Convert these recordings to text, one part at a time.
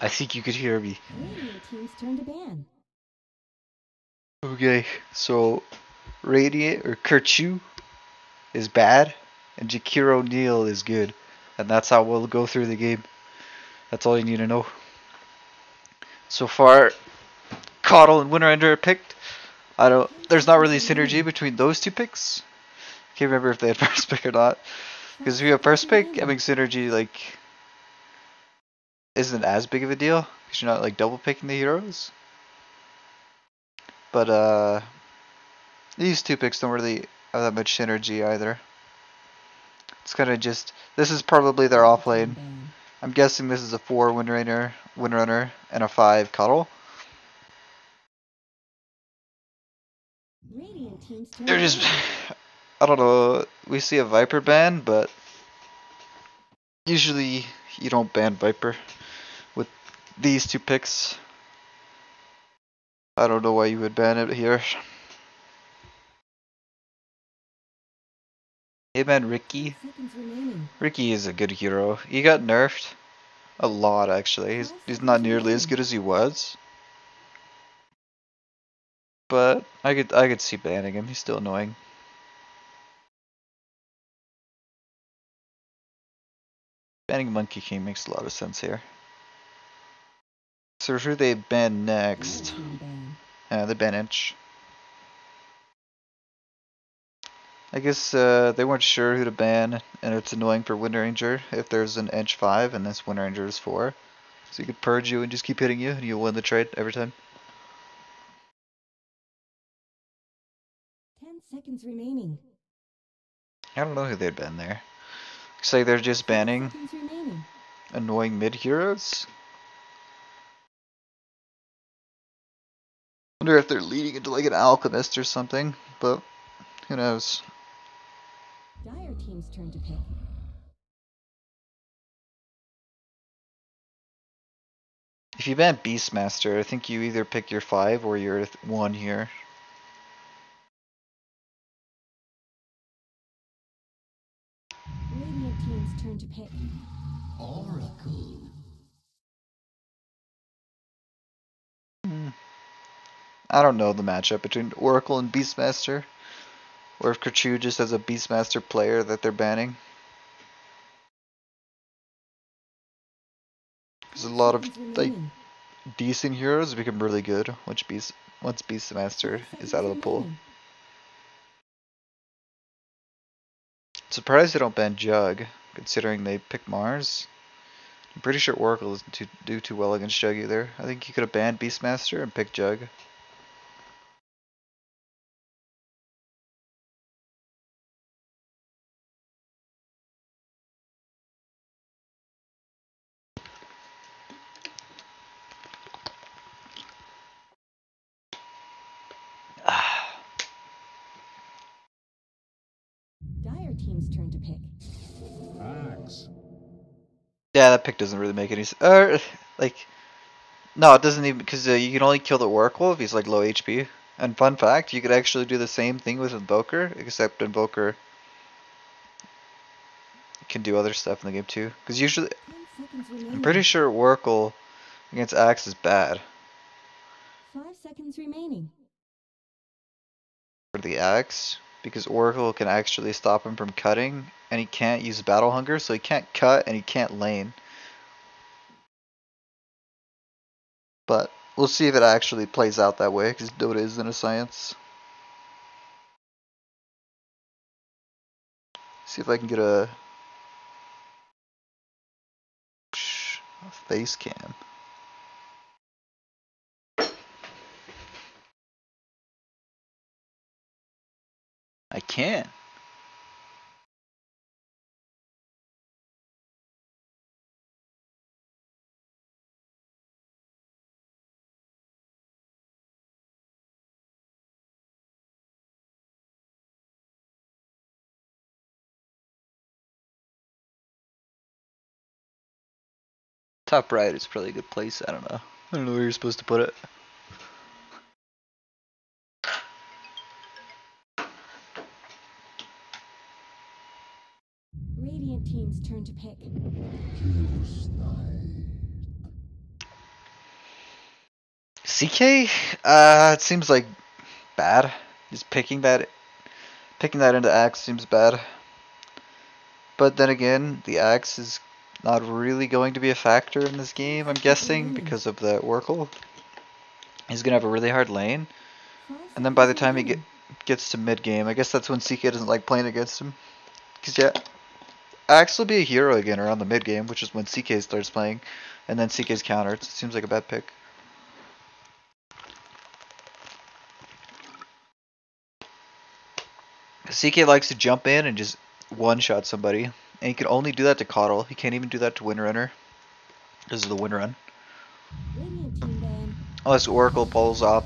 I think you could hear me. Radiant team's turn to ban. Okay, so Radiant or Kerchu is bad, and Jakiro Neal is good, and that's how we'll go through the game. That's all you need to know. So far, Coddle and Windranger are picked. I don't. There's not really synergy between those two picks. Can't remember if they had first pick or not. Because if you have first pick, having synergy like isn't as big of a deal because you're not like double picking the heroes. But uh, these two picks don't really have that much synergy either. It's kind of just this is probably their off lane. I'm guessing this is a four Windrunner, Windrunner, and a five Cuddle. Radiant team's turn They're just. I don't know. We see a Viper ban, but usually you don't ban Viper these two picks. I don't know why you would ban it here. Hey man, Riki. Riki is a good hero. He got nerfed a lot actually. He's he's not nearly as good as he was. But I could I could see banning him. He's still annoying. Banning Monkey King makes a lot of sense here. So who they ban next? Uh, they ban Ench. I guess uh, they weren't sure who to ban, and it's annoying for Wind Ranger if there's an Ench 5 and this Wind Ranger is 4. So he could purge you and just keep hitting you, and you'll win the trade every time. Ten seconds remaining. I don't know who they'd ban there. Looks like they're just banning annoying mid heroes. Wonder if they're leading into like an alchemist or something, but who knows. Dire team's turn to pick. If you ban Beastmaster, I think you either pick your 5 or your 1 here. I don't know the matchup between Oracle and Beastmaster. Or if Kerchu just has a Beastmaster player that they're banning. There's a lot of like decent heroes become really good once Beast once Beastmaster is out of the pool. Surprised they don't ban Jug, considering they pick Mars. I'm pretty sure Oracle doesn't do too well against Jug either. I think you could have banned Beastmaster and picked Jug. Dire team's turn to pick. Axe. Yeah, that pick doesn't really make any sense. Uh, like, no, it doesn't even because uh, you can only kill the Oracle if he's like low HP. And fun fact, you could actually do the same thing with Invoker, except Invoker can do other stuff in the game too. Because usually, Ten seconds remaining. I'm pretty sure Oracle against Axe is bad Five seconds remaining. for the Axe because Oracle can actually stop him from cutting, and he can't use Battle Hunger, so he can't cut and he can't lane. But we'll see if it actually plays out that way, because Dota isn't a science. See if I can get a, face cam. I can. Top right is probably a good place. I don't know. I don't know where you're supposed to put it. Radiant team's turn to pick. CK, uh, it seems like bad. Just picking that, picking that into axe seems bad. But then again, the axe is not really going to be a factor in this game. I'm guessing mm. because of the Oracle. He's gonna have a really hard lane, and then by the time he get, gets to mid game, I guess that's when CK doesn't like playing against him. Cause yeah, Axe will be a hero again around the mid game, which is when CK starts playing, and then CK's countered. So it seems like a bad pick. CK likes to jump in and just one shot somebody, and he can only do that to Coddle. He can't even do that to Windrunner. This is the Windrun. Unless Oracle pulls off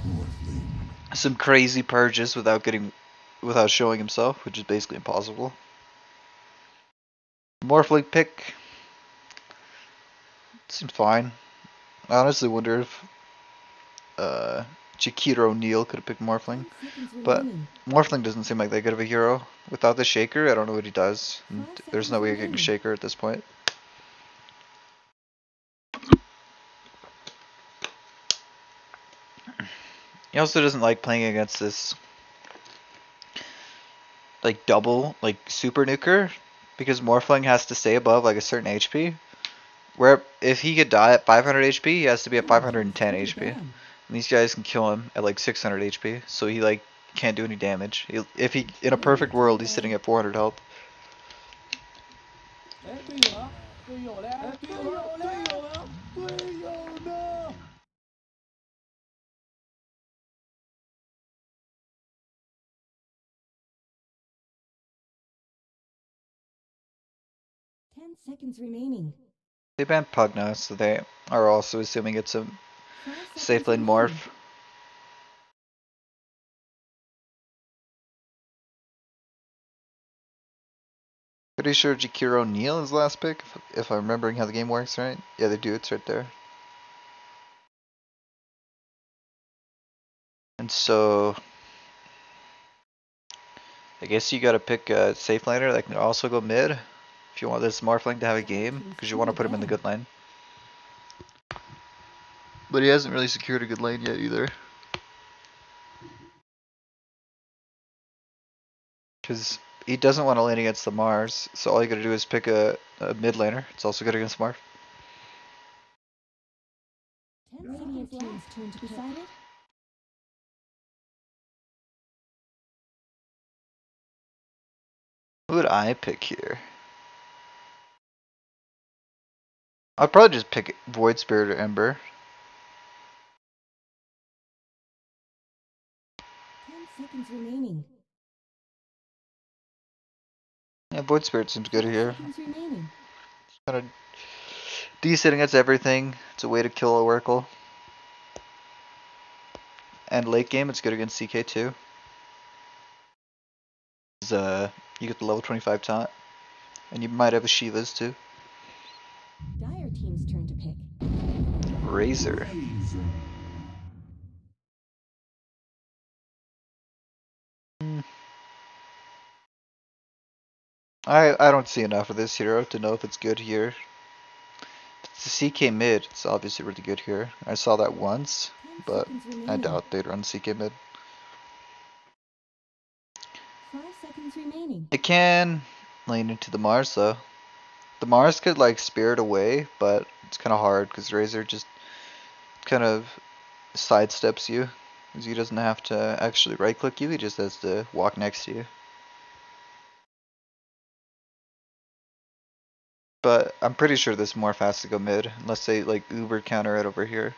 some crazy purges without getting, without showing himself, which is basically impossible. Morphling pick seems fine. I honestly wonder if uh, Chiquito O'Neal could have picked Morphling. But- Morphling doesn't seem like that good of a hero. Without the Shaker, I don't know what he does. and there's no way of getting. Shaker at this point. He also doesn't like playing against this like double like super nuker because Morphling has to stay above like a certain HP. Where if he could die at 500 HP, he has to be at 510 Team HP. And these guys can kill him at like 600 HP, so he like can't do any damage. He, if he in a perfect world, he's sitting at 400 health. Ten seconds remaining. They banned Pugna, so they are also assuming it's a Five safe seconds lane remaining. morph. Pretty sure Jakiro O'Neal is last pick, if, if I'm remembering how the game works right. Yeah, they do. It's right there. And so, I guess you gotta pick uh, a safe laner that can also go mid if you want this Morphling to have a game, because you want to put him in the good lane. But he hasn't really secured a good lane yet either. Because he doesn't want to lane against the Mars, so all you gotta do is pick a, a mid laner. It's also good against Mars. Ten seconds left. Turn to decided. Who would I pick here? I'd probably just pick Void Spirit or Ember. Seconds remaining. Yeah, Void Spirit seems good Five here. Seconds remaining. Kind of decent against everything. It's a way to kill a Oracle. And late game, it's good against CK too. 'Cause, Uh, you get the level 25 taunt. And you might have a Shiva's too. Dire team's turn to pick. Razor. Razor. I I don't see enough of this hero to know if it's good here. It's a CK mid, it's obviously really good here. I saw that once, but. I doubt they'd run CK mid. Five seconds remaining. It can lane into the Mars though. The Mars could like spirit away, but it's kind of hard because Razor just kind of sidesteps you. Because he doesn't have to actually right click you, he just has to walk next to you. But I'm pretty sure this morph has to go mid, unless they like uber counter it over here.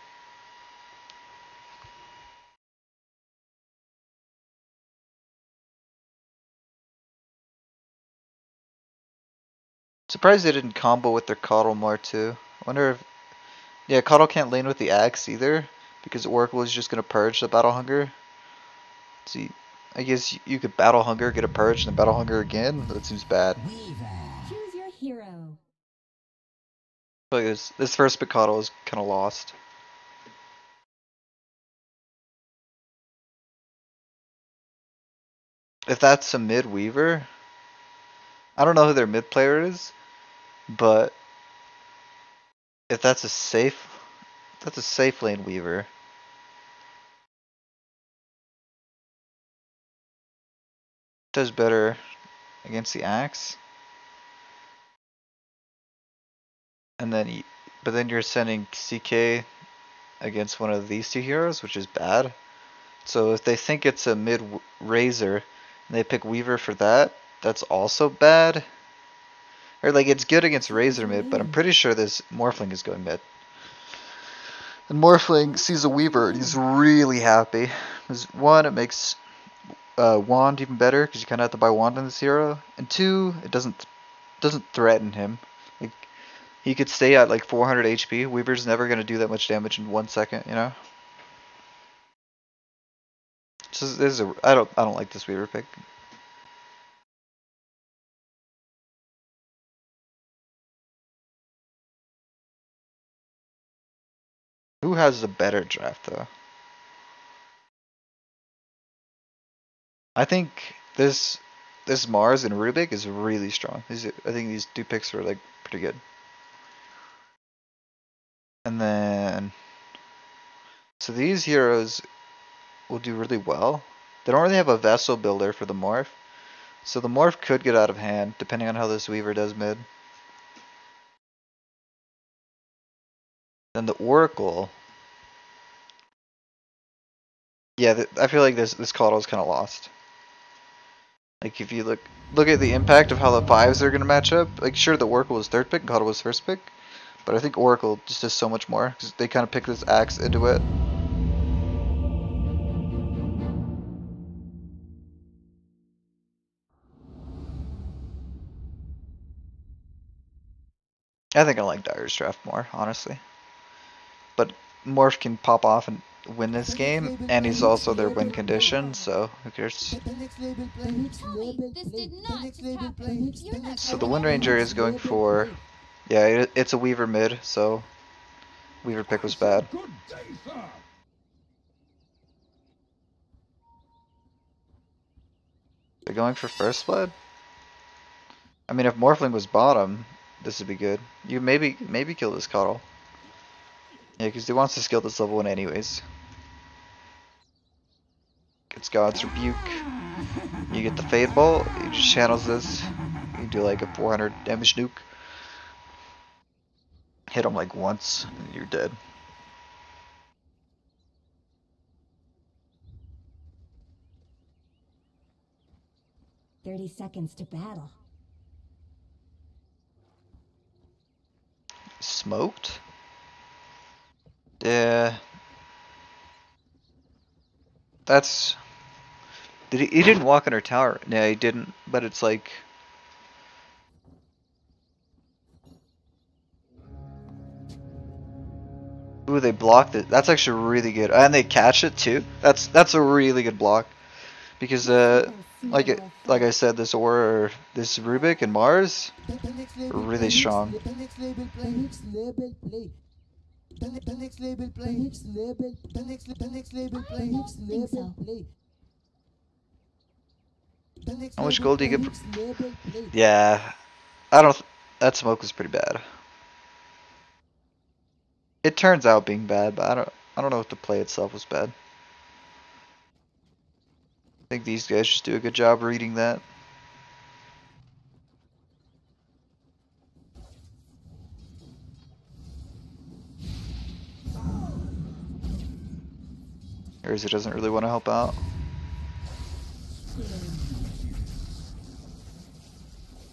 Surprised they didn't combo with their Coddle more too. I wonder if Yeah, Coddle can't lane with the axe either, because Oracle is just gonna purge the battle hunger. See I guess you could battle hunger, get a purge, and then battle hunger again. That seems bad. Weaver feel this, this first Picado is kind of lost. If that's a mid Weaver, I don't know who their mid player is, but if that's a safe, that's a safe lane Weaver. Does better against the axe. And then, but then you're sending CK against one of these two heroes, which is bad. So if they think it's a mid razor, and they pick Weaver for that, that's also bad. Or like it's good against Razor mid, but I'm pretty sure this Morphling is going mid. And Morphling sees a Weaver and he's really happy. 'Cause one, it makes uh, Wand even better because you kind of have to buy Wand on this hero, and two, it doesn't doesn't threaten him. Like he could stay at like 400 HP. Weaver's never gonna do that much damage in one second, you know. So this is a I don't I don't like this Weaver pick. Who has the better draft though? I think this this Mars and Rubick is really strong. These I think these two picks are like pretty good. And then so these heroes will do really well. They don't really have a vessel builder for the morph. So the morph could get out of hand depending on how this Weaver does mid. Then the Oracle. Yeah, I feel like this this Coddle is kind of lost. Like if you look look at the impact of how the fives are gonna match up. Like sure, the Oracle was third pick, Coddle was first pick, but I think Oracle just does so much more because they kind of pick this axe into it. I think I like Dire's draft more, honestly. But Morph can pop off and win this game, and he's also their win condition, so who cares? Tommy, this did not just happen. You're not So the going Wind. Ranger is going for, yeah, it, it's a Weaver mid, so Weaver pick was bad. They're going for first blood. I mean, if Morphling was bottom, this would be good. You maybe maybe kill this Coddle. Yeah, because he wants to skill this level one anyways. Gets God's Rebuke. You get the Fade Bolt. He just channels this. You do like a 400 damage nuke. Hit him like once, and you're dead. Thirty seconds to battle. Smoked? Yeah. That's. Did he, he didn't walk under tower. No, he didn't. But it's like. Ooh, they blocked it. That's actually really good, and they catch it too. That's that's a really good block, because uh, like it, like I said, this or this Rubick and Mars, really strong. How much gold do you get. Yeah, I don't. That smoke was pretty bad. It turns out being bad, but I don't. I don't know if the play itself was bad. I think these guys just do a good job reading that. Urza doesn't really want to help out.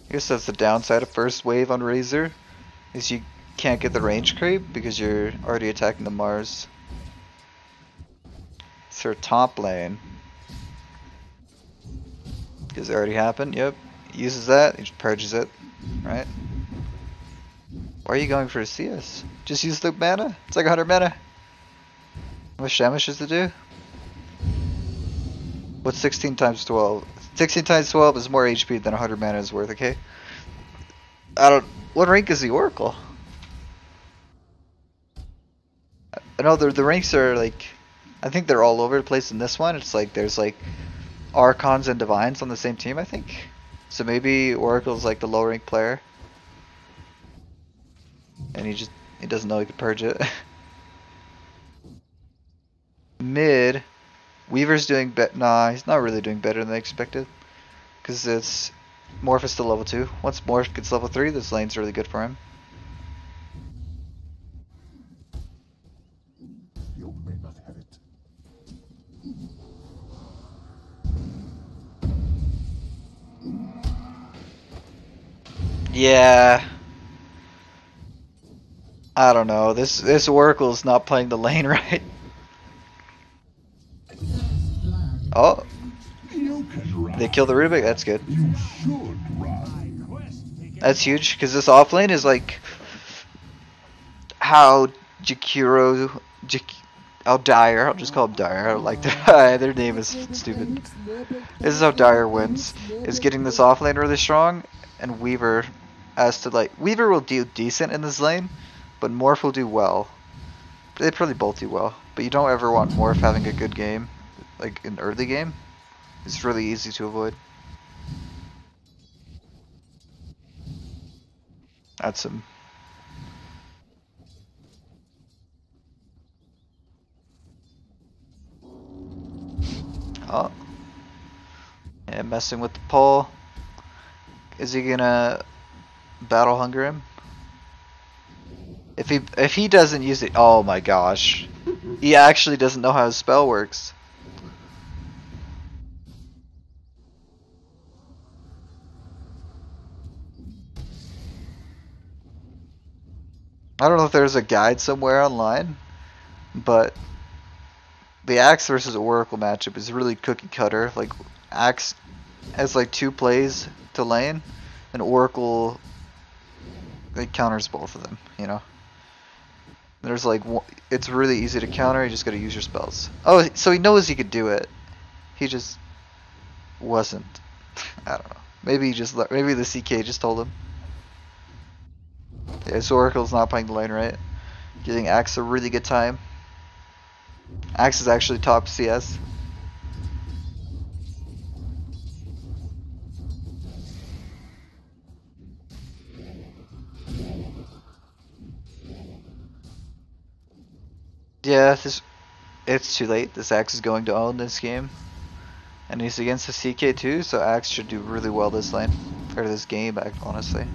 I guess that's the downside of first wave on Razor, is you can't get the range creep because you're already attacking the Mars. So top lane. Because it already happened, yep. He uses that, he just purges it, right? Why are you going for a CS? Just use the mana, it's like 100 mana. What Shamish is to do? What's 16 times 12? 16 times 12 is more HP than 100 mana is worth, okay? I don't. What rank is the Oracle? I know the the ranks are like, I think they're all over the place in this one. It's like there's like Archons and Divines on the same team, I think. So maybe Oracle's like the low rank player, and he just he doesn't know he could purge it. Mid, Weaver's doing bet. Nah, he's not really doing better than I expected. Because it's Morph is still level 2. Once Morph gets level 3, this lane's really good for him. Yeah. I don't know. This this Oracle's not playing the lane right. Oh, You can run. they kill the Rubick. That's good. You should run. That's huge because this off lane is like how Jakiro, Jak, oh Dire. I'll just call him Dire. I don't like their their name is stupid. This is how Dire wins. Is getting this off lane really strong, and Weaver has to like Weaver will do decent in this lane, but Morph will do well. They probably both do well, but you don't ever want Morph having a good game, like an early game. It's really easy to avoid. That's some. Oh. Yeah, messing with the pole. Is he gonna battle hunger him? If he if he doesn't use it, oh my gosh, he actually doesn't know how his spell works. I don't know if there's a guide somewhere online, but the Axe versus Oracle matchup is really cookie cutter. Like Axe has like two plays to lane, and Oracle it counters both of them. You know, there's like it's really easy to counter. You just gotta use your spells. Oh, so he knows he could do it. He just wasn't. I don't know. Maybe he just maybe the CK just told him. Yeah, so Oracle's not playing the lane right. Giving Axe a really good time. Axe is actually top CS. Yeah, this it's too late. This Axe is going to own this game. And he's against the CK too, so Axe should do really well this lane. Or this game, honestly.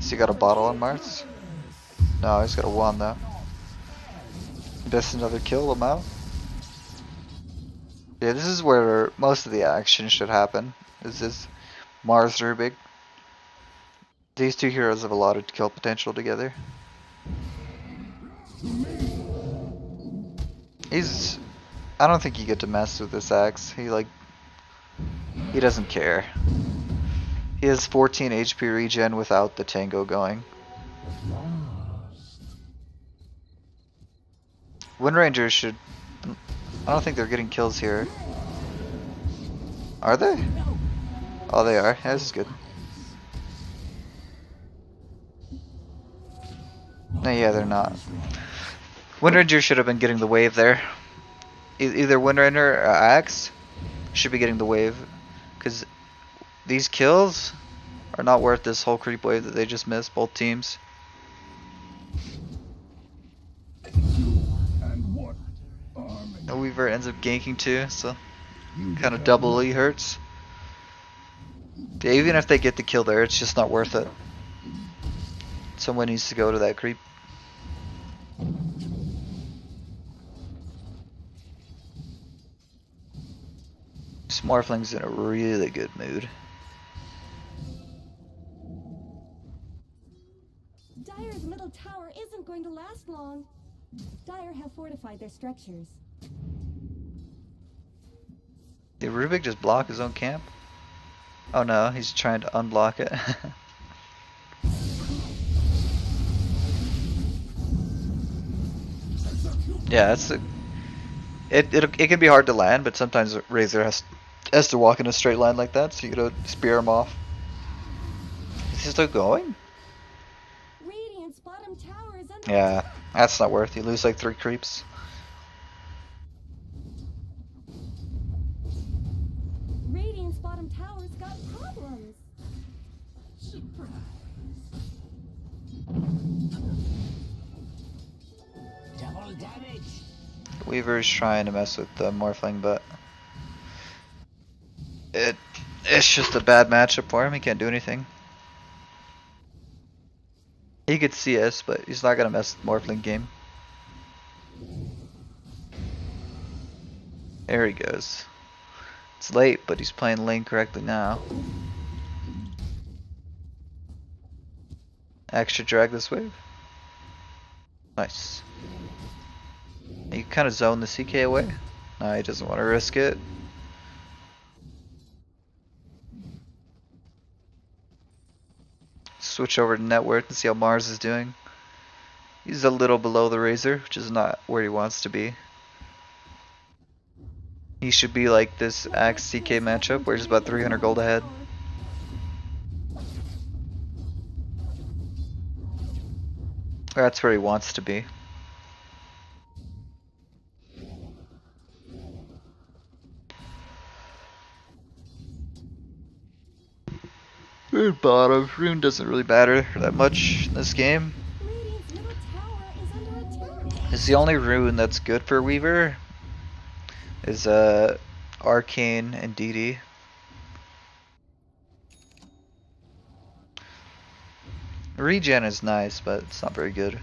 So he got a bottle on Mars? No, he's got a one though. Just another kill him out. Yeah, this is where most of the action should happen. Is this Mars Rubick? These two heroes have a lot of kill potential together. He's. I don't think you get to mess with this axe. He like. He doesn't care. He has 14 HP regen without the tango going. Wind Rangers should. I don't think they're getting kills here. Are they? Oh, they are. Yeah, this is good. No, yeah, they're not. Wind Ranger should have been getting the wave there. E- either Wind Ranger or Axe should be getting the wave. Because these kills are not worth this whole creep wave that they just missed, both teams. Weaver ends up ganking too, so mm, kind of doubly hurts. Yeah, even if they get the kill there, it's just not worth it. Someone needs to go to that creep. Smarfling's in a really good mood. Dire's middle tower isn't going to last long. Dire have fortified their structures. Did Rubick just block his own camp? Oh no, he's trying to unblock it. yeah, that's a. It, it it can be hard to land, but sometimes Razor has has to walk in a straight line like that, so you gotta spear him off. Is he still going? Radiant's bottom tower is under Yeah, that's not worth. You lose like three creeps. Weaver's trying to mess with the Morphling, but it it's just a bad matchup for him. He can't do anything. He could see us, but he's not gonna mess with Morphling game. There he goes. It's late, but he's playing lane correctly now. Extra drag this wave. Nice. You kind of zone the CK away. No, he doesn't want to risk it. Switch over to net worth and see how Mars is doing. He's a little below the Razor, which is not where he wants to be. He should be like this Axe CK matchup where he's about 300 gold ahead. That's where he wants to be. Rune bottom. Rune doesn't really matter that much in this game. It's the only rune that's good for Weaver. Is uh Arcane and DD. Regen is nice, but it's not very good.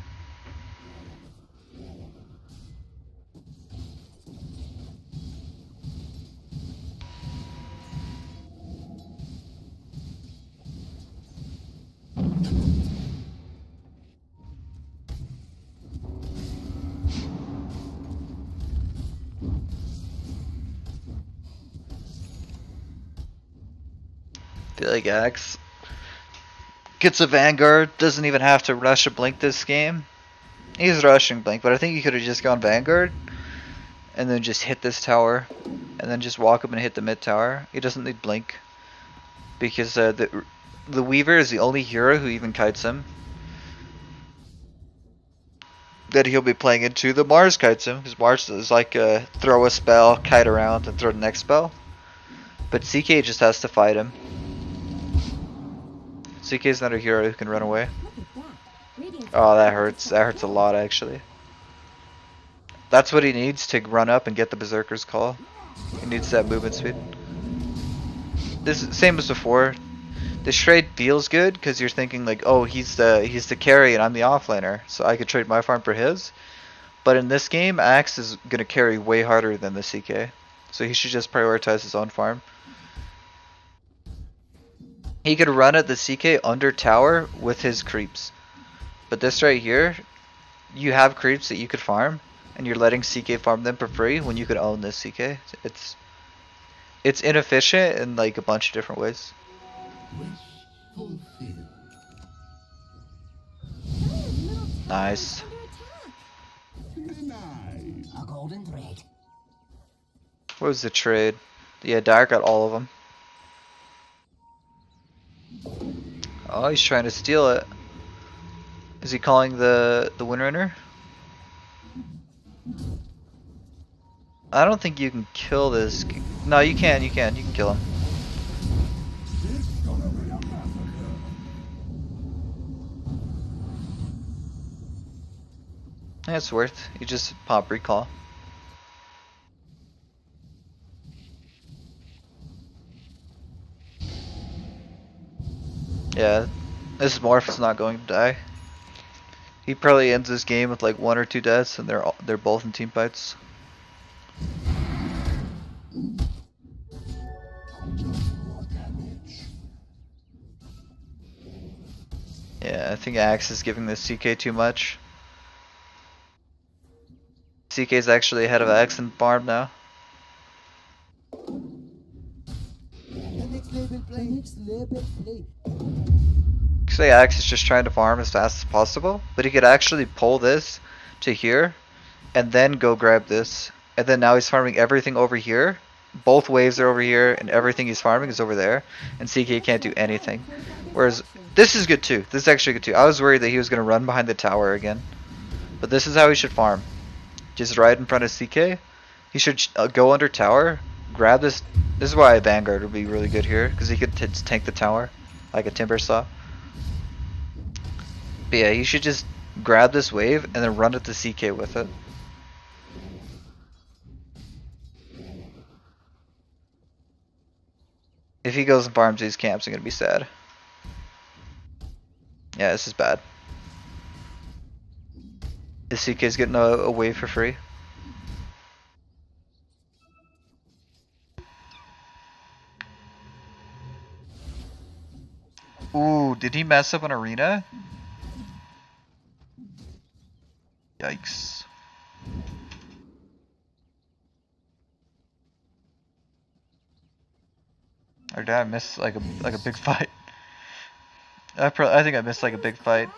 Axe gets a Vanguard, doesn't even have to rush a Blink this game. He's rushing Blink, but I think he could have just gone Vanguard and then just hit this tower and then just walk up and hit the mid tower. He doesn't need Blink because uh, the the Weaver is the only hero who even kites him. That he'll be playing into. The Mars kites him because Mars is like uh, throw a spell, kite around, and throw the next spell. But CK just has to fight him. CK is not a hero who can run away. Look at that. Radiant's Oh, that hurts. That hurts a lot, actually. That's what he needs to run up and get the Berserker's Call. He needs that movement speed. This same as before. This trade feels good because you're thinking like, oh, he's the he's the carry and I'm the offlaner, so I could trade my farm for his. But in this game, Axe is gonna carry way harder than the CK, so he should just prioritize his own farm. He could run at the CK under tower with his creeps. But this right here, you have creeps that you could farm, and you're letting CK farm them for free when you could own this CK. It's it's inefficient in like a bunch of different ways. Wish fulfilled. Dire's middle tower Nice. is under attack. Denied. A golden thread. What was the trade? Yeah, Dire got all of them. Oh, he's trying to steal it. Is he calling the the Windrunner? I don't think you can kill this. No, you can. You can. You can kill him. It's worth. You just pop recall. Yeah, this morph is not going to die. He probably ends this game with like one or two deaths, and they're all, they're both in team fights. Yeah, I think Axe is giving this CK too much. CK is actually ahead of Axe in farm now. Actually, Axe is just trying to farm as fast as possible, but he could actually pull this to here, and then go grab this, and then now he's farming everything over here. Both waves are over here, and everything he's farming is over there, and CK can't do anything. Whereas this is good too. This is actually good too. I was worried that he was gonna run behind the tower again, but this is how he should farm. Just right in front of CK. He should uh, go under tower, grab this. This is why a Vanguard would be really good here, because he could tank the tower like a Timber Saw. But yeah, you should just grab this wave and then run at the CK with it. If he goes and farms these camps, I'm going to be sad. Yeah, this is bad. The CK's getting a, a wave for free. Ooh, did he mess up an arena? Yikes. Or did I miss like a like a big fight? I pro I think I missed like a big fight.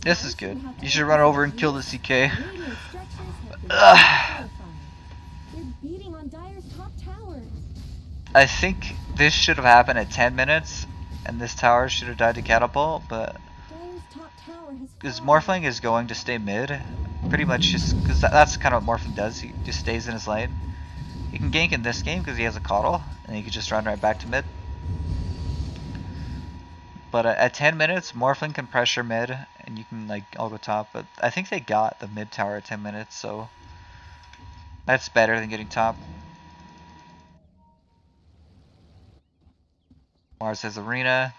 This is good. You should run over and kill the CK. I think this should have happened at 10 minutes, and this tower should have died to catapult, but because. Morphling is going to stay mid, pretty much just because that's kind of what Morphling does. He just stays in his lane. He can gank in this game because he has a coddle, and he can just run right back to mid. But at 10 minutes, Morphling can pressure mid, and you can like all go top. But I think they got the mid tower at 10 minutes, so that's better than getting top. Mars has arena.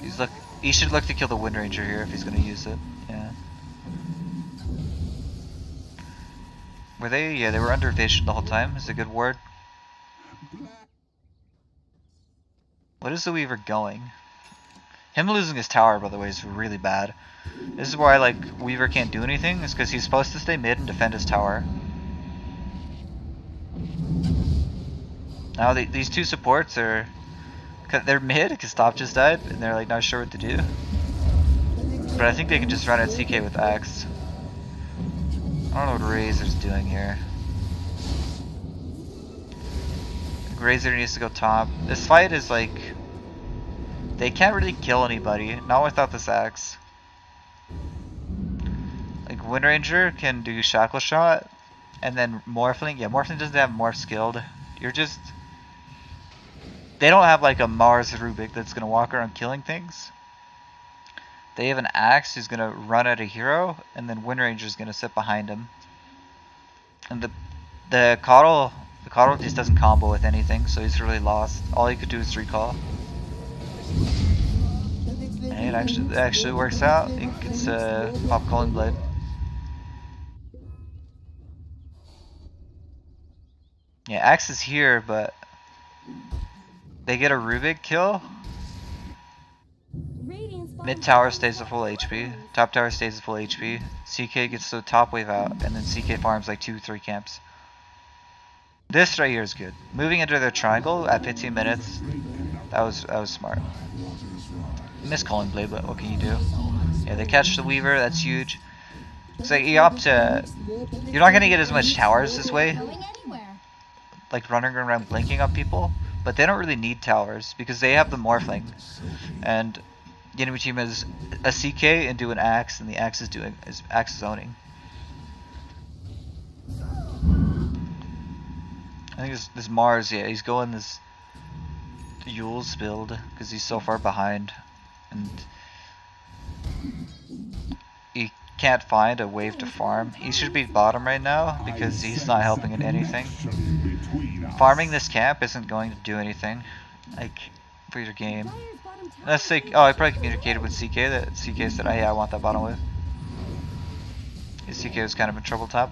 He's look. He should look to kill the Wind Ranger here if he's gonna use it. Yeah. Were they? Yeah, they were under vision the whole time. Is a good word. What is the Weaver going? Him losing his tower, by the way, is really bad. This is why like Weaver can't do anything. Is because he's supposed to stay mid and defend his tower. Oh, now the, these two supports are, they they're mid because Top just died and they're like not sure what to do. But I think they can just run at CK with Axe. I don't know what Razor's doing here. Razor needs to go top. This fight is like, they can't really kill anybody, not without this axe. Like Wind Ranger can do Shackle Shot, and then Morphling, yeah, Morphling doesn't have more skilled. You're just, they don't have like a Mars Rubick that's gonna walk around killing things. They have an axe who's gonna run at a hero, and then Wind Ranger's gonna sit behind him. And the the Coddle the Coddle just doesn't combo with anything, so he's really lost. All he could do is recall. And it actually it actually works out. He gets a uh, pop calling blade. Yeah, Axe is here, but they get a Rubick kill. Mid tower stays at full HP. Top tower stays at full HP. CK gets the top wave out, and then CK farms like two, three camps. This right here is good. Moving into their triangle at 15 minutes, that was that was smart. Miss calling blade, but what can you do? Yeah, they catch the Weaver. That's huge. So you opt to. You're not gonna get as much towers this way, like running around blinking up people. But they don't really need towers because they have the Morphling, and team is a CK and do an axe, and the axe is doing is axe is owning. I think this, this Mars, yeah, he's going this Eul's build because he's so far behind, and he can't find a wave to farm. He should be bottom right now because he's not helping in anything. Farming this camp isn't going to do anything, like for your game. Dire's bottom tower Unless they, has oh, I probably communicated with CK that CK said, oh yeah, I want that bottom wave. CK was kind of in trouble top.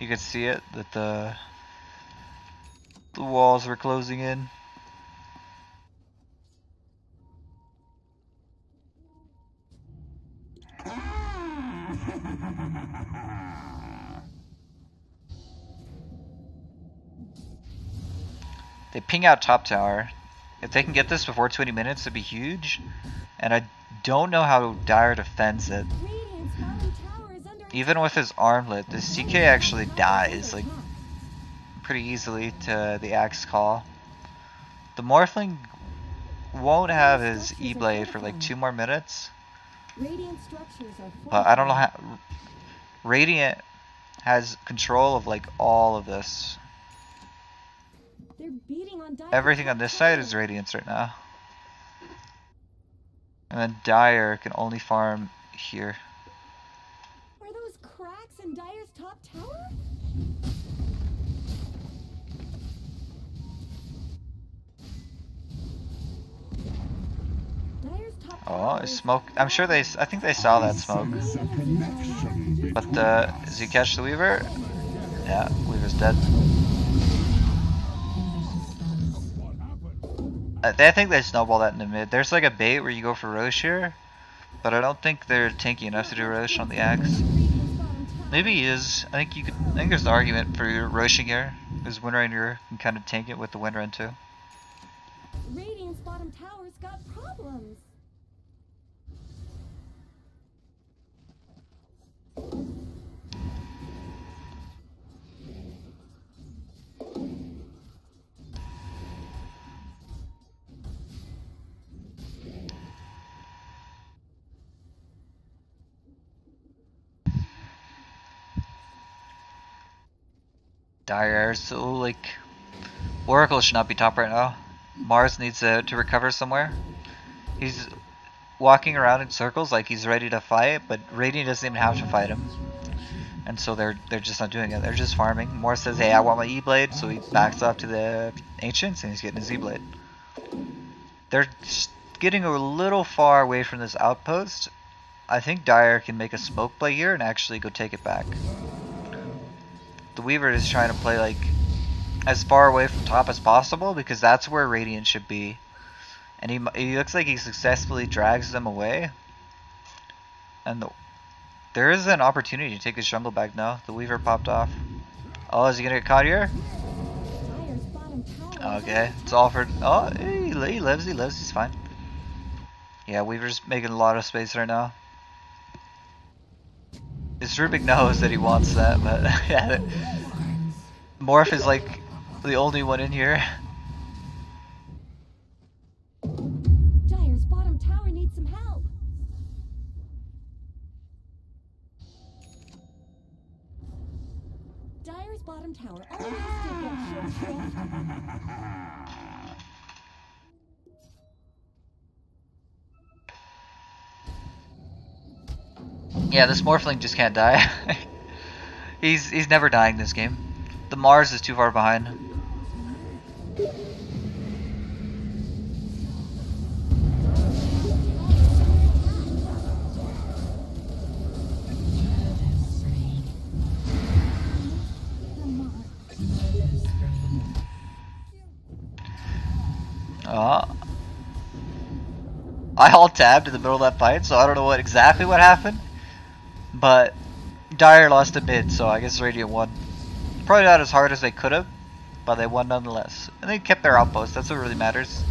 You could see it, that the, the walls were closing in. They ping out top tower. If they can get this before 20 minutes, it'd be huge. And I don't know how Dire defends it. Even with his armlet, the CK actually dies like pretty easily to the axe call. The Morphling won't have his E-blade for like two more minutes, but I don't know how. Radiant has control of like all of this. Everything on this side is Radiance right now. And then Dire can only farm here. Are those cracks in Dire's top tower? Oh, it's smoke. I'm sure they. I think they saw that smoke. But uh, does he catch the Weaver? Yeah, Weaver's dead. I, think they snowball that in the mid. There's like a bait where you go for Rosh here, but I don't think they're tanky enough to do Rosh on the axe. Maybe he is. I think you could. I think there's an argument for Roshing here, because Windrunner can kind of tank it with the Windrun too. Bottom got problems. Dire, so like Oracle should not be top right now. Mars needs to, to recover somewhere. He's walking around in circles like he's ready to fight, but Radiant doesn't even have to fight him. And so they're they're just not doing it. They're just farming. Mars says, "Hey, I want my E blade," so he backs off to the ancients and he's getting his E blade. They're getting a little far away from this outpost. I think Dire can make a smoke play here and actually go take it back the Weaver is trying to play like as far away from top as possible because that's where Radiant should be. And he, he looks like he successfully drags them away. And the, there is an opportunity to take his jungle back now. The Weaver popped off. Oh, is he gonna get caught here? Okay, it's for. Oh, he lives, he lives, he's fine. Yeah, Weaver's making a lot of space right now. His Rubick knows that he wants that, but yeah, Morph is like the only one in here. Dire's bottom tower needs some help. Dire's bottom tower oh, always did Yeah, this Morphling just can't die. he's he's never dying this game. The Mars is too far behind. Uh, I all tabbed in the middle of that fight, so I don't know what exactly what happened. But Dire lost a mid, so I guess Radiant won. Probably not as hard as they could have, but they won nonetheless. And they kept their outpost, that's what really matters.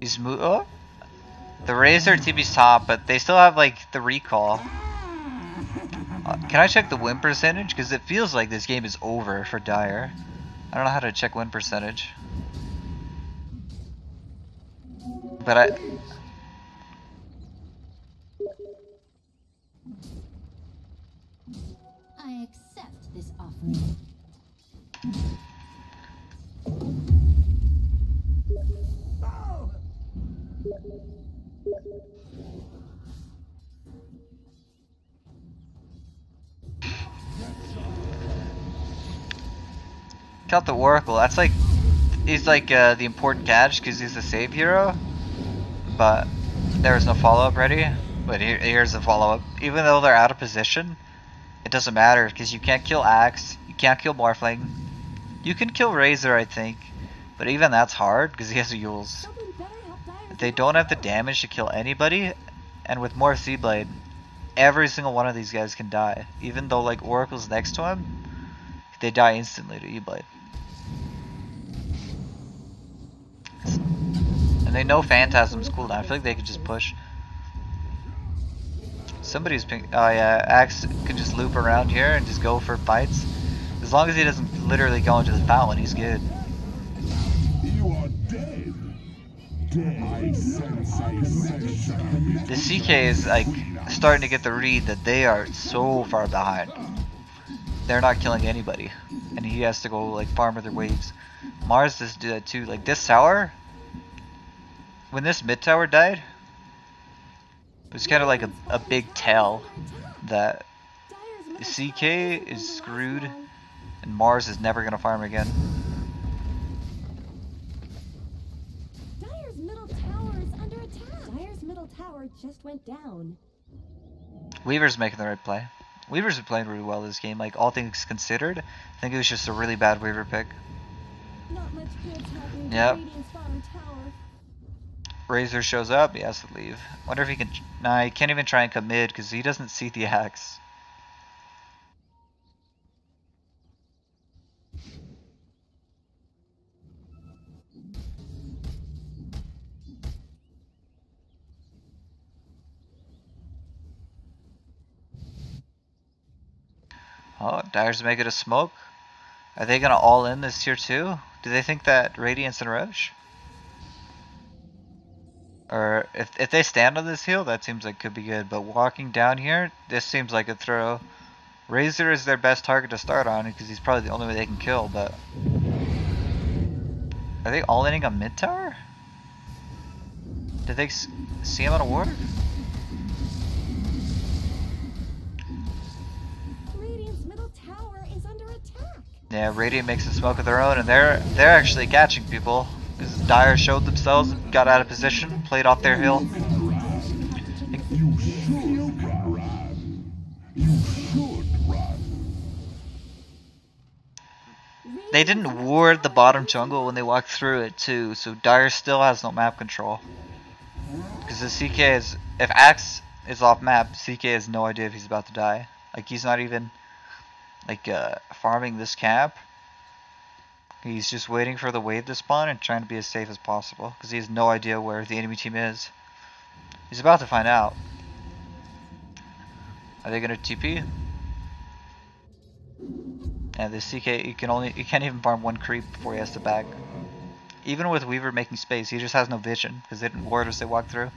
He's mo- oh. The Razor TP's top, but they still have like the recall. Uh, can I check the win percentage? Because it feels like this game is over for Dire. I don't know how to check win percentage. But I. I accept this offering. Got the Oracle. That's like. He's like uh, the important catch because he's the save hero. But there is no follow up ready. But here, here's the follow up. Even though they're out of position, it doesn't matter because you can't kill Axe, you can't kill Morphling. You can kill Razor, I think. But even that's hard because he has Eul's. They don't have the damage to kill anybody, and with more Blade, every single one of these guys can die. Even though like Oracle's next to him, they die instantly to E-Blade. And they know Phantasm's cooldown. I feel like they could just push. Somebody's ping. Oh yeah, Axe can just loop around here and just go for fights. As long as he doesn't literally go into the fountain, he's good. You are dead. Dead. I sense a connection. The CK is like starting to get the read that they are so far behind. They're not killing anybody, and he has to go like farm other waves. Mars does do that uh, too. Like this tower, when this mid tower died, it was kind of like a, a big tell that CK going to is screwed. and Mars is never gonna farm again. Dire's middle tower is under attack. Dire's middle tower just went down. Weaver's making the right play. Weaver's been playing really well this game, like all things considered. I think it was just a really bad Weaver pick. Not much good's happening to Yep. Radiant's bottom tower. Razor shows up, he has to leave. Wonder if he can. Nah, he can't even try and come mid because he doesn't see the axe. Oh, Dire's making a smoke. Are they gonna all in this tier two? Do they think that Radiance and Rosh? Or if if they stand on this hill, that seems like could be good. But walking down here, this seems like a throw. Razor is their best target to start on because he's probably the only way they can kill. But are they all inning on mid tower? Did they see him on a ward? Yeah, Radiant makes a smoke of their own, and they're they're actually catching people. Because Dire showed themselves, and got out of position, played off their hill. They didn't ward the bottom jungle when they walked through it too, so Dire still has no map control. Because the CK is, if Axe is off map, CK has no idea if he's about to die. Like he's not even, like uh, farming this camp. He's just waiting for the wave to spawn and trying to be as safe as possible. Because he has no idea where the enemy team is. He's about to find out. Are they gonna TP? Yeah, the CK you can only you can't even farm one creep before he has to back. Even with Weaver making space, he just has no vision because they didn't ward as they walk through.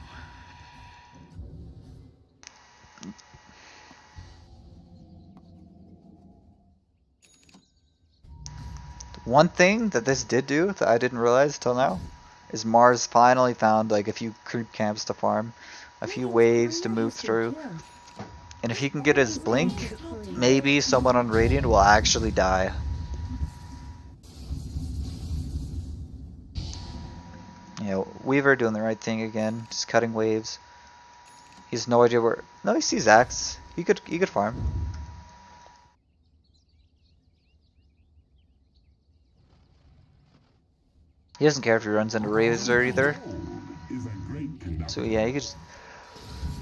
One thing that this did do that I didn't realize till now is Mars finally found like a few creep camps to farm, a few waves to move through, and if he can get his blink, maybe someone on Radiant will actually die. Yeah, Weaver doing the right thing again, just cutting waves. He has no idea where. No, he sees Axe. He could he could farm. He doesn't care if he runs into Razor either. So yeah, he could just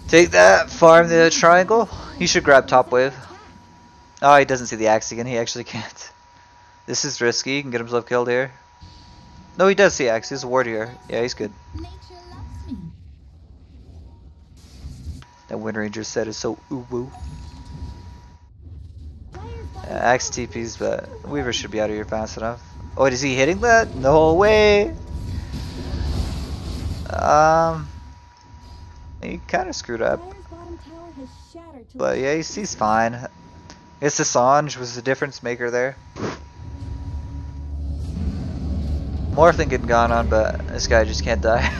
take that, farm the triangle. He should grab top wave. Oh, he doesn't see the axe again. He actually can't. This is risky. He can get himself killed here. No, he does see axe. He's a ward here. Yeah, he's good. That Windranger set is so woo. Uh, axe TPs, but Weaver should be out of here fast enough. Oh, is he hitting that? No way. Um, he kind of screwed up. But yeah, he's, he's fine. It's Assange was the difference maker there. More thing gone on, but this guy just can't die.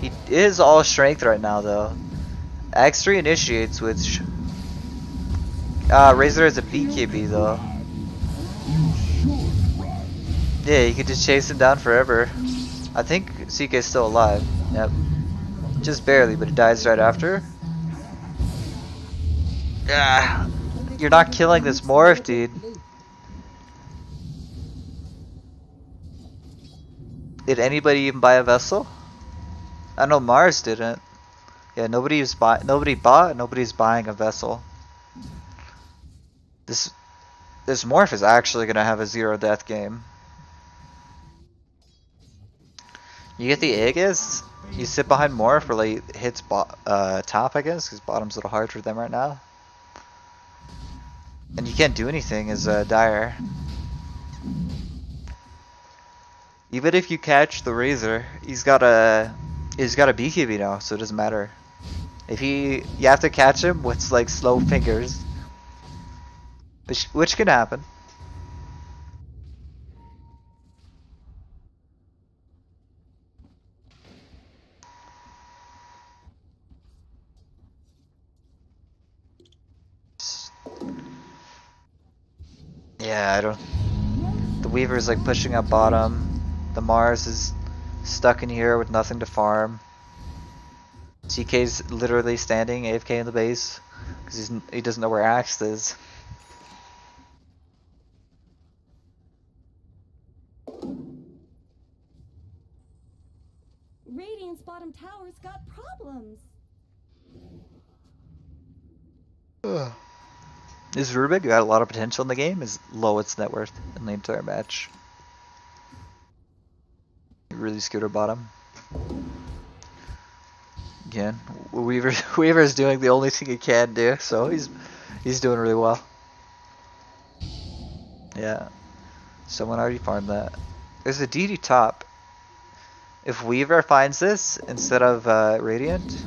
he is all strength right now, though. X3 initiates, which. Uh, Razor is a BKB, though. Yeah, you could just chase him down forever. I think CK is still alive. Yep. Just barely, but he dies right after. Yeah. You're not killing this morph, dude. Did anybody even buy a vessel? I know Mars didn't. Yeah, nobody was buy nobody bought, nobody's buying a vessel. This this morph is actually gonna have a zero death game. You get the Aegis, you sit behind morph like hits uh, top, I guess, because bottom's a little hard for them right now. And you can't do anything as uh, Dire. Even if you catch the Razor, he's got a he's got a BKB now, so it doesn't matter. If he you have to catch him with like slow fingers, which, which could happen. Yeah, I don't... The Weaver's like pushing up bottom. The Mars is stuck in here with nothing to farm. TK's literally standing AFK in the base because he doesn't know where Axe is. Problems. Is Rubick got a lot of potential in the game? Is lowest net worth in the entire match. Really scooter bottom. Again, Weaver Weaver's doing the only thing he can do, so he's he's doing really well. Yeah. Someone already farmed that. There's a DD top. If Weaver finds this instead of uh, Radiant,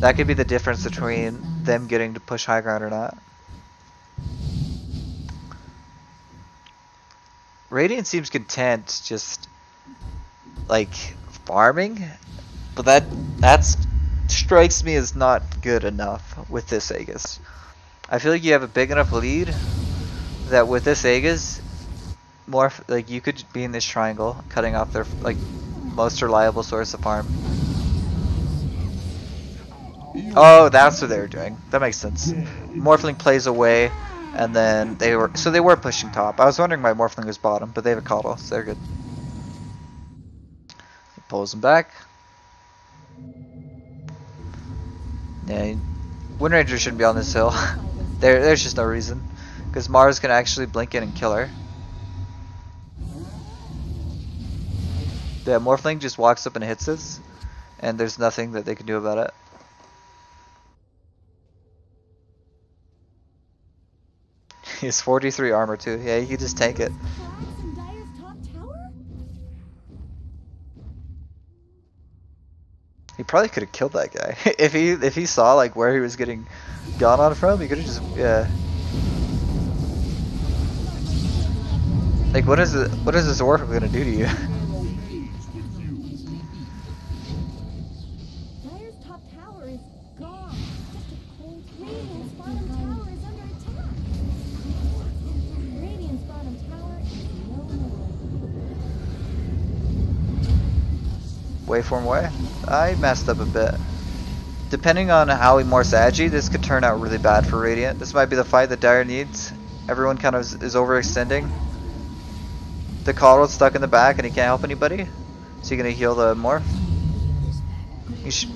that could be the difference between them getting to push high ground or not. Radiant seems content just like farming, but that that's strikes me as not good enough with this Aegis. I feel like you have a big enough lead that with this Aegis, more like you could be in this triangle, cutting off their like most reliable source of farm. Oh, that's what they were doing. That makes sense. Morphling plays away, and then they were so they were pushing top. I was wondering why Morphling was bottom, but they have a KotL, so they're good. He pulls him back. Yeah, Windranger shouldn't be on this hill. there, there's just no reason, because Mars can actually blink in and kill her. Yeah, Morphling just walks up and hits us, and there's nothing that they can do about it. He has 43 armor too. Yeah, you just tank it. He probably could have killed that guy if he if he saw like where he was getting gone on from. He could have just yeah. Like what is it? What is this orc gonna do to you? Dire's top tower is gone. Just a cold Radiant's bottom tower is under attack. Radiant's bottom tower is no more. Waveform way. I messed up a bit. Depending on how he more Agi, this could turn out really bad for Radiant. This might be the fight that Dire needs. Everyone kind of is, overextending. The KotL's stuck in the back and he can't help anybody. Is he gonna heal the morph? He should.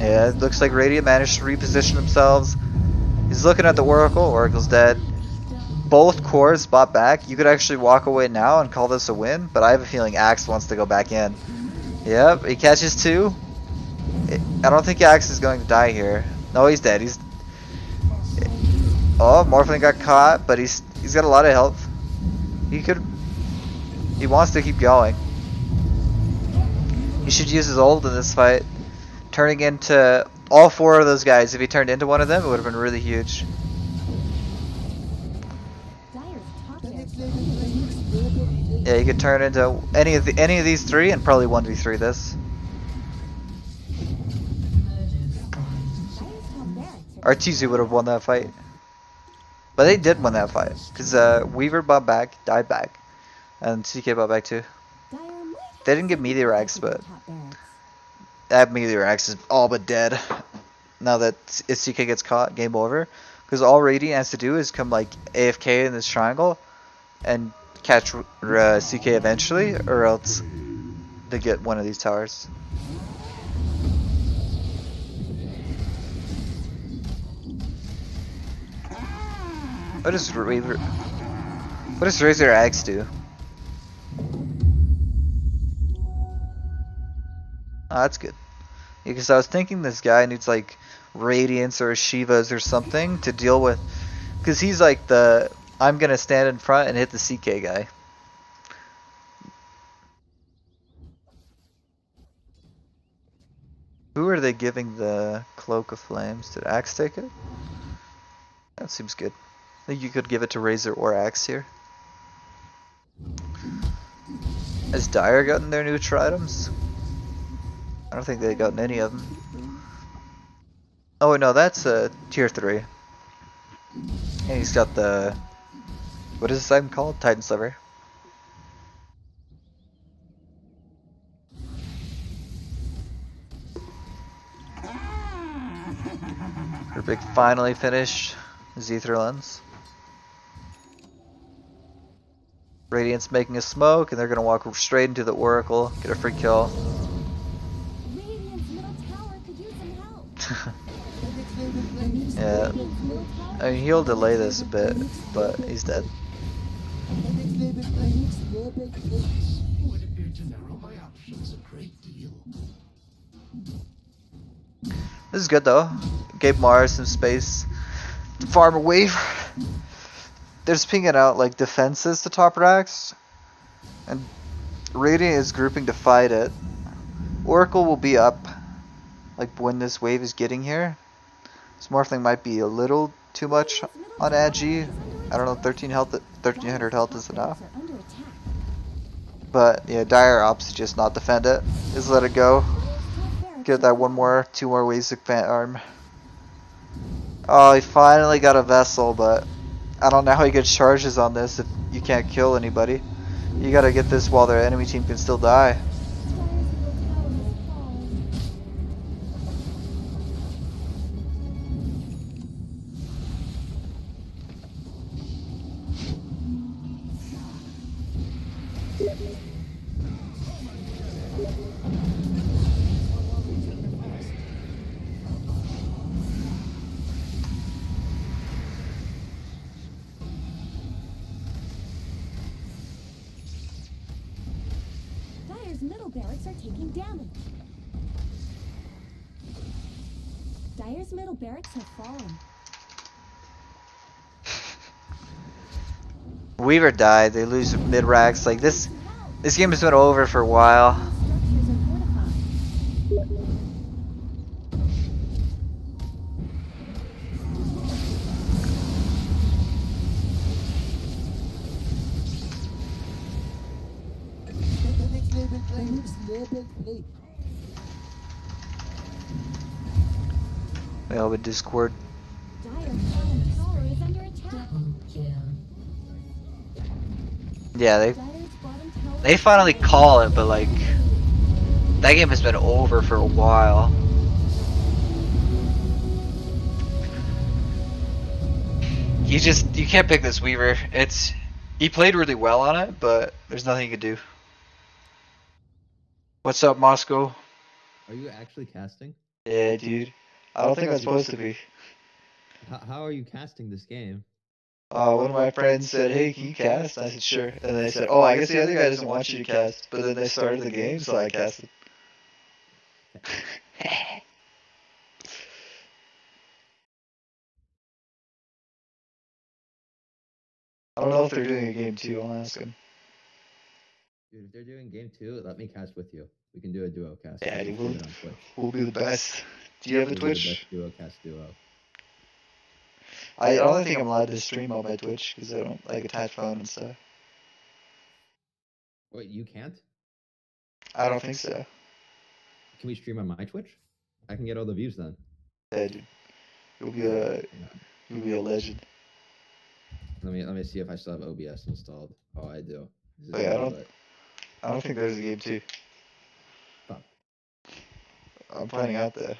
Yeah, it looks like Radiant managed to reposition themselves. He's looking at the Oracle. Oracle's dead. Both cores bought back. You could actually walk away now and call this a win, but I have a feeling Axe wants to go back in. Yep, he catches two. I don't think Axe is going to die here. No, he's dead. He's. Oh, Morphling got caught, but he's he's got a lot of health. He could. He wants to keep going. He should use his ult in this fight, turning into all four of those guys. If he turned into one of them, it would have been really huge. Dire's top The tower. next level play. Next level play. Yeah, you could turn into any of the any of these three and probably one v three this. Arteezy would have won that fight. But they did win that fight. Because uh, Weaver bought back, died back. And CK bought back too. They didn't get some Meteor Axe, but that Meteor Axe is all but dead. Now that if CK gets caught, game over. Because all Radiant has to do is come like AFK in this triangle and catch uh, CK eventually, or else they get one of these towers. What does Razor? What does Razor Axe do? Oh, that's good. Because I was thinking this guy needs like Radiance or Shivas or something to deal with. Because he's like the I'm gonna stand in front and hit the CK guy. Who are they giving the Cloak of Flames? Did Axe take it? That seems good. I think you could give it to Razor or Axe here. Has Dire gotten their neutral items? I don't think they've gotten any of them. Oh wait, no, that's uh, tier three. And he's got the what is this item called? Titan Sliver. Rubick finally finished Aether Lens. Radiant's making a smoke, and they're gonna walk straight into the Oracle, get a free kill. Yeah, I mean he'll delay this a bit, but he's dead. Would appear to narrow my options a great deal. This is good though. Gave Mars some space to farm a wave. They're just pinging out like defenses to top racks. And Radiant is grouping to fight it. Oracle will be up like when this wave is getting here. Smorfling might be a little too much on Agi. I don't know, 13 health, 1300 health is enough. Are under attack. But yeah, dire ops just not defend it. Just let it go. Get that one more, two more ways to fan arm. Oh, he finally got a vessel, but I don't know how he gets charges on this if you can't kill anybody. You gotta get this while their enemy team can still die. Weaver died, they lose mid racks. Like this this game has been over for a while. Structures are fortified. Yeah, they Dire's bottom tower they finally call it, but like that game has been over for a while. You just you can't pick this Weaver. It's he played really well on it, but there's nothing you could do. What's up, Moscow? Are you actually casting? Yeah, dude. I don't think I'm supposed to be. How are you casting this game? Uh, one of my friends said, "Hey, can you cast?" I said, "Sure." And they said, "Oh, I guess the other guy doesn't want you to cast." But then they started the game, so I casted. I don't know if they're doing a game two. I'll ask them. Dude, if they're doing game two, let me cast with you. We can do a duo cast. Yeah, We'll we'll- it on Twitch. Who'll be the best? Do you have a We'll do the Twitch? duo cast duo. I don't think I'm allowed to stream on my Twitch because I don't like attach phone and stuff. Wait, you can't? I don't think so. Can we stream on my Twitch? I can get all the views then. Yeah, dude. You'll be a you'll be a legend. Let me let me see if I still have OBS installed. Oh, I do. Is Oh, yeah, I don't- but- I don't think there's a game too. Fuck. I'm finding out though.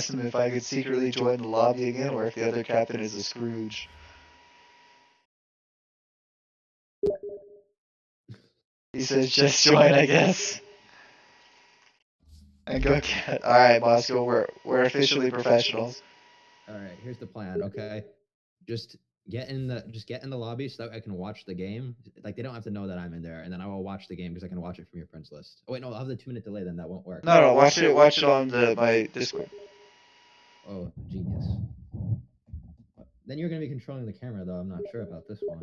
Asked him if I could secretly join the lobby again or if the other captain is a Scrooge. He says just join, I guess. And go get. All right, Moscow, we're we're officially professionals. All right, here's the plan. Okay, just get in the just get in the lobby so that I can watch the game. Like they don't have to know that I'm in there, and then I will watch the game because I can watch it from your friends list. Oh wait, no, I'll have the two minute delay. Then that won't work. No, no, watch it. Watch it on the my Discord. Oh, genius. Then you're gonna be controlling the camera, though. I'm not sure about this one.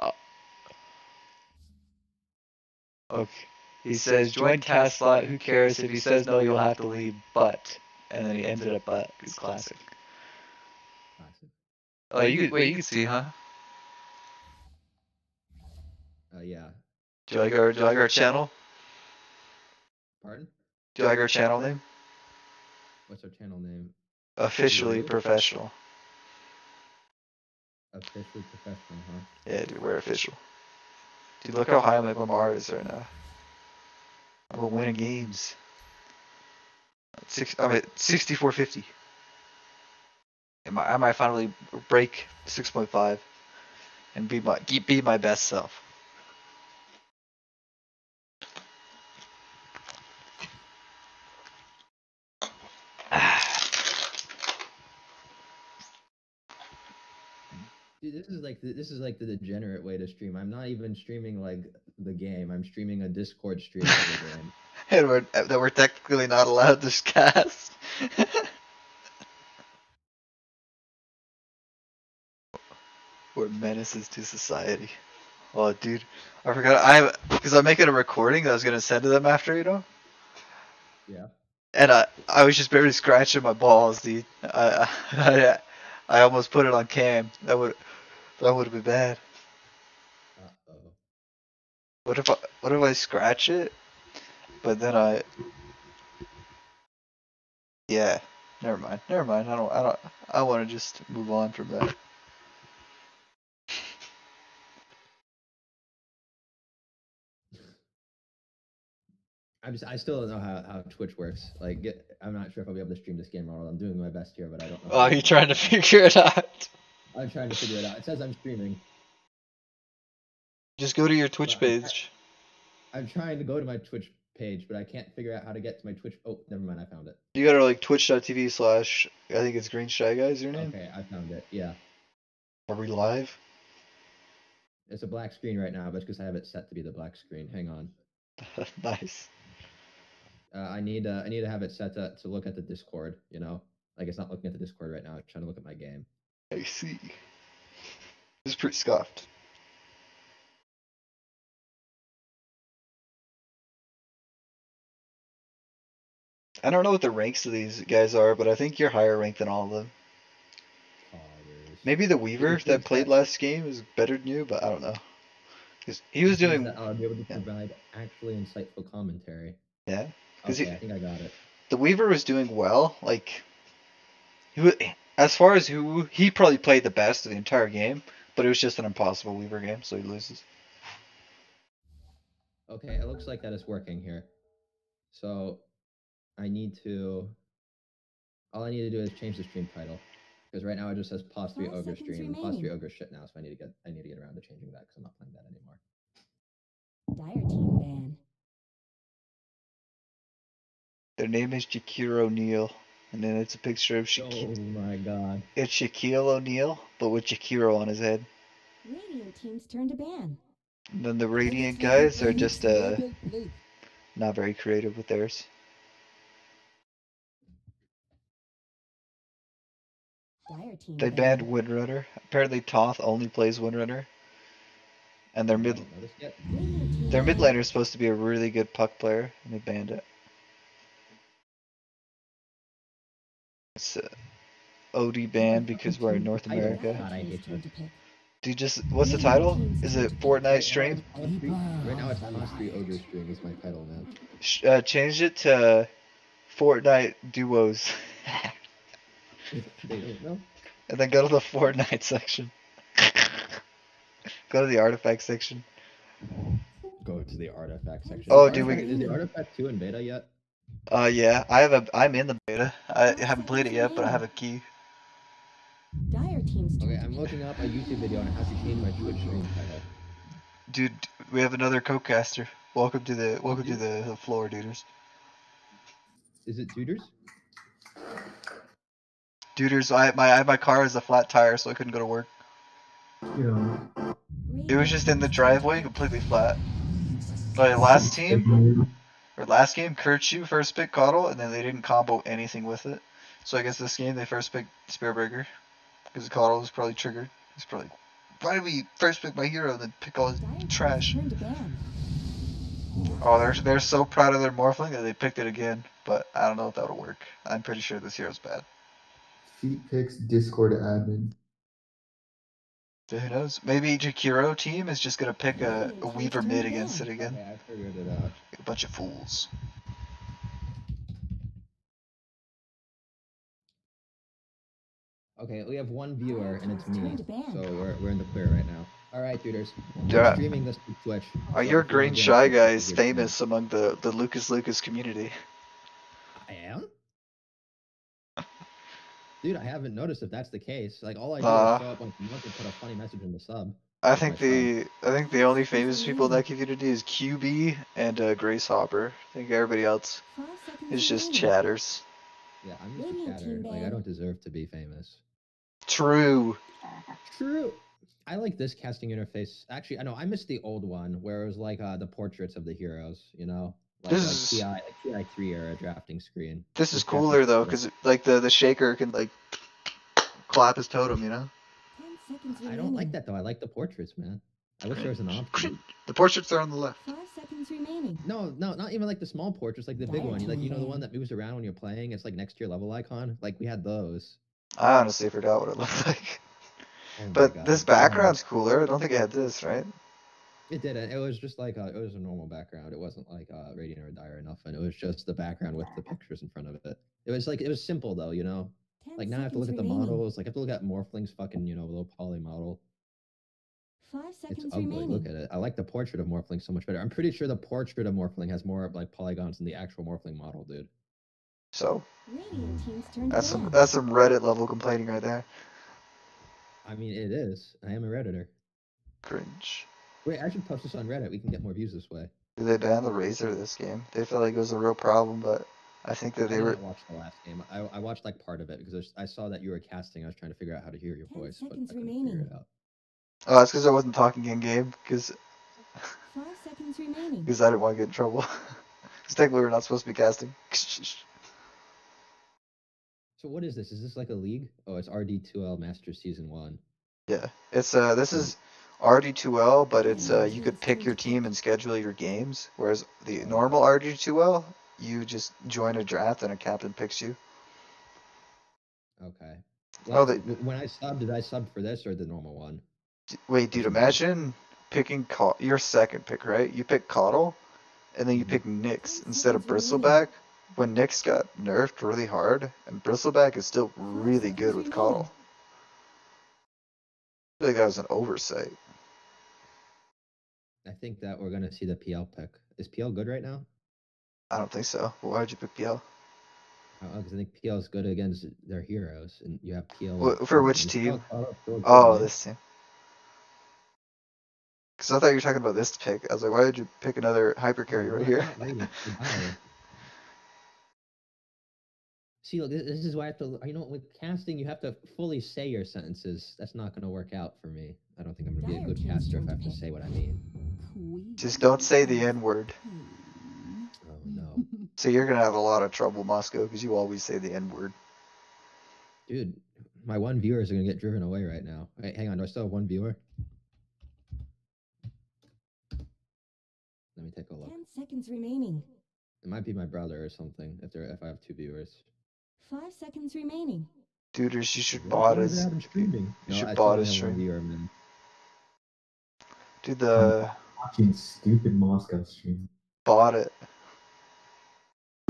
Oh. Okay. He says, join cast slot. Who cares? If he says no, you'll have to leave. But. And then he ended up but. It's classic. Classic. Oh, you wait, you can see, huh? Uh, yeah. Do you like our, do you like our channel? Pardon? Do you like our channel name? What's our channel name? Officially professional. Officially professional, huh? Yeah, dude, we're official. Dude, look how high my MMR is right now. I'm winning games. Six, I'm at 6450. I might, I might finally break 6.5 and be my be my best self. This is like the, this is like the degenerate way to stream. I'm not even streaming like the game. I'm streaming a Discord stream of the game. and we're, uh, that we're technically not allowed to cast. we're menaces to society. Oh, dude, I forgot. I because I'm making a recording that I was gonna send to them after, you know. Yeah. And I, I was just barely scratching my balls, dude. I, I, I almost put it on cam. That would, that would be bad. Uh oh. What if I, what if I scratch it, but then I, yeah, never mind, never mind. I don't, I don't, I want to just move on from that. I'm just I still don't know how, how Twitch works. Like get, I'm not sure if I'll be able to stream this game Ronald. I'm doing my best here, but I don't know. Oh, you trying to figure it out? I'm trying to figure it out. It says I'm streaming. Just go to your Twitch I- page. I'm trying to go to my Twitch page, but I can't figure out how to get to my Twitch. Oh, never mind. I found it. You gotta like twitch.tv slash, I think it's Green Shy Guys, your name? Okay, I found it. Yeah. Are we live? It's a black screen right now, but it's because I have it set to be the black screen. Hang on. nice. Uh, I need uh, I need to have it set to, to look at the Discord. You know, like it's not looking at the Discord right now. It's trying to look at my game. I see. This is pretty scuffed. I don't know what the ranks of these guys are, but I think you're higher ranked than all of them. Oh, Callers. Maybe the Weaver that played last game is better than you, but I don't know. 'Cause he was doing, that uh, I'll be able to yeah. provide actually insightful commentary. yeah. 'Cause Okay, he- I think I got it. The Weaver was doing well. Like, he wa as far as who he probably played the best of the entire game, but it was just an impossible Weaver game, so he loses. Okay, it looks like that is working here. So I need to. All I need to do is change the stream title. Because right now it just says Pause 3 Ogre stream. and Pause 3. Ogre shit now, so I need to get I need to get around to changing that because I'm not playing that anymore. Dire team ban. Their name is Jakiro O'Neal, and then it's a picture of Shaquille. Oh my god. It's Shaquille O'Neal, but with Jakiro on his head. Radiant team's turn to ban. And then the The Radiant next guys are just uh not very creative with theirs. Team They ban. banned Windrunner. Apparently Toth only plays Windrunner. And their I mid haven't noticed yet. Radiant team their mid laner is supposed to be a really good puck player, and they banned it. It's uh, OD banned because we're in North America. God, I hate turn you. to pick. Do you just what's the title? Is it Fortnite stream? Right now it's Pause 3 Ogre stream is my title now. Uh, change it to Fortnite duos, they don't know. and then go to the Fortnite section. go to the artifact section. Go to the artifact section. Oh, do we- Is the artifact 2 in beta yet? Uh, yeah, I have a. I'm in the beta. I haven't played it yet, but I have a key. Dire team's Okay, I'm looking up a YouTube video and it has to change my Twitch stream title. Dude, we have another co-caster. Welcome to the welcome to the, the floor, duders. Is it Tutors? Duders, I my I, my car has a flat tire, so I couldn't go to work. It was just in the driveway, completely flat. Like last team or last game, Kirchu first picked KotL, and then they didn't combo anything with it. So I guess this game they first picked Spirit Breaker because KotL was probably triggered. He's probably why did we first pick my hero and then pick all his trash? Oh, they're they're so proud of their morphling that they picked it again, but I don't know if that'll work. I'm pretty sure this hero's bad. Feet picks Discord admin. So who knows? Maybe Jakiro team is just gonna pick a, a Weaver mid against it again. Okay, I figured it out. A bunch of fools. Okay, we have one viewer and it's me, Turn to ban. so we're, we're in the clear right now. All right, tutors. Yeah. I'm streaming this to Twitch. Are so your you green shy guys famous among the the Lucas Lucas community? I am. Dude, I haven't noticed if that's the case. Like all I do Uh, is show up once a month and put a funny message in the sub. I think my friend. the I think the only famous people in that community is QB and uh, Grace Hopper. I think everybody else is just chatters. Yeah, I'm just a chatter. Like I don't deserve to be famous. True. True. I like this casting interface. Actually, I know I missed the old one where it was like uh, the portraits of the heroes. You know, like, This like is- TI, like TI three era drafting screen. This is cooler though, because like the the shaker can like clap his totem. You know, I don't like that though. I like the portraits, man. I wish there was an option. the portraits are on the left. Five seconds remaining. No, no, not even like the small portraits, like the big one. Like you know the one that moves around when you're playing. It's like next to your level icon. Like we had those. I honestly forgot what it looked like. Oh But God. this background's cooler. I don't think it had this, right? It didn't. It was just like uh, it was a normal background. It wasn't like uh, radiant or dire enough, and it was just the background with the pictures in front of it. It was like it was simple though, you know. Ten Like now I have to look at the remaining. models. Like I have to look at Morphling's fucking you know low poly model. Five It's seconds ugly. remaining. Look at it. I like the portrait of Morphling so much better. I'm pretty sure the portrait of Morphling has more like polygons than the actual Morphling model, dude. So Radiant team's turn that's some that's some Reddit level complaining right there. I mean, it is. I am a redditor. Cringe. Wait, I should post this on Reddit. We can get more views this way. Did they ban the Razor this game? They felt like it was a real problem, but I think that I they were. didn't watch the last game. I, I watched like part of it because I saw that you were casting. I was trying to figure out how to hear your Ten voice, but I seconds couldn't figure remaining. it out. Oh, that's because I wasn't talking in game. Because Five seconds remaining. because I didn't want to get in trouble. Because technically we're not supposed to be casting. So what is this? Is this like a league? Oh, it's RD2L Master Season One. yeah, it's uh this is RD2L, but it's uh you could pick your team and schedule your games. Whereas the normal RD2L, you just join a draft and a captain picks you. Okay. Oh, Well, they- w- when I subbed, did I sub for this or the normal one? D- Wait, dude, imagine picking Ca- your second pick, right? You pick KotL, and then you pick Nyx instead of Bristleback. When Nyx got nerfed really hard, and Bristleback is still really good with KotL. I feel like that was an oversight. I think that we're gonna see the PL pick. Is PL good right now? I don't think so. Why would you pick PL? Because I think PL is good against their heroes, and you have PL. For which team? Caught up Oh, this team. Because I thought you were talking about this pick. I was like, why did you pick another hyper carry right here? not Radiant, the Dire. See, look, this this is why I have to. You know, with casting, you have to fully say your sentences. That's not going to work out for me. I don't think I'm going to be a good team's caster if I have to say what I mean. Just don't say the N word. Oh no, So you're gonna have a lot of trouble, Moscow, because you always say the N word. dude, my one viewers are going to get driven away right now. Wait, hang on, do I still have one viewer? Let me take a look. Ten seconds remaining. It might be my brother or something. If there, if I have two viewers. Five seconds remaining. Duders, you should Why bot is his. Adam streaming? you should I bot totally his have one stream. viewer, man. Dude, the Watching stupid Moscow stream. bought it.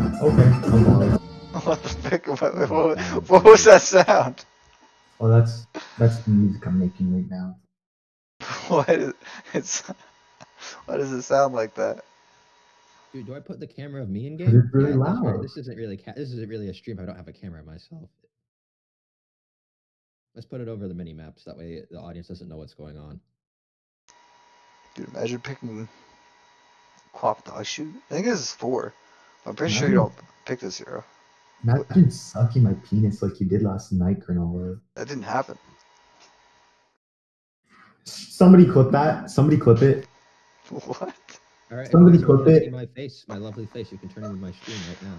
Okay, I'm on it. What the fuck? What, what, what was that sound? Oh, that's that's the music I'm making right now. What is it's? Why does it sound like that? Dude, do I put the camera of me in game? it's really that's right. loud. This isn't really ca- this isn't really a stream. I don't have a camera myself. Let's put it over the mini maps. That way the audience doesn't know what's going on. Dude, imagine picking QoP Dog Shoot. I think this is four. I'm pretty sure you don't pick this hero. Imagine sucking my penis like you did last night, Granola. That didn't happen. Somebody clip that. Somebody clip it. What? All right, Somebody everybody, if wanna clip see it. my face, my lovely face. You can turn into my stream right now.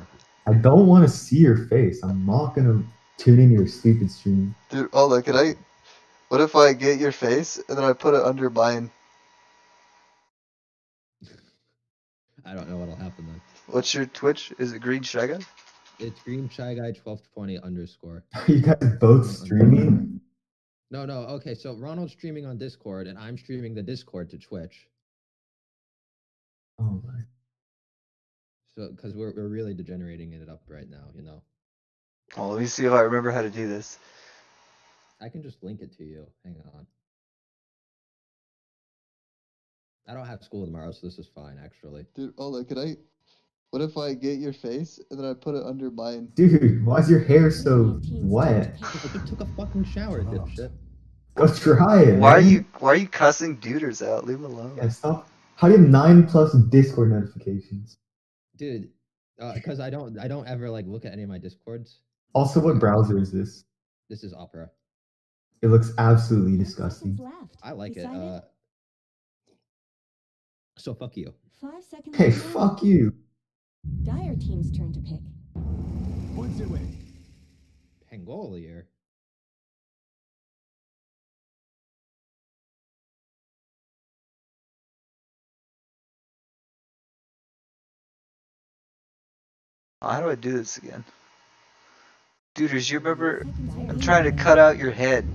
I don't want to see your face. I'm not gonna tune into your stupid stream. Dude, oh look, can I? What if I get your face and then I put it under mine? I don't know what'll happen then. What's your Twitch? Is it Green Shy Guy? It's Green Shy Guy twelve twenty underscore. Are you guys both streaming? No, no. Okay, so Ronald's streaming on Discord, and I'm streaming the Discord to Twitch. Oh my. So, because we're we're really degenerating it up right now, you know. Oh, let me see if I remember how to do this. I can just link it to you. Hang on. I don't have school tomorrow, so this is fine, actually. Dude, Ola, could I? What if I get your face and then I put it under mine? Dude, why is your hair so wet? I just took a fucking shower, Oh. dipshit. Go try it. Why are you Why are you cussing duders out? Leave him alone. Yeah, stop. How do you have nine plus Discord notifications? Dude, because I don't I don't ever like look at any of my discords. Also, what browser is this? This is Opera. It looks absolutely disgusting. I like it. Uh, so fuck you. Five seconds. Hey, fuck you. Dire team's turn to pick. Points away. Pangolier. How do I do this again? Duders, you remember? Seconds I'm trying to cut out your head.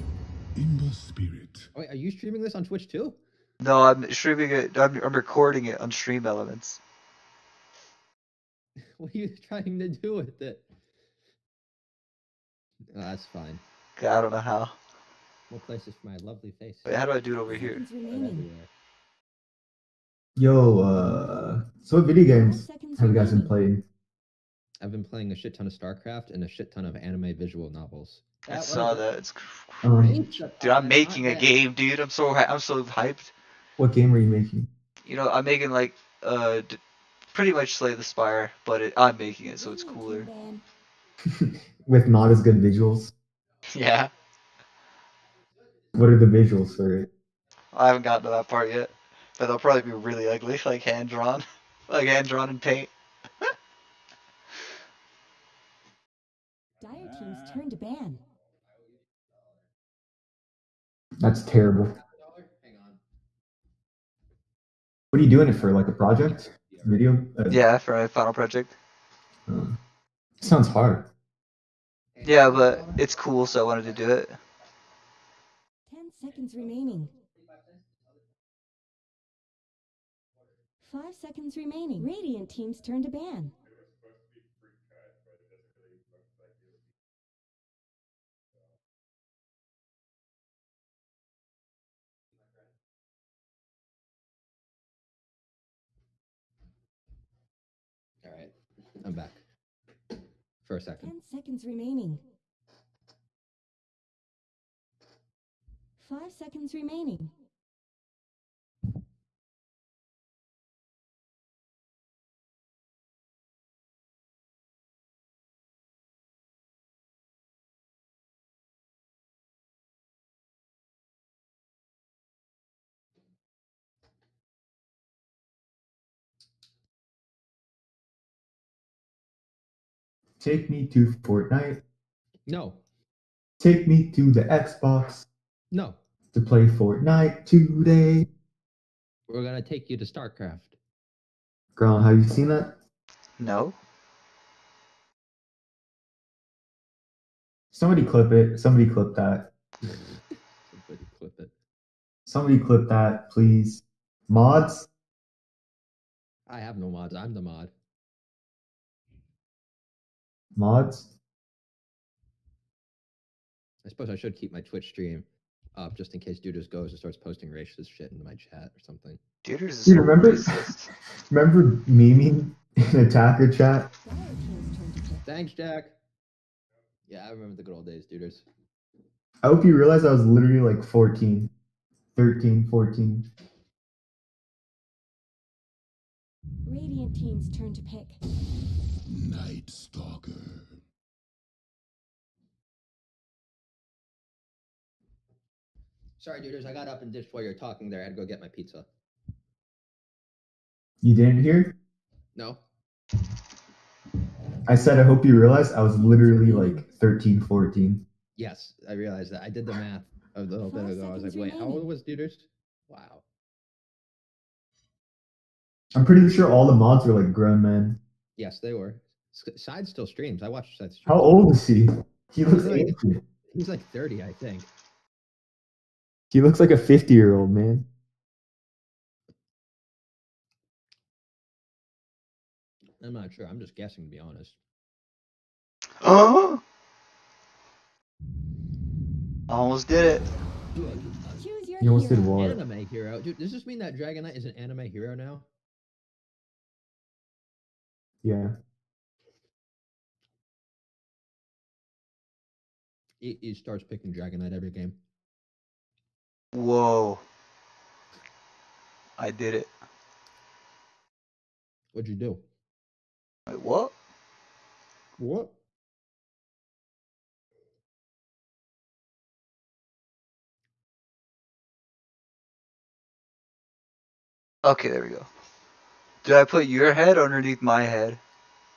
In the spirit. Oh, wait, are you streaming this on Twitch too? No, I'm streaming it. I'm, I'm recording it on Stream Elements. What are you trying to do with it? Oh, that's fine. Okay, I don't know how. More places for my lovely face. Wait, how do I do it over here? Seconds They're Yo, uh, so what video games have you guys been playing? I've been playing a shit ton of StarCraft and a shit ton of anime visual novels. I saw that. It's Um, great. Dude, I'm making a game, dude. I'm so I'm so hyped. What game are you making? You know, I'm making like uh, pretty much Slay the Spire, but it, I'm making it so it's cooler. With not as good visuals. Yeah, What are the visuals for it? I haven't gotten to that part yet, but they'll probably be really ugly, like hand drawn, like hand drawn in paint. Dire team's turn to ban. That's terrible. What are you doing it for? Like a project? Video? Uh, Yeah, for a final project. uh, sounds hard. Yeah, but it's cool, so I wanted to do it. Ten seconds remaining. Five seconds remaining. Radiant team's turn to ban. I'm back for a second. Ten seconds remaining. Five seconds remaining. Take me to Fortnite. No, Take me to the Xbox no, to play Fortnite today. we're gonna take you to StarCraft. Girl, have you seen that? No. Somebody clip it. Somebody clip that. Somebody clip it. Somebody clip that, please. Mods? I have no mods. I'm the mod. Mods? I suppose I should keep my Twitch stream up just in case dude just goes and starts posting racist shit into my chat or something. Duders is Dude, remember? racist. remember memeing in attacker chat? Dire team's turn to pick. Thanks, Jack. Yeah, I remember the good old days, duders. I hope you realize I was literally like 14, 13, 14. Radiant team's turn to pick. Night Stalker. Sorry, duders. I got up and dished while you're talking there. I had to go get my pizza. You didn't hear? No? I said, I hope you realize I was literally like 13, 14. Yes, I realized that. I did the math a little bit ago. I was like, wait, how old was duders? Wow. I'm pretty sure all the mods are like grown men. Yes, they were. Side still streams. I watched Side stream. How old is he? He looks Really? ancient. He's like 30, I think. He looks like a 50 year old man. I'm not sure. I'm just guessing, to be honest. Oh! Almost did it. Choose You almost did hero. what? Anime hero. Dude, does this mean that Dragon Knight is an anime hero now? Yeah. He, he starts picking Dragon Knight every game. Whoa. I did it. What'd you do? Wait, what? What? Okay, there we go. Did I put your head underneath my head?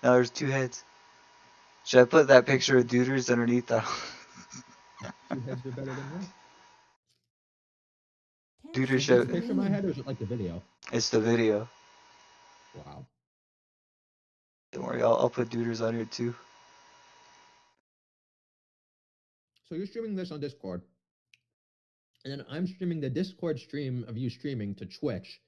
No, there's two heads. Should I put that picture of Duders underneath the... Two heads are better than one? Dude, Ten you Is it picture in my head or is it like the video? it's the video. Wow. Don't worry, I'll, I'll put Duders on here too. So you're streaming this on Discord. And then I'm streaming the Discord stream of you streaming to Twitch.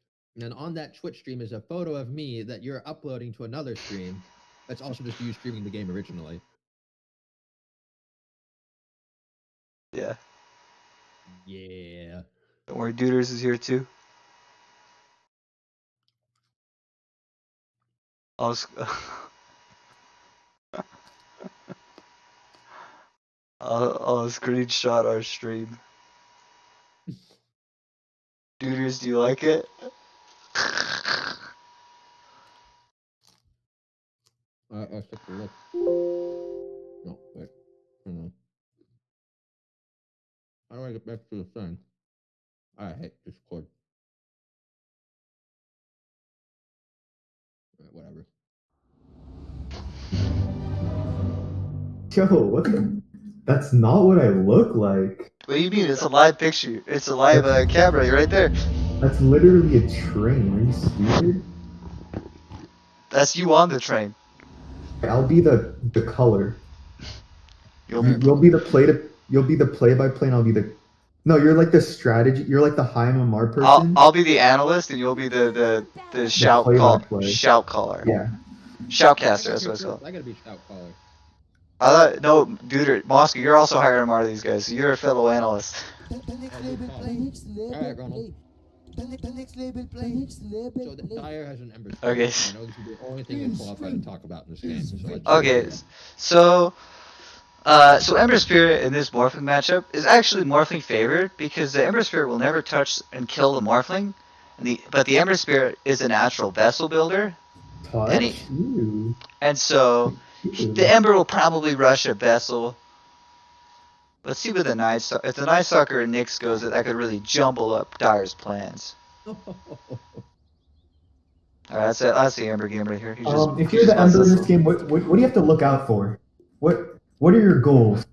And on that Twitch stream is a photo of me that you're uploading to another stream. That's also just you streaming the game originally. Yeah. Yeah. Don't worry, Duders is here too. I'll sc- I'll, I'll screenshot our stream. Duders, do you like it? I'll take a look. No, wait. Hold on. How do I get back to the thing? I hate Discord. Alright, whatever. Yo, what the? That's not what I look like. What do you mean? It's a live picture. It's a live uh, camera right there. That's literally a train. Are you stupid? That's you on the train. I'll be the the color. You'll be You'll be the play to. You'll be the play by play, and I'll be the. No, you're like the strategy. You're like the high MMR person. I'll, I'll be the analyst and you'll be the the, the shout call play-by-play. shout caller. yeah. Shoutcaster, that's what it's called. I gotta be shout caller. I thought no, dude, Moscow, you're also higher MMR than these guys, so you're a fellow analyst. The, the next good label call. play. The next label Alright, Ronald. Play. The, ne- the next label play. The next label So the play. Dire has an Ember. Okay. I know this is the only thing you're qualified to talk about in this game. So Okay, so uh, so Ember Spirit in this Morphling matchup is actually Morphling favored because the Ember Spirit will never touch and kill the Morphling, and the but the Ember Spirit is a natural vessel builder, Touch Any- you. and so the Ember will probably rush a vessel. Let's see where the Night Stalker, if the Night Stalker and Nyx goes, that could really jumble up Dire's plans. Alright, that's it. That's the Ember game right here. He just- Um, if you're just the wants Ember in this- this game, what, what what do you have to look out for? What what are your goals?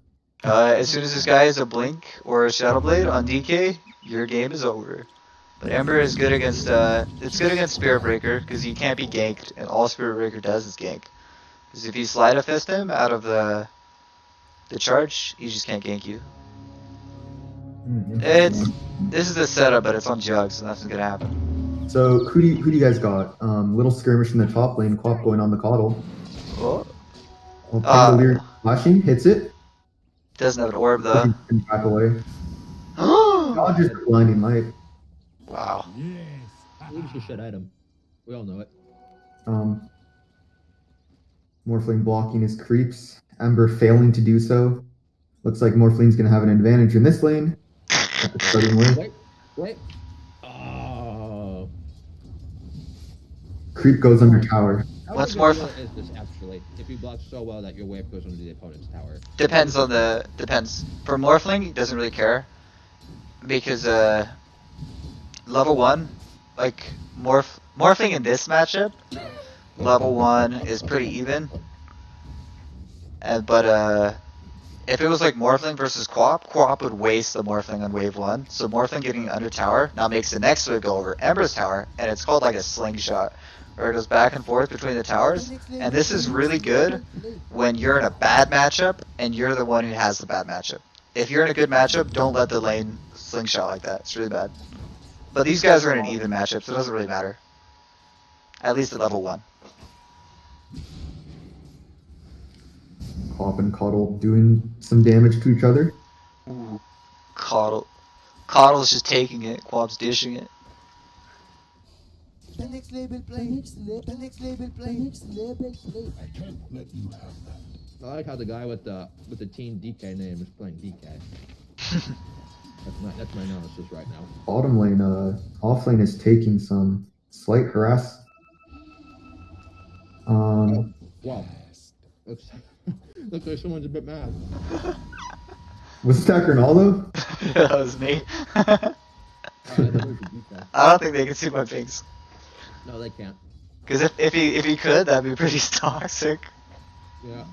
Uh, as soon as this guy is a Blink or a Shadow Blade on DK, your game is over. But Ember is good against, uh, it's good against Spirit Breaker, because he can't be ganked, and all Spirit Breaker does is gank. Because if you Sleight of Fist him out of the, the charge, he just can't gank you. Hmm, It's, this is the setup, but it's on Jugs, and nothing's gonna happen. So who do you, who do you guys got? Um, little skirmish in the top lane, QoP going on the KotL. Oh, Well, Uh, flashing, hits it, doesn't have an orb though. and back away. wow. Dodges the blinding light. Wow. Yes. Leaves a shit item. We all know it. Um, Morphling blocking his creeps. Ember failing to do so. Looks like Morphling's gonna have an advantage in this lane. At the starting lane. Wait, wait. Oh. Creep goes under tower. How What's big more is this actually? If you block so well that your wave goes under the opponent's tower. Depends on the depends. For Morphling, he doesn't really care because uh, level one, like morph morphing in this matchup, level one is pretty even. And but uh, if it was like Morphling versus QoP, QoP would waste the Morphling on wave one. So Morphling getting under tower now makes the next wave go over Ember's tower, and it's called like a slingshot, where it goes back and forth between the towers. And this is really good when you're in a bad matchup and you're the one who has the bad matchup. If you're in a good matchup, don't let the lane slingshot like that. It's really bad. But these guys are in an even matchup, so it doesn't really matter. At least at level one. QoP and KotL doing some damage to each other. Ooh, KotL. KotL's just taking it. QoP's dishing it. The next label play. The next, la- the next label play. The next label play. I can't let you have that. I like how the guy with the with the team DK name is playing DK. that's my that's my nemesis right now. Bottom lane, uh, off lane is taking some slight harass. Um, Wow. Looks looks like someone's a bit mad. was that Ronaldo? that was me. I was a I don't think they can see my pings. No, they can't. Because if, if he if he could, that'd be pretty toxic. Yeah,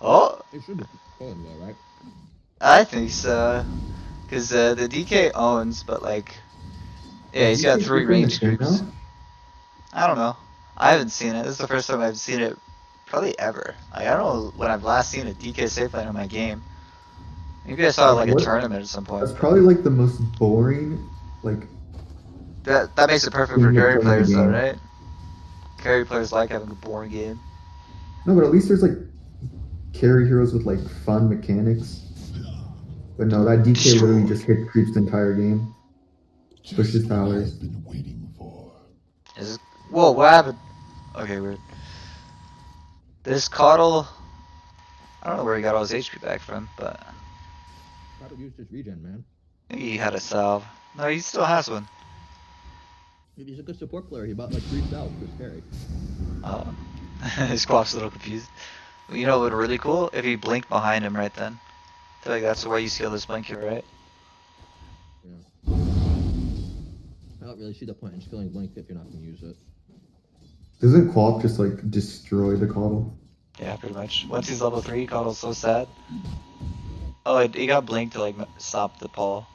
Oh, it should be pulling though, right? I think so. Because uh, the DK owns, but like, yeah, he's got three keeping range groups. I don't know. I haven't seen it. This is the first time I've seen it, probably ever. Like, I don't know when I've last seen a DK safe lane in my game. Maybe I saw it like a What? tournament at some point. That's probably like the most boring, like That that makes it perfect for When carry players, though, right? Carry players like having a boring game. no, but at least there's like carry heroes with like fun mechanics. But no, that DK literally just hit creeps the entire game. Pushes Just what. I've been waiting for. Is it, whoa, what happened? Okay, weird. This KotL, I don't know where he got all his HP back from, but Gotta use this regen, man. He had a salve. No, he still has one. He's a good support player. He bought like three cells for oh. his carry. Oh. his QoP's a little confused. You know what would be really cool? If he blinked behind him right then. I feel like that's the way you see all this blink here, right? I don't really see the point in skilling blink if you're not gonna use it. Doesn't QoP just like destroy the KotL? Yeah, pretty much. Once he's level 3, KotL's so sad. Oh, it- he got blinked to like stop the Paul.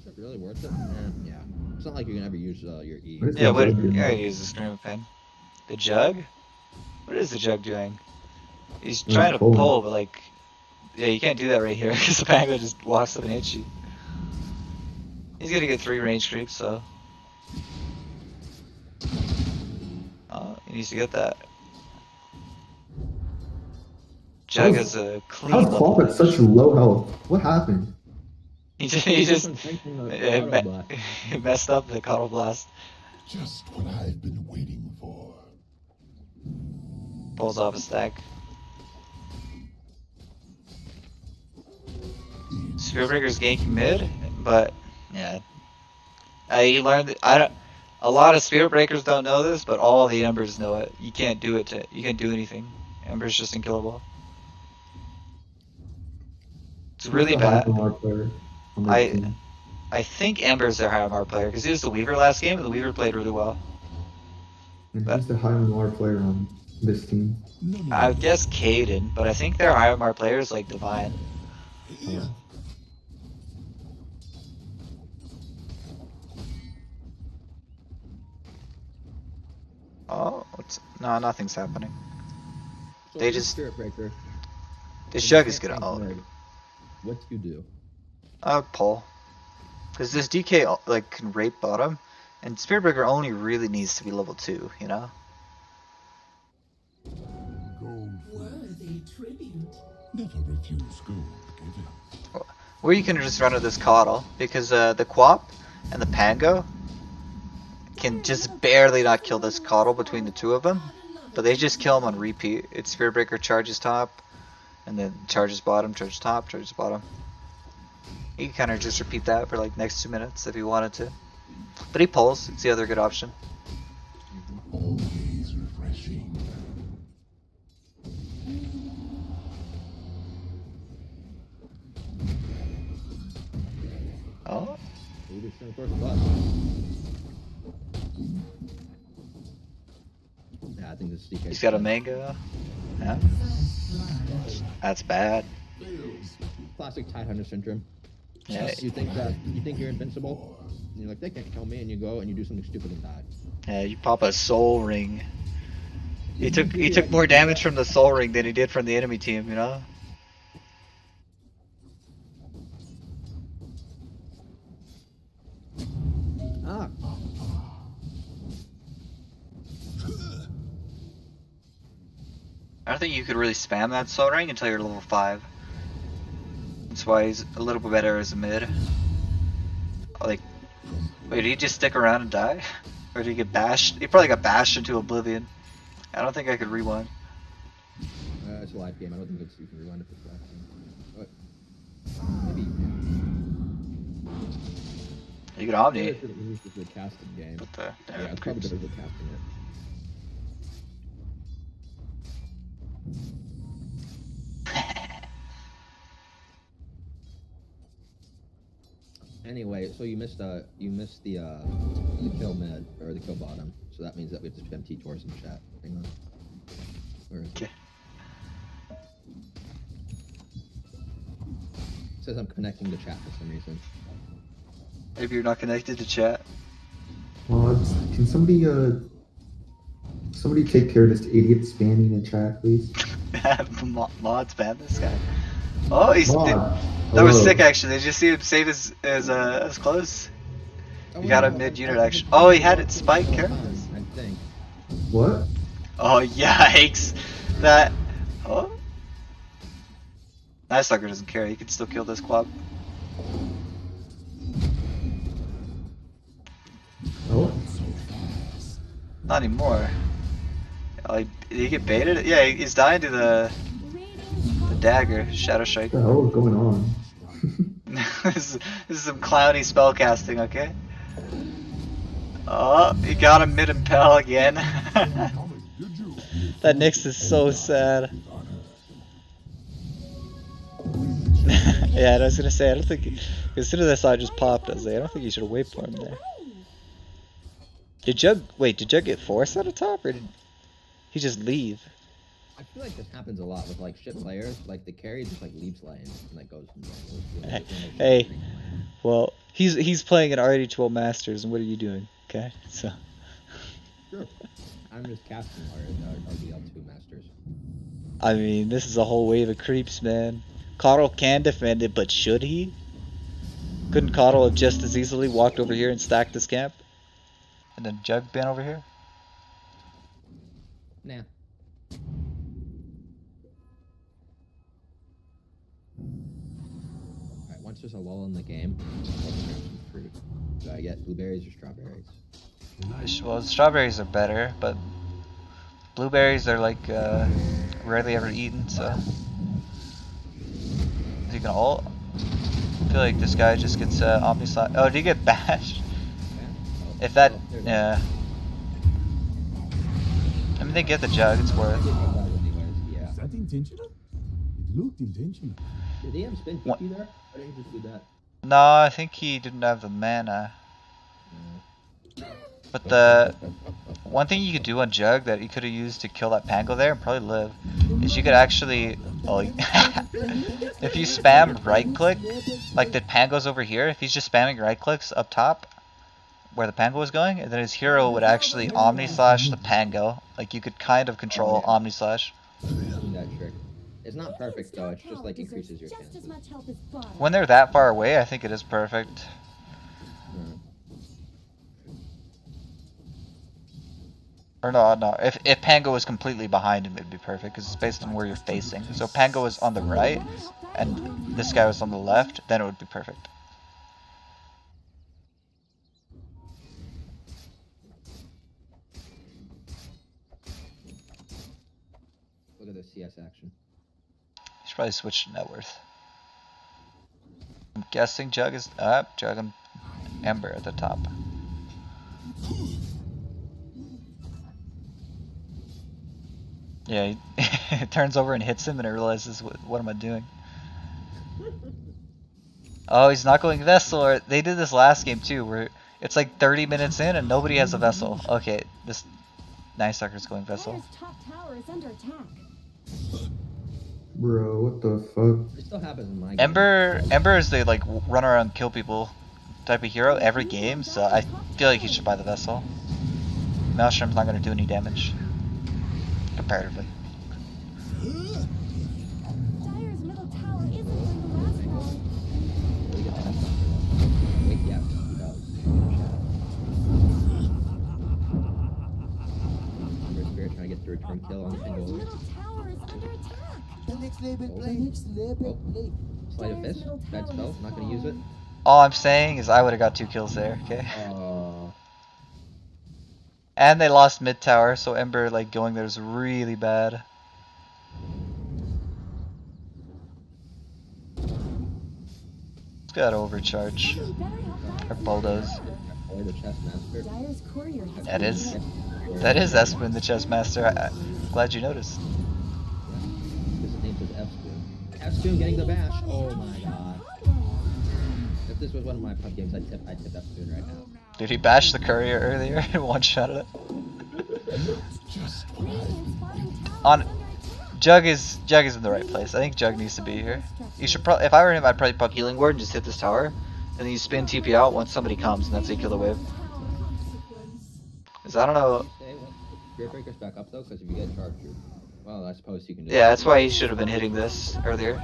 Is it really worth it? Eh, yeah. It's not like you're gonna ever use uh, your E. What is Yeah, that what? jug doing? Yeah, I use the Scream of Pain. The jug? What is the jug doing? He's Mm, trying to pull. pull, but like, yeah, you can't do that right here because the Pango just walks up and hits you. He's gonna get three range creeps, so. He needs to get that. Jug How's- has a clean How's level. QoP at such low health? What happened? He just, he just Wasn't thinking of it me- blast. messed up the KotL Blast. Just what I've been waiting for. Pulls off a stack. Spirit Breaker's ganking mid, but yeah. I learned I don't a lot of Spirit Breakers don't know this, but all the Embers know it. You can't do it to you can't do anything. Ember's just unkillable. It's really Who's the high bad. I- I think Ember's their high MMR player because he was the Weaver last game, and the Weaver played really well. And who's the high MMR player on this team? I would guess Caden, but I think their high MMR player is like Divine. Oh, yeah. Oh, what's no, nothing's happening. So They just- Spirit Breaker. This jug is can't gonna tank own. What do you do? Uh, pull. Because this DK like can rape bottom, and Spirit Breaker only really needs to be level two. You know. Gold. Worthy tribute. Never refuse gold given. Or you can just run with this KotL because uh, the QoP and the Pango can just barely not kill this KotL between the two of them, but they just kill him on repeat. It's Spirit Breaker charges top, and then charges bottom, charges top, charges bottom. You can kind of just repeat that for like next two minutes if you wanted to. But he pulls. It's the other good option. Always refreshing. Oh, Yeah, I think this DK. he's got a mango. Yeah. That's bad. Classic Tidehunter syndrome. Yeah, You think that you think you're invincible, and you're like, they can't kill me, and you go and you do something stupid and die. yeah. You pop a soul ring. He took he took more damage from the soul ring than he did from the enemy team. You know. I don't think you could really spam that soul ring until you're level five. That's why he's a little bit better as a mid. Like, wait, did he just stick around and die? Or did he get bashed? He probably got bashed into oblivion. I don't think I could rewind. uh, it's a live game. I don't think it's you can rewind if it's live game. But maybe. You could Yeah. omni. It's just a casting game. But the, Yeah, it's probably better than casting it. Anyway, so you missed uh you missed the uh the kill mid or the kill bottom, so that means that we have to spam T tours in chat. Hang on. Where is it? Okay. It says I'm connecting the chat for some reason. Maybe you're not connected to chat. Well, can somebody uh somebody take care of this idiot spamming in chat, please? Have Mo- mods ban this guy. Oh, he's Mod, that was sick actually. Did you see him save his his uh his clothes? You got a mid-unit I- I- action. Oh, he had it spike I think. What? Oh yikes! That oh. Night Stalker doesn't care. He can still kill this club. Oh, Not anymore. He, did he get baited? Yeah, he's dying to the the dagger, Shadow Strike. what the hell is going on? this, is, this is some clowny spell casting, okay? Oh, he got him mid impale again. that Nyx is so sad. yeah, I was gonna say, I don't think. As soon as I saw it just popped, I was like, I don't think you should wait for him there. Did Jug. Wait, did Jug get forced out of top, or did he just leave? I feel like this happens a lot with like shit players. Like the carry just like leaves lane and like goes. And goes, goes, goes, Hey. Well, he's he's playing an RD12 Masters, and what are you doing? Okay, so. Sure. I'm just casting our RDL two masters. I mean, this is a whole wave of creeps, man. KotL can defend it, but should he? Couldn't KotL have just as easily walked over here and stacked this camp? And then Jug been over here? Nah. Alright, once there's a lull in the game, I'll grab some fruit. Do I get blueberries or strawberries? Well, strawberries are better, but blueberries are like uh, rarely ever eaten, so. Is he gonna ult? I feel like this guy just gets uh, Omni Slash. Oh, did he get bashed? Yeah? Oh, If that, oh, there it is. yeah. I mean, they get the jug, it's worth. I'll give you that anyways, yeah. Is that intentional? It looked intentional. Did he have spin What? 50 there? Why didn't he just do that? No, I think he didn't have the mana. But the one thing you could do on Jug that you could have used to kill that Pango there and probably live is you could actually, oh, if you spam right click, like the Pango's over here, if he's just spamming right clicks up top where the Pango was going, and then his hero would actually Omni Slash the Pango. Like you could kind of control Omni Slash. That trick. It's not perfect though, it's just like increases your chances. much help as bottom. When they're that far away, I think it is perfect. Mm. Or no, no. If if Pango was completely behind him, it'd be perfect because it's based on where you're facing. So if Pango was on the right, and this guy was on the left, then it would be perfect. Look at the CS action. You should probably switch to net worth. I'm guessing Jug is up. Jug and Ember at the top. Yeah, he turns over and hits him, and it realizes what, what am I doing? Oh, he's not going vessel. Or they did this last game too, where it's like 30 minutes in and nobody has a vessel. Okay, this Night Stalker's going vessel. Bro, what the fuck? It still happens in my game. Ember Ember is the like run around kill people type of hero every game, so I feel like he should buy the vessel. Maelstrom's not gonna do any damage. Comparatively. Dire's middle tower isn't going to last long. Really good test. Wait, yes, he does. Ember Spirit trying to get the return kill on Dire's single. Play. The next level play. Sleight of fist. Bad spell. Not gonna use it. All I'm saying is I would have got two kills there, okay? Uh, And they lost mid tower, so Ember like going there is really bad. It's got overcharge. You better help Or Dire. bulldoze. or the chess master. Dire's courier has That been is attacked. that is Espen the chess master. I, I'm glad you noticed. Spoon. F getting the bash. Oh my god. If this was one of my pub games, I'd tip, I'd tip F Spoon right now. Did he bash the courier earlier and one shot at it? Just Radiant's bottom tower On- is under attack. Jug is Jug is in the right place. I think Jug needs to be here. You should probably if I were him I'd probably pop healing ward and just hit this tower. And then you spin TP out once somebody comes and that's how you kill the wave. Cause I don't know Say what? Breaker's back up though, because if you get charged, you're. Well, I suppose you can do Yeah, that's why he should have been hitting this earlier.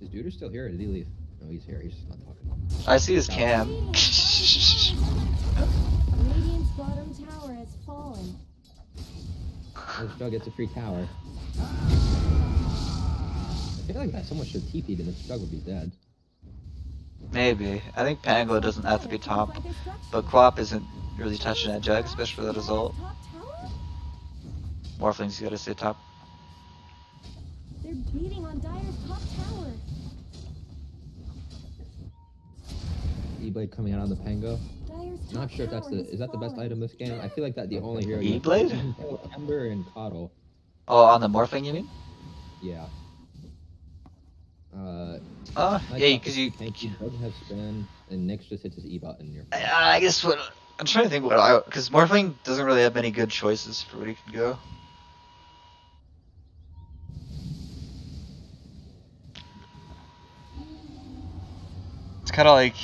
Is Duder still here or did he leave? No, he's here. He's just not talking. I see his cam. Radiant's bottom tower has fallen. This Jug gets a free tower. I feel like that someone should TP and this Jug would be dead. Maybe. I think Pango doesn't have to be top. But Quap isn't really touching that Jug, especially for that result. Top tower? Morphling's gotta stay top. They're beating on Dire's top tower. E-Blade coming out on the Pango. Dire's Not sure if that's the has is that the best item this game. I feel like that the only hero. E-Blade? Ember and KotL. Oh, on the Morphling you mean? Yeah. Uh, Uh, yeah, because you. Thank you. Doug has spin, and Nyx just hits his E button. and You're I, I guess what. I'm trying to think what I. Because Morphling doesn't really have many good choices for where he can go. It's kind of like.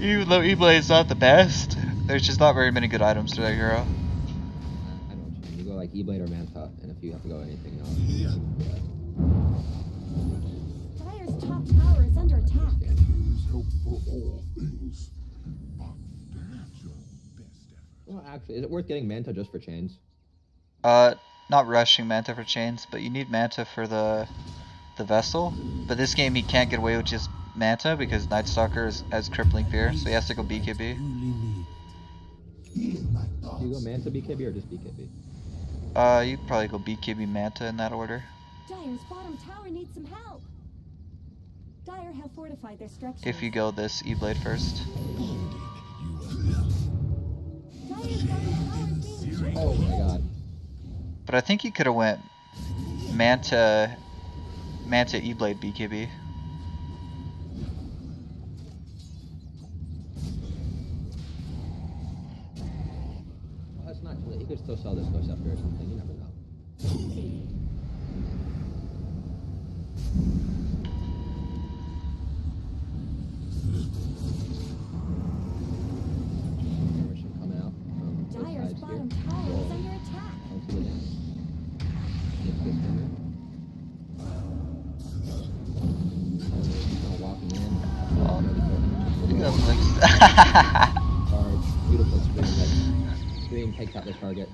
Even though E-Blade's not the best, there's just not very many good items to that hero. I don't know. what you. You go like E-Blade or Manta, and if you have to go anything else. Dire's top tower is under attack. use hope for all things. But that's your best effort. Well, actually, is it worth getting Manta just for chains? Uh, not rushing Manta for chains, but you need Manta for the the vessel. But this game he can't get away with just Manta because Night Stalker is, has crippling fear, so he has to go BKB. Do you go thoughts. Manta BKB or just BKB? Uh, you'd probably go BKB Manta in that order. Dire's bottom tower needs some help. Dire have fortified their structures. If you go this E-Blade first. But I think you could have went Manta, Manta E-Blade BKB. Well, that's not too late. He could still sell this Ghost after or something. You never know coming out from both Dire's sides here. bottom tower is Whoa. under attack. Onto the net. Nyx gets in there. Kinda walking in. Oh. Ready Yeah, for it. like- Charge. Beautiful screen. Like, screen takes out the target.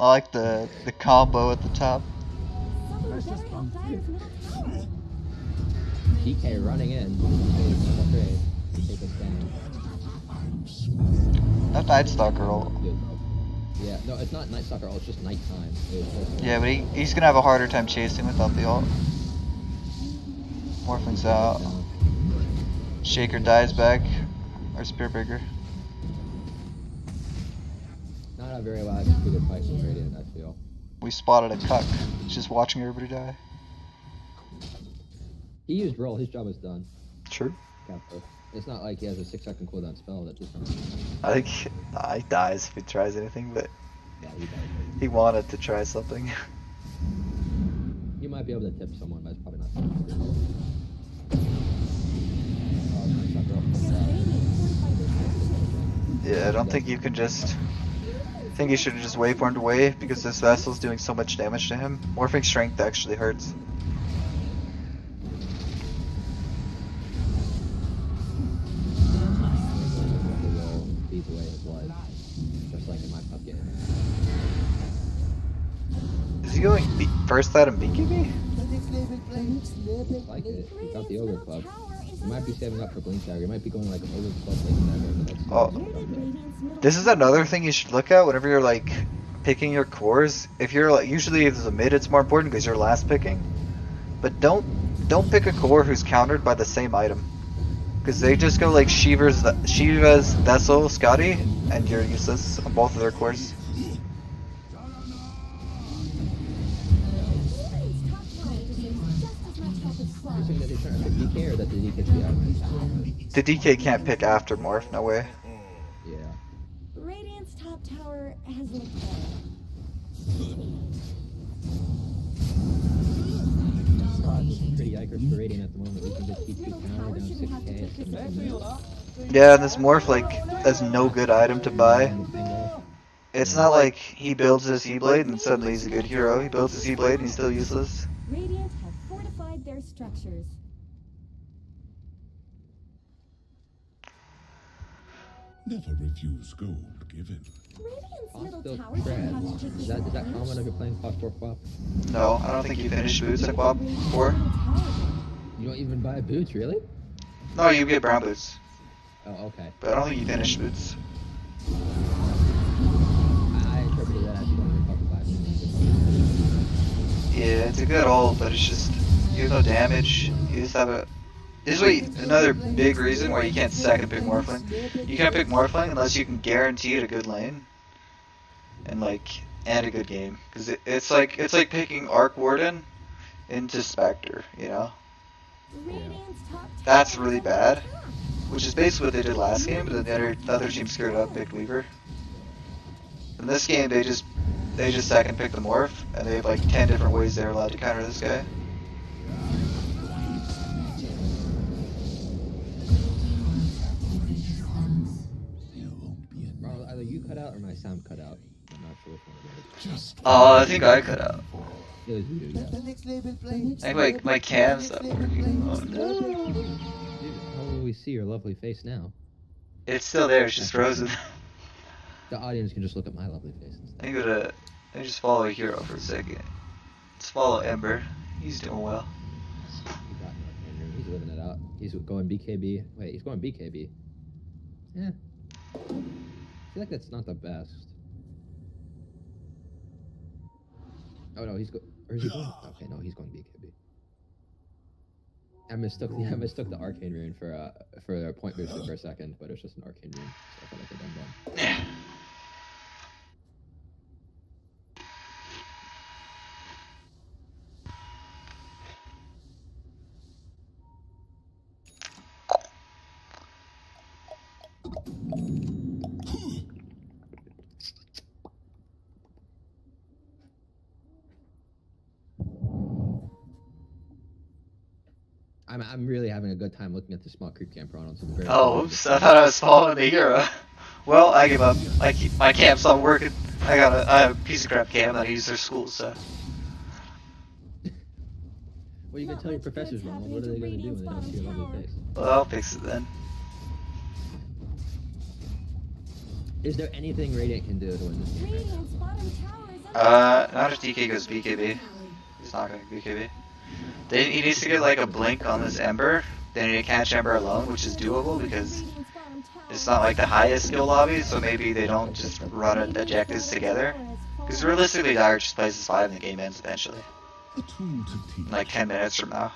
I like the the combo at the top. Someone better help Dire's middle tower. DK running in. That Night Stalker ult. Yeah, no, it's not Night Stalker ult, it's just nighttime. It Yeah, but he, he's gonna have a harder time chasing without the ult. Morphling's out. Shaker dies back. Or Spirit Breaker. Not a very last good fight from Radiant, I feel. We spotted a cuck. He's just watching everybody die. He used roll, his job is done. Sure. It's not like he has a six second cooldown spell that just I think nah, he dies if he tries anything, but Yeah, got. He wanted to try something. You might be able to tip someone, but it's probably not. Nice, that girl from the- Yeah, I don't think you can just. I think you should have just waveformed away because this vessel's doing so much damage to him. Morphing strength actually hurts. Going B- first out in BKB? The next level play. The next level Like uh, it. He got the ogre club. You might be saving up for Blink Dagger. You might be going like ogre club Blink Dagger, Oh. Where did Radiant's middle This is another thing you should look at whenever you're like picking your cores. If you're like usually if it's a mid, it's more important because you're last picking. But don't don't pick a core who's countered by the same item, because they just go like Shiva's Shiva's Vessel Skadi, and you're useless on both of their cores. Trying to pick DK or that the DK should be out of my The DK can't pick after Morph, no way. Yeah. Radiant's top tower has looked pretty yikers for Radiant at the moment. We can just keep Middle keep tower counting down shouldn't have to 6k. this at much some damage. Yeah, and this Morph like has no good item to buy. It's not like he builds his E-Blade and suddenly he's a good hero. He builds his E-Blade and he's still useless. Radiant have fortified their structures. Never refuse gold given. Radiant's middle tower shouldn't have to trash. take Is this that, much is that common if you're playing class 4 flop? No, I don't think you finished boots at Quab before. You don't even buy boots, really? No, you get brown boots, Oh, okay. but I don't think you finished boots. I, I interpreted that as you don't even fucking buy boots. Yeah, it's a good ult, but it's just you have no damage. You just have a. What another big reason why you can't second pick Morphling. You can't pick Morphling unless you can guarantee it a good lane, and like and a good game. Because it, it's like it's like picking Arc Warden into Spectre, you know. Tower That's really bad. Which is basically what they did last game, but then the other, the other team screwed up, picked Weaver. In this game, they just they just second pick the Morph, and they have like ten different ways they're allowed to counter this guy. My sound cut out. I'm not sure which one it just Oh, I think I cut out. It was you, yeah. The next level play. I think my, my cam's not working. Oh, no. Dude, how will we see your lovely face now? It's still there, it's just frozen. The audience can just look at my lovely face instead. I gotta let me just follow a hero for a second. Let's follow Ember. He's doing well. He got North Andrew. He's living it out. He's going BKB. Wait, he's going BKB. Yeah. I feel like that's not the best. Oh no, he's go. Or is he going? Okay, no, he's going BKB. I mistook the I mistook the arcane rune for uh for a point booster for a second, but it's just an arcane rune. So I a dumb dumb. I'm I'm really having a good time looking at the small creep camp Ronald. So the very Oh, oops, I thought I was following the hero. Well, I give up. I keep, my camp's not working. I got a, I have a piece of crap camp that I use their school stuff. What are you gonna tell your professors, Ronald? What are they gonna do when they don't see your Radiant's lovely face? Well, I'll fix it then. Is there anything Radiant can do to win this game? right now? Radiant's bottom tower is under Uh, not if DK goes BKB. He's not going to BKB. They, he needs to get like a blink on this Ember. Then to catch Ember alone, which is doable because Radiant's bottom tower it's not like the highest skill lobby, so maybe they don't just run objectives together. Because realistically, Dire just plays as 5 and the game ends eventually. a tool to teach. In like 10 minutes from now.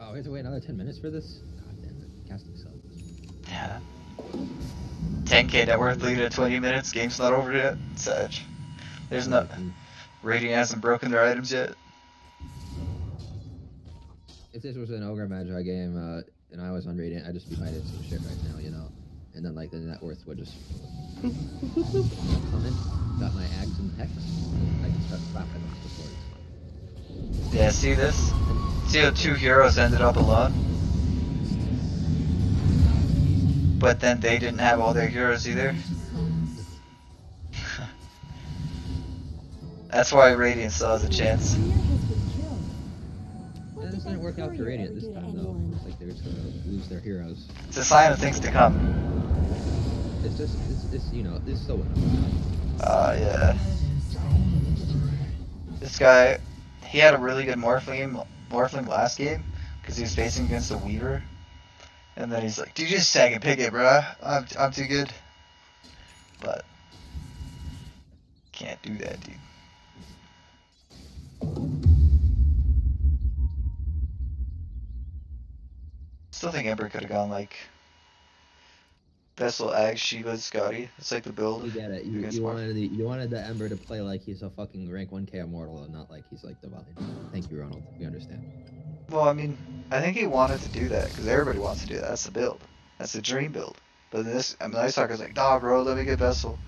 Oh, we have to wait another 10 minutes for this? God damn it. Casting sucks. Yeah. 10k net worth lead at 20 minutes, game's not over yet. Such. There's no. Mm-hmm. Radiant hasn't broken their items yet. If this was an Ogre Magi game uh, and I was on Radiant, I'd just be hiding some shit right now, you know? and then like the net worth would just in, got my axe and hex, I can start slapping them the. Yeah, see this? See how two heroes ended up alone? But then they didn't have all their heroes either. That's why Radiant still has a chance. Didn't work out for Radiant this time though. It's like they were just gonna lose their heroes. It's a sign of things to come. It's just, it's, it's you know, it's still winnable. Uh, yeah. This guy, he had a really good Morphling, Morphling last game because he was facing against the Weaver. And then he's like, dude, just second pick it, bruh. I'm, I'm too good. But, can't do that, dude. Still think Ember could have gone like Vessel, Ag, Shiva, Skadi. It's like the build. You get it. You, you wanted the you wanted the Ember to play like he's a fucking rank 1k immortal and not like he's like divine. Thank you, Ronald. We understand. Well, I mean, I think he wanted to do that because everybody wants to do that. That's the build. That's the dream build. But this, I mean, Ice Talker's like, nah, bro, let me get Vessel.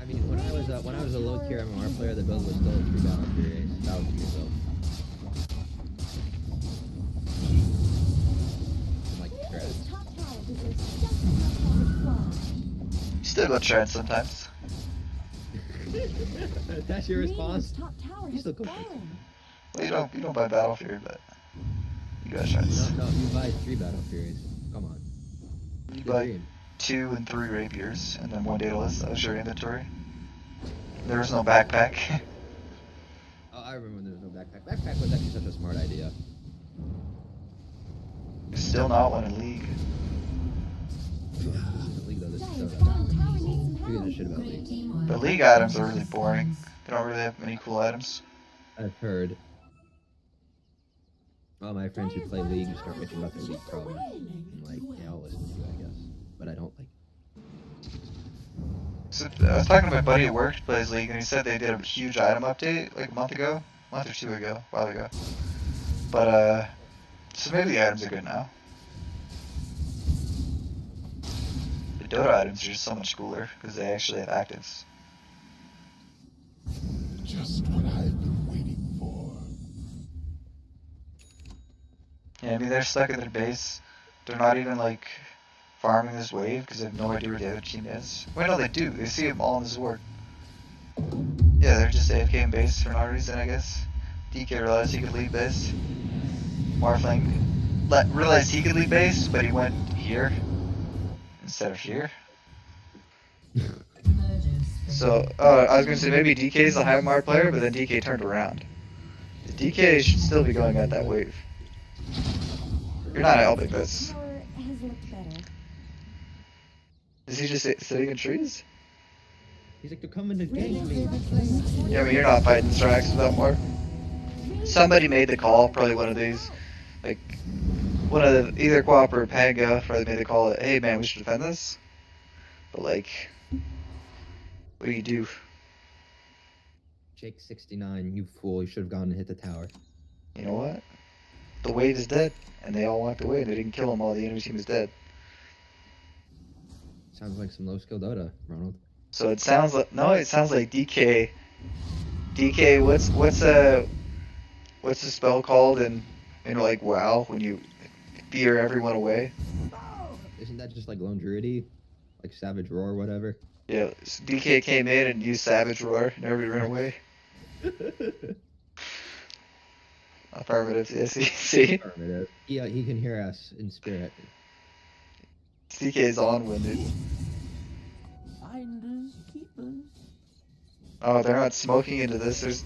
I mean, when I was uh, when I was a low tier MMR player, the build was still a three battle fury still go trend sometimes. That's your response. top tower You has still go. Well, you don't, you don't buy Battle Fury, but you got trends. No, no, you buy three battle furies. Come on. You The buy dream. two and three rapiers, and then one daedalus. That was your inventory. There was no backpack. Oh, I remember when there was no backpack. Backpack was actually such a smart idea. Still not one in league. Who gives a shit about league? But league items are really boring. They don't really have many cool items. I've heard. All my friends who play League start bitching about their League problems. I'm like, yeah, I'll listen to you, I guess. But I don't like. So, I was talking to my buddy at work who plays League, and he said they did a huge item update like a month ago, a month or two ago, a while ago. But uh, so maybe the items are good now. Dota items are just so much cooler because they actually have actives. Just what I've been waiting for. Yeah, I mean they're stuck at their base. They're not even like farming this wave because they have no idea where the other team is. Wait, no, they do. They see them all in this ward. Yeah, they're just AFK in base for no reason, I guess. DK realized he could leave base. Morphling let, realized he could leave base, but he went here instead of here. So, uh, I was gonna say maybe DK is the high mark player, but then DK turned around. DK should still be going at that wave. You're not helping this. Tower has looked better. Is he just sitting in trees? He's like, they're coming to gank Radiant's me. top tower needs some Yeah, I mean, you're not fighting strikes without more. Somebody made the call, probably one of these. Like, one of the, either Quap or Panga probably made the call that, hey man, we should defend this. But like, what do you do? Jake 69, you fool. You should have gone and hit the tower. You know what? The wave is dead, and they all walked away, and they didn't kill him while the enemy team is dead. Sounds like some low skill Dota, Ronald. So it sounds like no, it sounds like DK. DK, what's what's a what's the spell called in in like WoW when you fear everyone away? Isn't that just like Lone Druidy? Like Savage Roar, whatever? Yeah, so DK came in and used Savage Roar, and everybody ran away. Affirmative, yes, see? Affirmative. Yeah, he can hear us in spirit. DK's on winded. Finders, keepers. Oh, they're not smoking into this. There's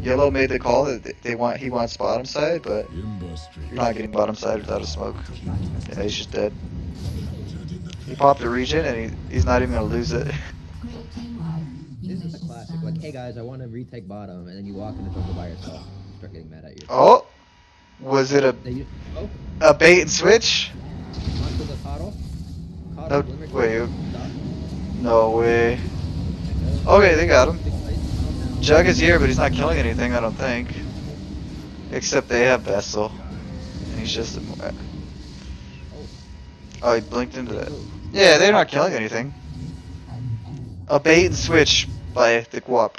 Yellow made the call that they- want he wants bottom side, but you're not getting bottom side without a smoke. Yeah, he's just dead. He popped a regen and he, he's not even gonna lose it. This is the classic. Like, hey guys, I want to retake bottom, and then you walk in the jungle by yourself. You start getting mad at you. Oh, was it a a bait and switch? onto the coddle. No, wait. No way. Okay, they got him. Jug is here, but he's not killing anything, I don't think. Except they have Vessel. And he's just a... Oh, he blinked into that. Yeah, they're not killing anything. A bait and switch by the Guap.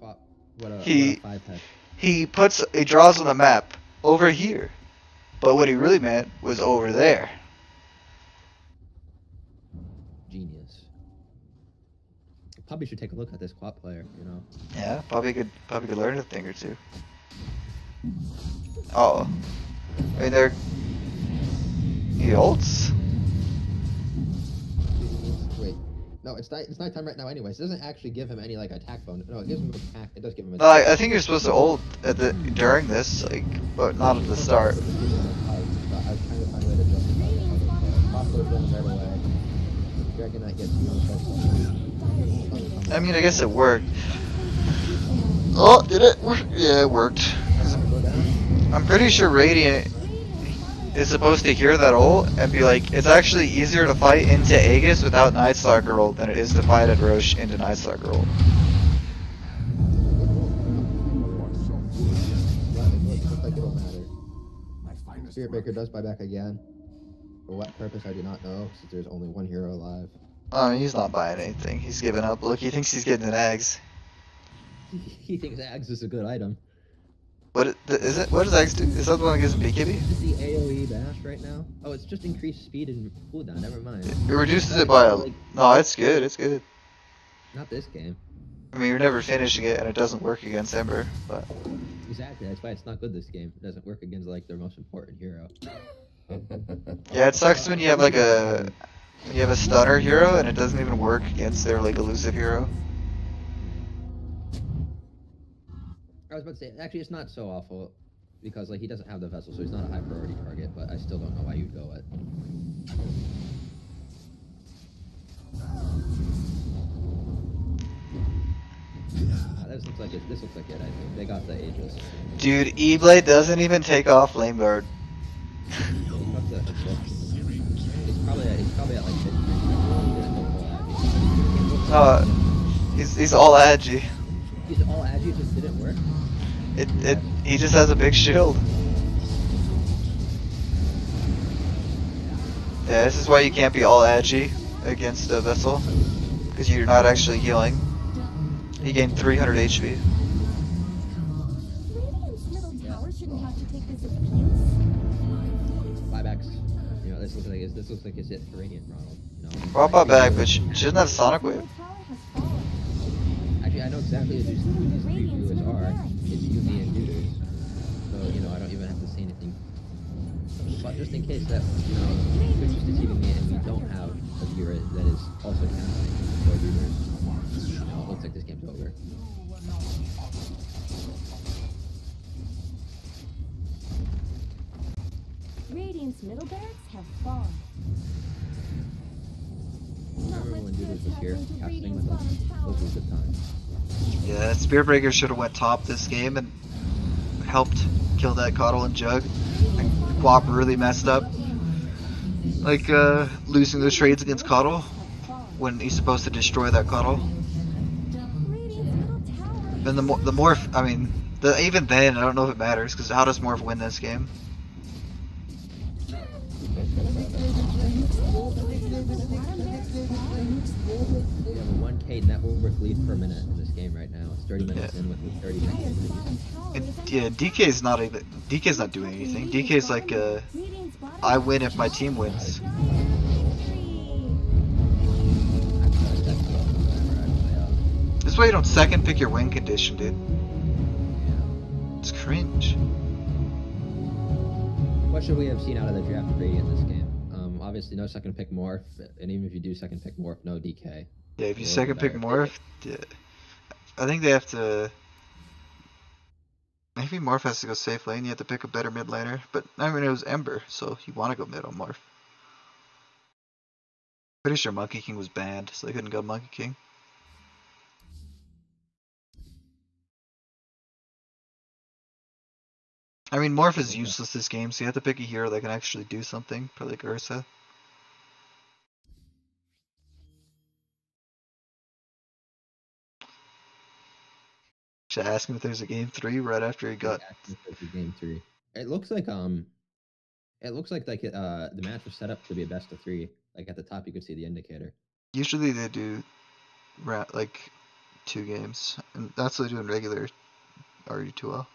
What, what a, He- what a five head. He puts he draws on the map over here, but what he really meant was over there. Genius. Probably should take a look at this quad player, you know. Yeah, probably could probably could learn a thing or two. Oh, I mean they're he ults. Wait. No, it's night. It's nighttime right now. Anyways, it doesn't actually give him any like attack bonus. No, it gives him attack. It does give him. No, I, I think you're supposed to ult at the during this, like, but not at the start. I was trying to find a way to justify it. Pop goes in right away. Dragon Knight gets you. I mean, I guess it worked. Oh, did it work? Yeah, it worked. I'm pretty sure Radiant is supposed to hear that ult and be like, it's actually easier to fight into Aegis without Night Stalker ult than it is to fight at Rosh into Night Stalker ult. Yeah, it looks, looks like it'll matter. My finest Spirit Breaker does buy back again. For what purpose, I do not know, since there's only one hero alive. I mean, he's not buying anything. He's giving up. Look, he thinks he's getting an Ags. he thinks Ags is a good item. What is i- is it? What does Ags do? Is that the one that gives him BKB? Is the AoE bash right now? Oh, it's just increased speed and cooldown. Never mind. It reduces it by a. No, it's good. It's good. Not this game. I mean, you're never finishing it, and it doesn't work against Ember. But Exactly. That's why it's not good this game. It doesn't work against like their most important hero. yeah, it sucks when you have like a when you have a stunner hero and it doesn't even work against their like elusive hero. I was about to say, actually, it's not so awful because like he doesn't have the vessel, so he's not a high priority target. But I still don't know why you'd go it. Ah, this looks like it. This looks like it. I think they got the Aegis. Dude, E-Blade doesn't even take off Flame Guard. He got the He's probably he's probably at like 50. He didn't go full Agi. Uh, he's he's all agi. He's all Agi, it just didn't work. It it he just has a big shield. Yeah, this is why you can't be all agi against a vessel, because you're not actually healing. He gained 300 HP. Looks like it's, this looks like it's it for Radiant Ronald. You know. Well, bought back, but she, she doesn't have Sonic Wave. Middle tower has fallen. Actually, I know exactly who these three viewers are. It's Yumi and. So, you know, I don't even have to say anything. But just in case that, you know, deceiving me and we don't have a viewer that is also casting for viewers, Radiant's middle barracks have fallen. Not Remember much when Dudu good was here happened to casting with us? Those were good times. Yeah, Spirit Breaker should have went top this game and helped kill that Coddle and Jug. And Quap really messed up. Like uh, losing those trades against Coddle when he's supposed to destroy that Coddle. Radiant's middle tower. Then the mo- the morph, I mean, the even then I don't know if it matters because how does morph win this game? We have a 1k net worth lead per minute in this game right now. It's 30 minutes in with the 30 minutes. And, yeah, DK is not even DK's not doing anything. DK is like uh, I win if my team wins. Is why you don't second pick your win condition, dude. It's cringe. What should we have seen out of the draft of in this game? Um, obviously, no second pick morph, and even if you do second pick morph, no DK. Yeah, if you second pick morph, yeah, I think they have to. Maybe morph has to go safe lane. You have to pick a better mid laner, but I mean it was Ember, so you want to go mid on morph. Pretty sure Monkey King was banned, so they couldn't go Monkey King. I mean, Morph is useless this game, so you have to pick a hero that can actually do something, probably like Ursa. Should I ask him if there's a game three right after he got. Yeah, game three. It looks like um, it looks like like uh the match was set up to be a best of three. Like at the top, you could see the indicator. Usually they do, ra- like, two games, and that's what they do in regular RU2L.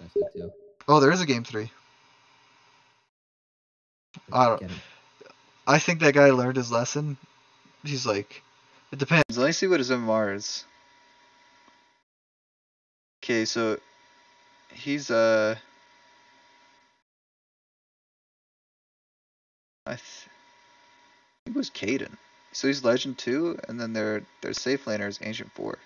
Best of two. Oh, there is a game three. I don't- I think that guy learned his lesson. He's like, it depends. Let me see what his MMR is. Okay, so he's uh, I th- I think it was Caden. So he's Legend two, and then their their safe laner is Ancient four.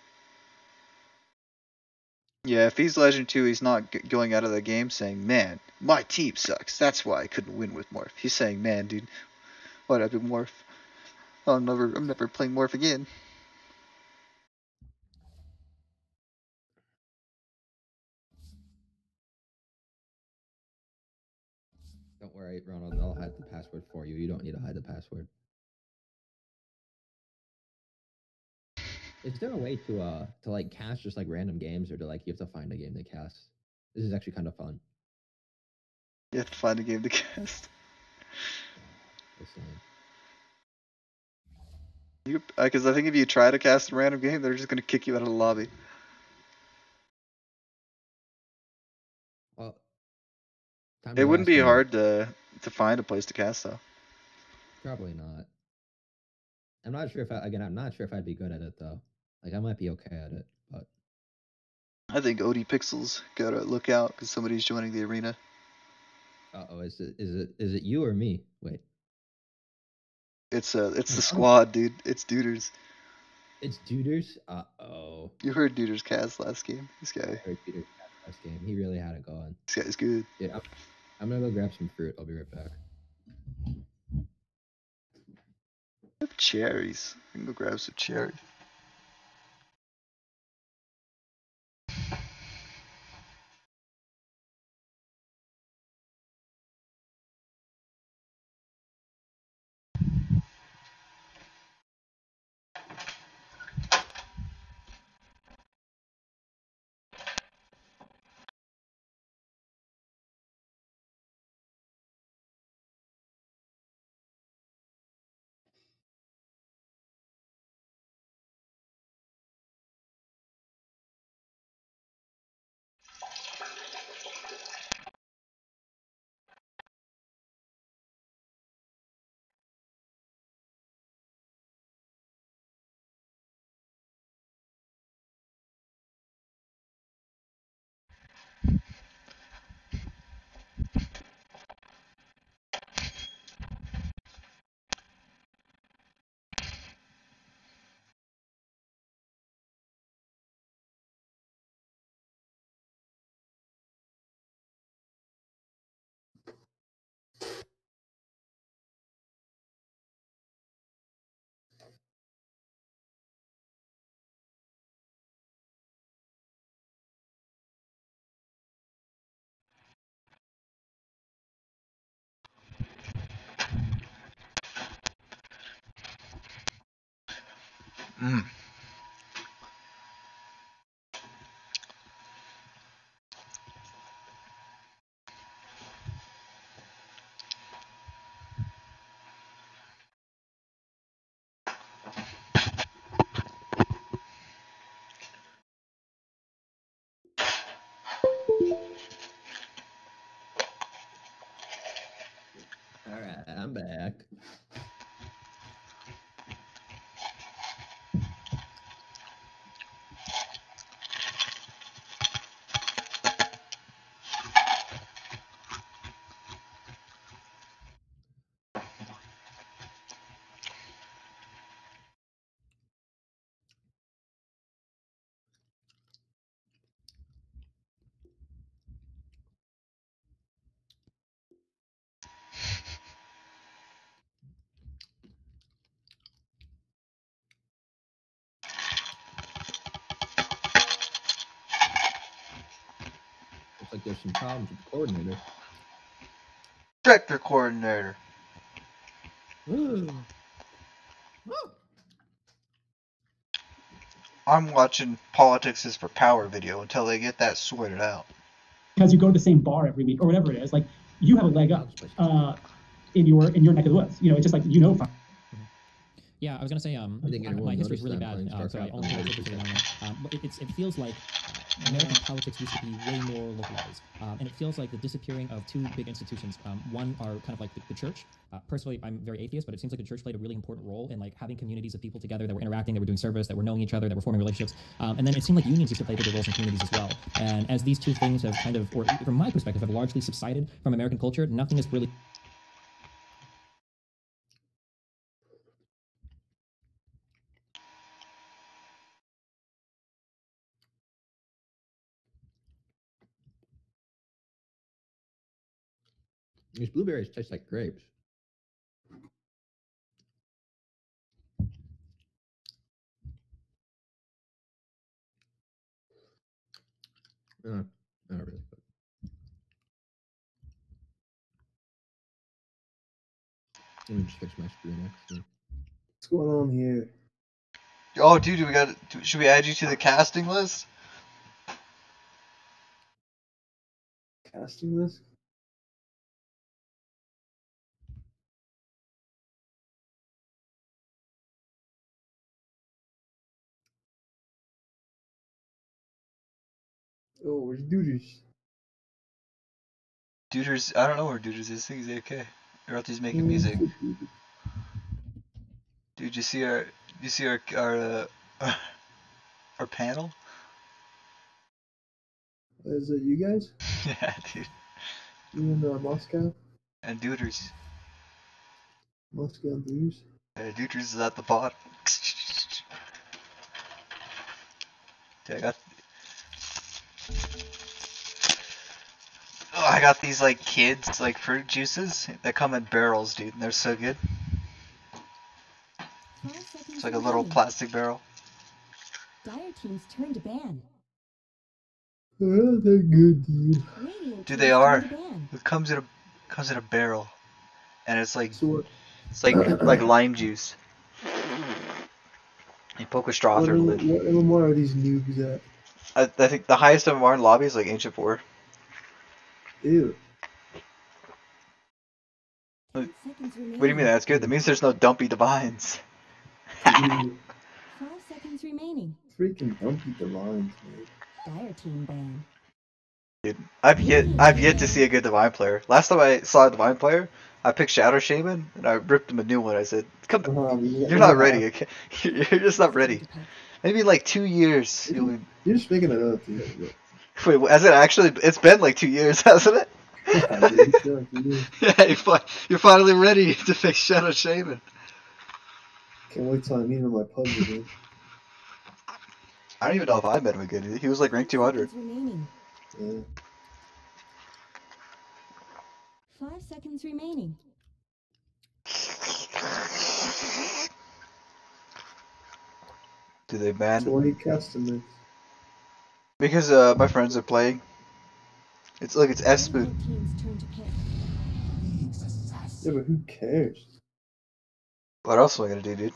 Yeah, if he's Legend two, he's not g- going out of the game saying, "Man, my team sucks. That's why I couldn't win with Morph." He's saying, "Man, dude, what Epic Morph? I'm never, I'm never playing Morph again." Don't worry, Ronald. I'll hide the password for you. You don't need to hide the password. Is there a way to uh to like cast just like random games, or to like you have to find a game to cast? This is actually kind of fun. You have to find a game to cast. You, because I think if you try to cast a random game, they're just gonna kick you out of the lobby. Well, It wouldn't be hard to to find a place to cast though. Probably not. I'm not sure if I again. I'm not sure if I'd be good at it though. Like I might be okay at it, but I think ODPixel's gotta look out because somebody's joining the arena. uh oh, is it is it is it you or me? Wait, It's uh, it's the squad, dude. It's Duders. it's Duders. Uh oh, You heard Duders cast last game. This guy, heard Peter last game. He really had it going. this guy's good. Yeah, I'm, I'm gonna go grab some fruit. I'll be right back. I have cherries. I can go grab some cherries. Mm. All right, I'm back. There's some problems with the coordinator. Vector coordinator. I'm watching politics is for power video until they get that sorted out. because you go to the same bar every week or whatever it is. Like you have a leg up. Uh, in your in your neck of the woods. You know, it's just like you know. Yeah, I was gonna say um, I think my- my history is really bad, uh, so I only have history for the young one. Um, but it, it's, it feels like American politics used to be way more localized, um, and it feels like the disappearing of two big institutions. Um, one are kind of like the, the church. Uh, personally, I'm very atheist, but it seems like the church played a really important role in like having communities of people together that were interacting, that were doing service, that were knowing each other, that were forming relationships. Um, and then it seemed like unions used to play bigger roles in communities as well. And as these two things have kind of, or from my perspective, have largely subsided from American culture, nothing has really These blueberries taste like grapes. Uh, not really. But... Let me just fix my screen actually. What's going on here? Oh, dude, we got. Should we add you to the casting list? Casting this? Oh, where's Dooders? Duders, I don't know where Duders is. I think he's AK. Or else he's making music. Dude, you see our, you see our, our, uh, our panel? Is it you guys? yeah, dude. You in uh, Moscow? And Duders. Moscow Blues? Yeah, Duders is at the bottom. I got. I got these like kids like fruit juices that come in barrels, dude. And they're so good. It's like a little plastic barrel. Dire team's turn to ban. Oh, they're good, dude. Radiant Dude, team's they are. turn to ban. It comes in a comes in a barrel, and it's like So it's like like lime juice. You poke a straw What, through the M- what MMR are these noobs at? I, I think the highest MMR in lobby is like Ancient Four. Ew. Eight seconds remaining. What do you mean that's good? That means there's no dumpy divines. Five seconds remaining. freaking dumpy divines, man. Dire team ban. Dude, I've yet I've yet to see a good divine player. Last time I saw a divine player, I picked Shadow Shaman and I ripped him a new one. I said, "Come, Um, you're not ready. okay? You're just not ready. Maybe like two years. You'll be... You're just making that up, dude. Wait, has it actually? It's been like two years, hasn't it? Yeah, dude, I feel like you do. Yeah, you fi- you're finally ready to face Shadow Shaman. Can't wait till I meet him in my pub again. I don't even know if I met him again. He was like rank 200. Yeah. Five seconds remaining. Do they ban? 20 customers. Because uh, my friends are playing. It's like it's S Spoon. Radiant team's turn to pick. Yeah, but who cares? What else am I gonna do, dude?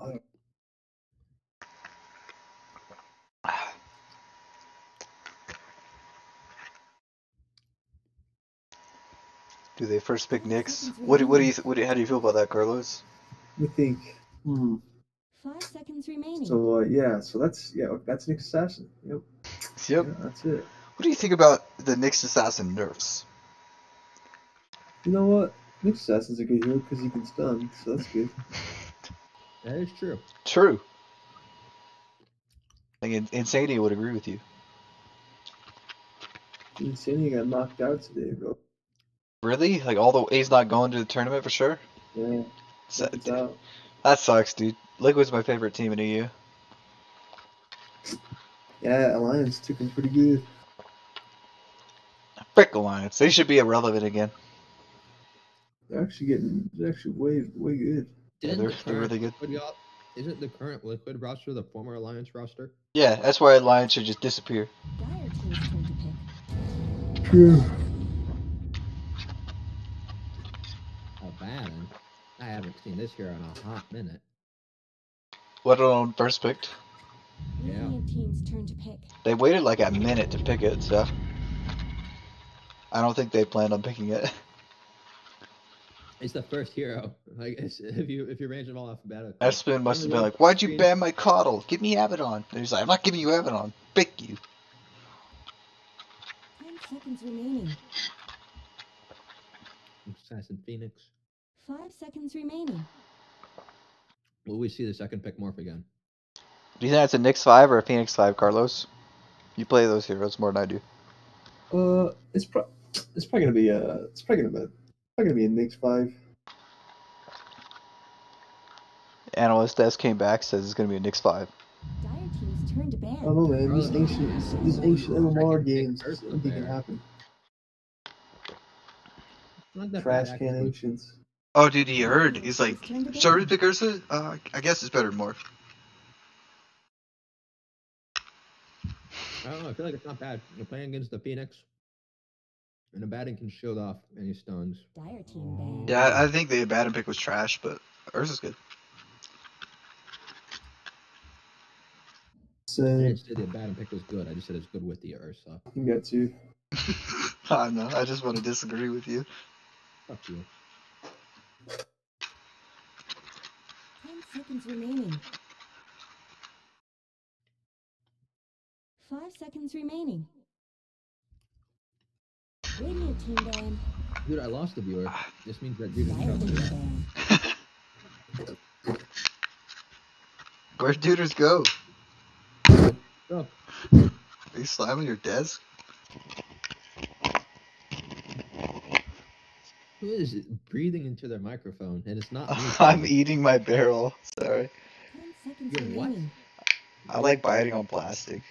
I- Do they first pick Nyx? What do, what do you what do how do you feel about that, Carlos? We think. Hmm. Five seconds remaining. So uh, yeah, so that's yeah, that's Nyx Assassin. Yep. Yep. Yeah, that's it. What do you think about the Nyx assassin nerfs? You know what? Nyx Assassin's a good hero because he can stun, so that's good. That is true. True. I think Insania would agree with you. Insane got knocked out today, bro. Really? Like all the he's not going to the tournament for sure. Yeah. So- that sucks, dude. Liquid's my favorite team in EU. Yeah, Alliance took him pretty good. Frick Alliance. They should be irrelevant again. They're actually getting they're actually way way good. Yeah, they're- the they're really good. Isn't the current Liquid roster the former Alliance roster? Yeah, that's why Alliance should just disappear. Dire team's turn to pick. True. Oh, bad. I haven't seen this hero in a hot minute. Let alone first picked. Yeah. Team's turn to pick. They waited like a minute to pick it, so I don't think they planned on picking it. It's the first hero. Like it's, if you if you range them all alphabetically. Espen must have been like, "Why'd you ban my coddle? Give me Abaddon." And he's like, "I'm not giving you Abaddon. Pick you." Ten seconds remaining. Assassin Phoenix. Five seconds remaining. Will we see the second pick morph again? Do you think that's a Nyx five or a Phoenix five, Carlos? You play those heroes more than I do. Uh, it's pro- it's probably gonna be a it's probably gonna be probably gonna be a Nyx five. Analyst S came back says it's gonna be a Nyx five. Dire team's turn to ban. I don't know, man. These ancient, these ancient MMR Second pick games, Ursa anything can happen. Trash bad, can actually. ancients. Oh, dude, he heard. He's like, Turn to "Sorry, pick Ursa. Uh, I guess it's better more." I don't know. I feel like it's not bad. You're playing against the Phoenix, and the Abaddon can shield off any stuns. Dire team ban. Yeah, I think the Abaddon pick was trash, but Ursa's good. So, I Say, didn't say the Abaddon pick was good. I just said it's good with the Ursa. you got two. I know. I just want to disagree with you. Fuck you. Seconds remaining. Five seconds remaining. Radiant team ban. Dude, I lost a viewer. This means that dude is Dire team trusted. ban. Where'd Duders go? Oh, Are you slamming your desk? Who is breathing into their microphone? And it's not me. I'm eating my barrel. Sorry. You're what? I like biting on plastic.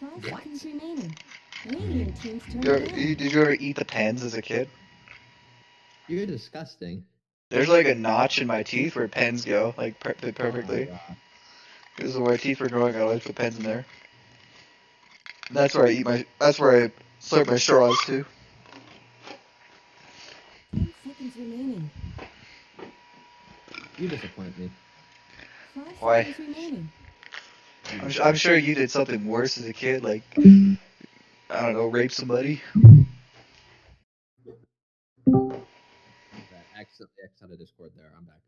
Five seconds remaining. Hmm. Radiant team's turn You to ever, you, did you ever eat the pens as a kid? You're disgusting. There's like a notch in my teeth where pens go, like per- perfectly. Oh, God. Because of where teeth were growing, I always put pens in there. That's where I eat my. That's where I slurp my straws too. Ten seconds remaining. You disappoint me. Five Why? seconds remaining. I'm, I'm sure you did something worse as a kid, like I don't know, rape somebody. Accidentally X out of Discord there. I'm back.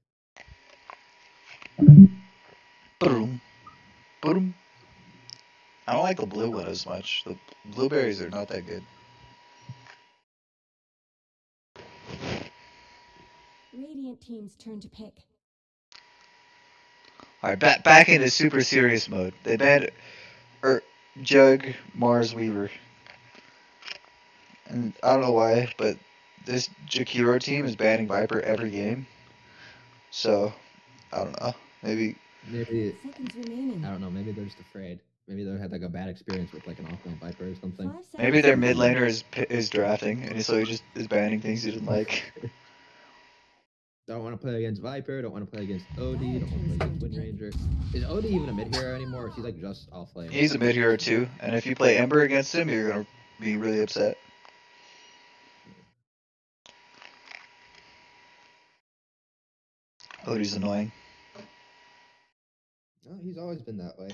Boom, boom. I don't like the blue one as much. The blueberries are not that good. Radiant team's turn to pick. All right, back back into super serious mode. They banned er, Jug Mars Weaver, and I don't know why, but this Jakiro team is banning Viper every game. So I don't know. Maybe Maybe Seconds remaining. I don't know. Maybe they're just afraid. Maybe they had like a bad experience with like an offline Viper or something. Maybe their mid laner is is drafting, and so he just is banning things he didn't like. Don't want to play against Viper. Don't want to play against OD. Don't want to play against Windranger. Is OD even a mid hero anymore? Or is he like just all flame? He's a mid hero too, and if you play Ember against him, you're gonna be really upset. OD's annoying. No, he's always been that way.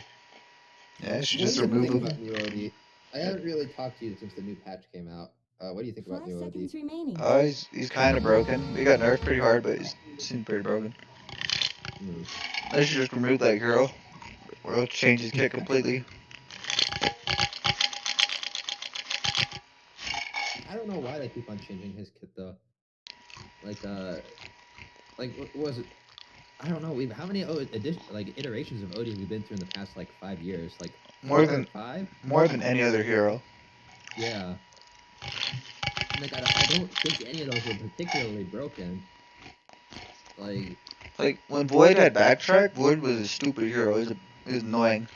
Yeah, you should What just do you remove think him. about new I haven't really talked to you since the new patch came out. Uh, what do you think about Five new OD? seconds remaining. Oh, he's he's kind of broken. He got nerfed pretty hard, but he's seems pretty broken. Hmm. They should just remove that hero. Or change his kit completely. I don't know why they keep on changing his kit though. Like uh, like what was it? I don't know. We've how many o- addition, like iterations of OD have been through in the past like five years? Like More than- five. More than any other hero. Yeah. Like I, I don't think any of those were particularly broken. Like Like when Void had backtrack, Void was a stupid hero. He was, a, he was annoying.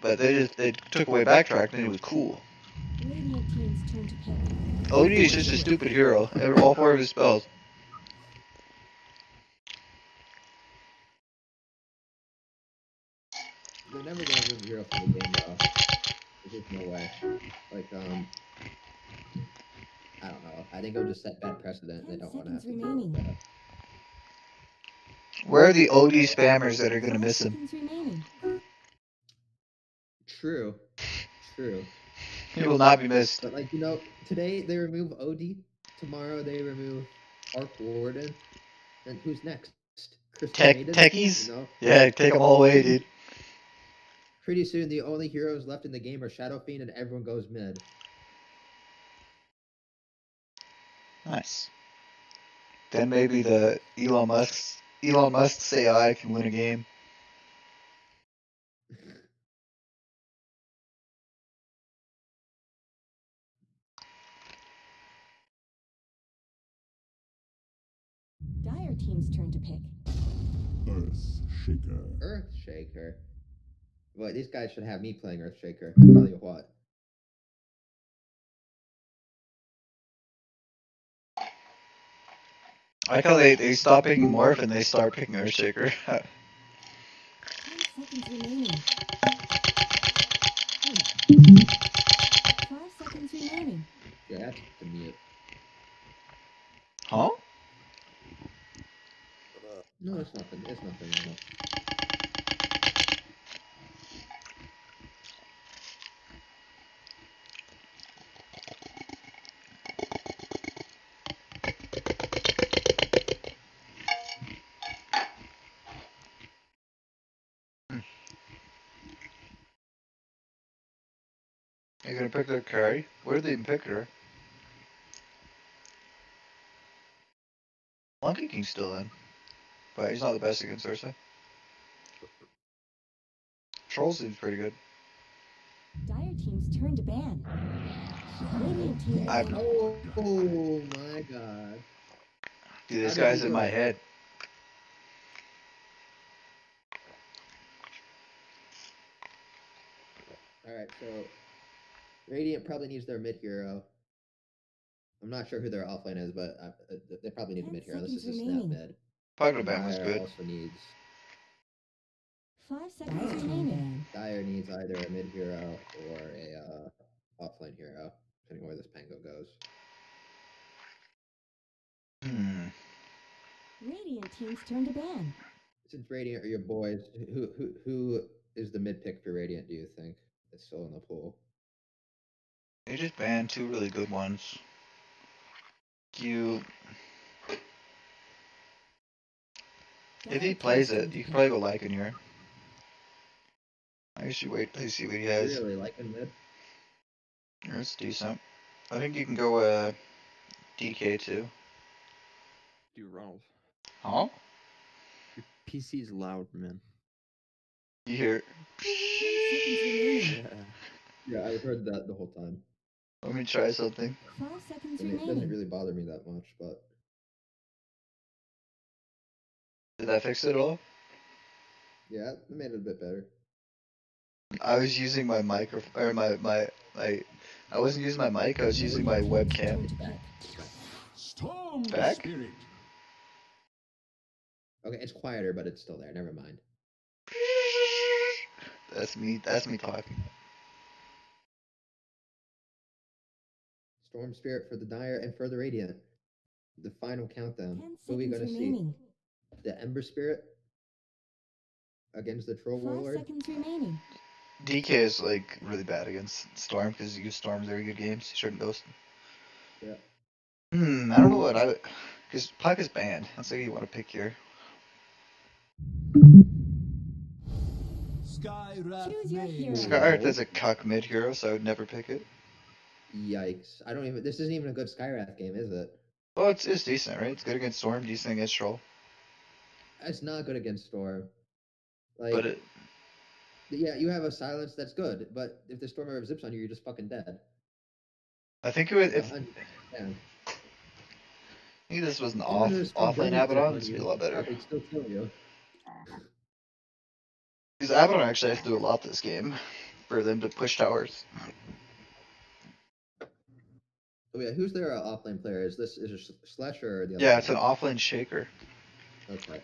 But they just they took away backtrack, and it was cool. Radiant team's turn to pick. OD is just a stupid hero. Every- All four of his spells. they're never gonna remove hero from the game though. There's just no way. Like um. I don't know. I think it'll just set bad precedent. They Ten don't want to have seconds to. remaining. do that. Where are the OD spammers that are gonna miss him? seconds remaining. True. True. He will not be missed. But like you know, today they remove OD, tomorrow they remove Arc Warden, then who's next? Crystal Tech Maiden? techies? You know? Yeah, take them all away, dude. Pretty soon, the only heroes left in the game are Shadow Fiend, and everyone goes mid. Nice. Then maybe the Elon Musk Elon Musk's AI can win a game. Dire team's turn to pick. Earth Shaker. Earth Shaker. Boy, these guys should have me playing Earth Shaker. I'll tell you what. I like how they, they stop picking Morph and they start picking Earthshaker. Ten seconds remaining. Five seconds remaining. Yeah, that's the mute. huh? No, it's nothing. It's nothing. No. Are gonna pick their Kari? Where did they even pick her? Monkey King's still in. But he's not the best against Ursa. Troll seems pretty good. Dire team's turn to ban. Radiant team. I- ban. Oh, oh my god. Dude, this guy's in my it? head. Alright, so Radiant probably needs their mid hero. I'm not sure who their offlane is, but uh, uh, they probably need a mid hero. This is seconds a snap remaining. mid. Pago Ban was good. also needs Five seconds remaining. Dire needs either a mid hero or a uh, offlane hero, depending on where this Pango goes. Hmm. Radiant team's turn to ban. Since Radiant are your boys, who who who is the mid pick for Radiant? Do you think that's still in the pool? They just banned two really good ones. You. If he plays it, you can probably go like in here. I should wait to see what he has. Really like in mid? It's decent. I think you can go uh DK too. Dude, Ronald. Huh? Your PC's loud, man. You hear? Ten. Yeah. Yeah, I heard that the whole time. Let me try something. Five seconds I mean, it doesn't really bother me that much, but Did that fix it all? yeah, it made it a bit better. I was using my micro or my my my. I wasn't using my mic. I was using my webcam. Storm Back? Spirit. Okay, it's quieter, but it's still there. Never mind. That's me. That's me talking. Storm Spirit for the Dire and for the Radiant. The final countdown. Ten Who are we gonna see? The Ember Spirit against the Troll Five Warlord. seconds remaining. DK is like really bad against Storm because you use Storm's very good games. He shouldn't ghost. Yeah. Hmm. I don't know what I. Because Puck is banned. That's what you want to pick here. Choose your hero. Skywrath is a cuck mid hero, so I would never pick it. Yikes! I don't even. This isn't even a good Skywrath game, is it? Well, it's it's decent, right? It's good against Storm, decent against Troll. It's not good against Storm. Like, But it, yeah, you have a silence that's good, but if the Storm ever zips on you, you're just fucking dead. I think it would if. Uh, yeah. I think this was an off if the Storm offlane Abaddon. This would be a lot better. Still kill you. Because Abaddon actually has to do a lot this game for them to push towers. Oh yeah, who's their uh, offlane player? Is this is it Slasher or the other? Yeah, it's an guy? offlane shaker. Okay.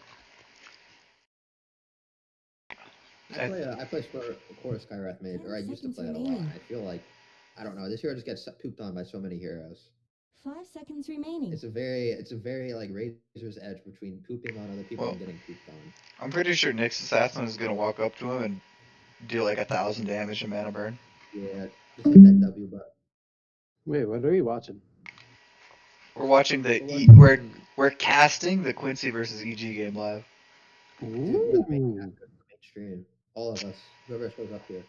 I- I play, uh, I play for Core Skywrath Mage, or I used to play it a lot. I feel like, I don't know, this hero just gets pooped on by so many heroes. Five seconds remaining. It's a very, it's a very like razor's edge between pooping on other people Well- and getting pooped on. I'm pretty sure Nyx Assassin is gonna walk up to him and do like a thousand damage in mana burn. Yeah, just hit that W, but Wait, what are you watching? We're watching the e- we're we're casting the Quincy versus EG game live. Dude, we'll make that good. All of us, whoever shows up here.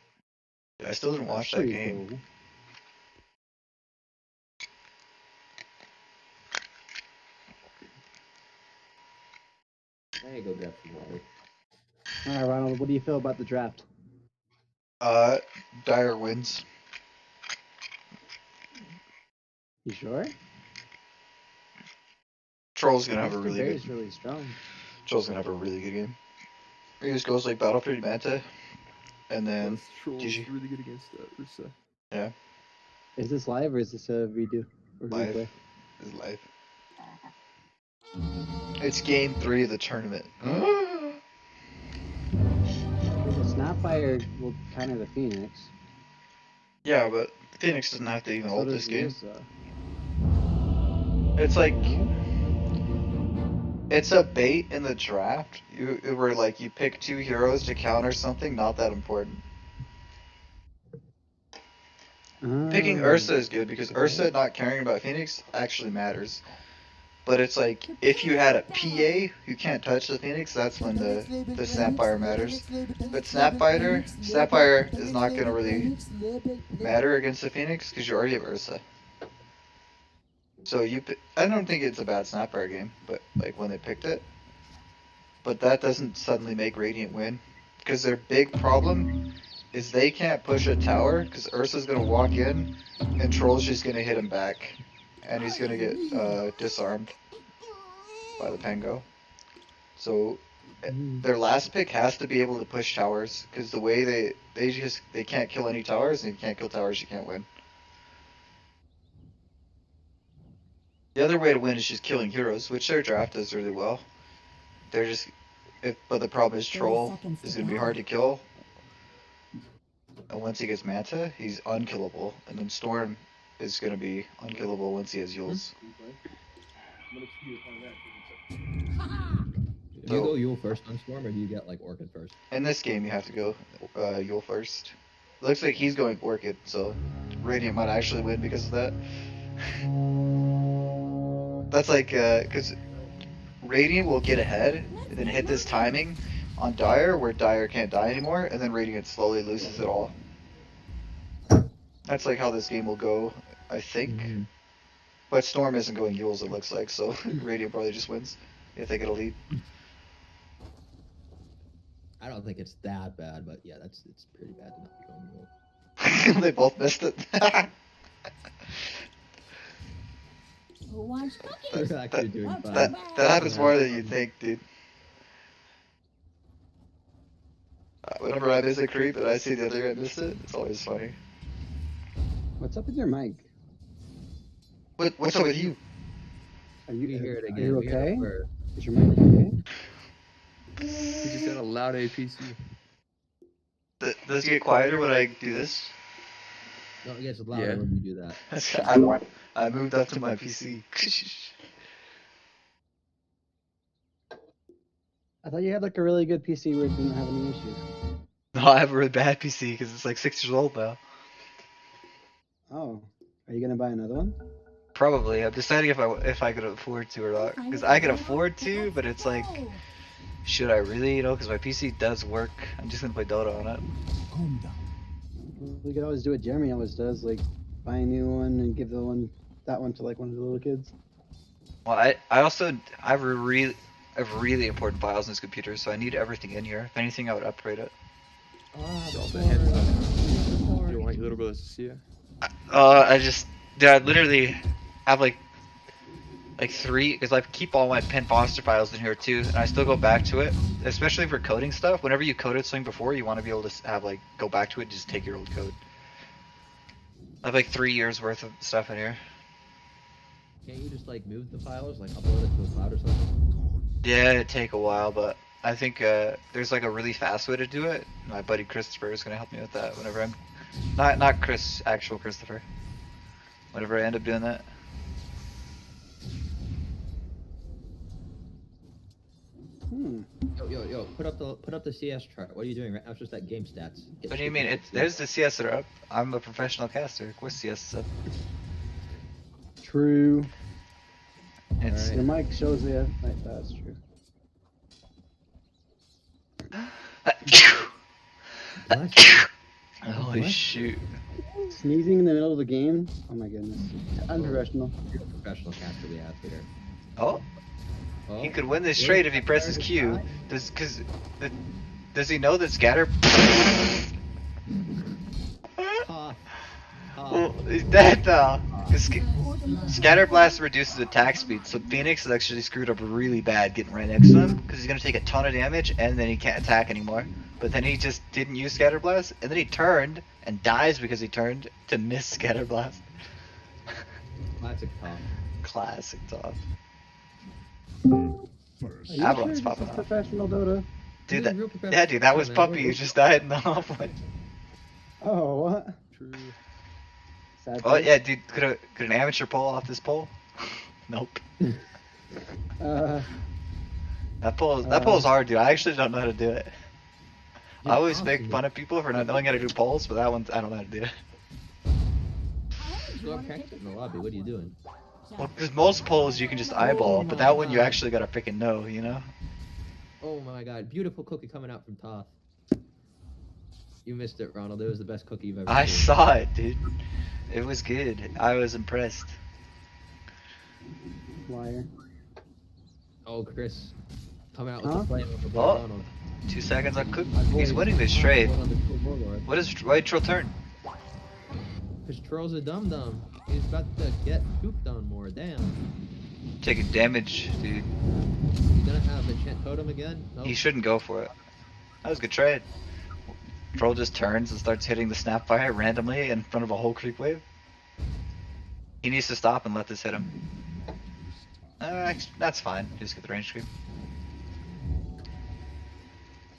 I still didn't watch that Pretty game. cool. There you go, grab some water. All right, Ronald, what do you feel about the draft? Uh, Dire wins. You sure? Troll's gonna have a Mr. really Bear's good. really strong. Troll's gonna have a really good game. He just goes like Battle Fury Manta, and then Troll's GG. really good against uh, Ursa. yeah, Is this live or is this a redo? Or Live. replay? is live. It's game three of the tournament. The Snapfire will counter the Phoenix. yeah, but Phoenix doesn't have to even So hold this game. Ursa. It's like it's a bait in the draft. You where like you pick two heroes to counter something, not that important. Picking Ah. Ursa is good because Ursa not caring about Phoenix actually matters. But it's like if you had a PA who can't touch the Phoenix, that's when the the Snapfire matters. But Snapfire, Snapfire is not gonna really matter against the Phoenix because you already have Ursa. So you, I don't think it's a bad Snapfire game, but like when they picked it. But that doesn't suddenly make Radiant win, because their big problem is they can't push a tower because Ursa's gonna walk in, and Troll's just gonna hit him back, and he's gonna get uh, disarmed by the Pango. So eh, their last pick has to be able to push towers because the way they they just they can't kill any towers, and if you can't kill towers, you can't win. The other way to win is just killing heroes, which their draft does really well. They're just, if, but the problem is Troll is gonna be hard to kill. And once he gets Manta, he's unkillable, and then Storm is gonna be unkillable once he has Eul's. Do you go Eul first on Storm, or do you get like Orchid first? In this game, you have to go uh, Eul first. Looks like he's going Orchid, so Radiant might actually win because of that. That's like, uh, because Radiant will get ahead and then hit this timing on Dire where Dire can't die anymore, and then Radiant slowly loses it all. That's like how this game will go, I think. Mm-hmm. But Storm isn't going Eul's, it looks like, so Radiant probably just wins if they get a lead. I don't think it's that bad, but yeah, that's it's pretty bad to not be going Eul. they both missed it. Who wants They're cookies? actually doing That- fine. That that happens more than you think, dude. Uh, whenever I miss a creep and I see the other guy miss it, it's always funny. What's up with your mic? What what's up with you? Are you, We hear it are again. you we hear it okay? first. Is your mic okay? He just got a loud APC. Th- Does it get quieter when I do this? No, it gets louder Yeah. when you do that. I, I moved up to my PC. I thought you had like a really good PC where you didn't have any issues. no, I have a really bad PC because it's like six years old now. Oh, are you gonna buy another one? Probably. I'm deciding if I if I could afford to or not. Because I can afford to, but it's like, should I really? You know, because my PC does work. I'm just gonna play Dota on it. Calm down. We could always do what Jeremy always does, like buy a new one and give the one that one to like one of the little kids. Well, I I also I have a really I have really important files in this computer, so I need everything in here. If anything, I would upgrade it. So all the heads up. You don't want your little brothers to see you? Uh, I just, dude, I literally have like, like three, because I keep all my pin foster files in here too, and I still go back to it, especially for coding stuff. Whenever you coded something before, you want to be able to have like go back to it, and just take your old code. I have like three years worth of stuff in here. Can't you just like move the files, like upload it to the cloud or something? Yeah, it'd take a while, but I think uh, there's like a really fast way to do it. My buddy Christopher is gonna help me with that whenever I'm, not not Chris, actual Christopher. Whenever I end up doing that. Hmm. Yo, yo, yo, put up the put up the CS chart. What are you doing right now? It's just that game stats. Get What do you mean? game It's there's the CS that are up. I'm a professional caster. Of course CS is up. True. It's Your mic shows the like, that's true. holy What? shoot. Sneezing in the middle of the game? Oh my goodness. Unprofessional. You're a professional caster we have here. Oh, Oh, he could win this yeah, straight if he presses Q. Does cause the, does he know that scatter? Well, he's dead though. 'Cause sc- scatter blast reduces attack speed, so Phoenix is actually screwed up really bad getting right next to him because he's gonna take a ton of damage and then he can't attack anymore. But then he just didn't use scatter blast, and then he turned and dies because he turned to miss scatter blast. Classic Tom. Classic top. First. Are you Avalon's sure this popping is off. professional Dota? Dude, that professional yeah, dude, that was. Puppy who just died in the halfway. Oh, what? True. Sad Oh yeah, dude, could a could an amateur pull off this pole? nope. Uh, That pole that Uh, pole's hard, dude. I actually don't know how to do it. I always make fun of people for not knowing how to do poles, but that one I don't know how to do it. Go up practice in the lobby. What are you doing? Well, because most poles you can just eyeball, but that one you actually gotta freaking know, you know? Oh my god, beautiful cookie coming out from Toth. You missed it, Ronald. It was the best cookie you've ever I seen. saw it, dude. It was good. I was impressed. liar. Oh, Chris. Coming out with Huh? the flame of the Oh. Ronald. Two seconds on cook. My He's winning this my trade. boy on the Troll Warlord. What is why did Troll turn? Cause Troll's a dum dum. He's about to get pooped on more. Damn. Taking damage, dude. He's gonna have enchant totem again? No. He shouldn't go for it. That was a good trade. Troll just turns and starts hitting the snapfire randomly in front of a whole creep wave. He needs to stop and let this hit him. Uh, that's fine. Just get the range creep.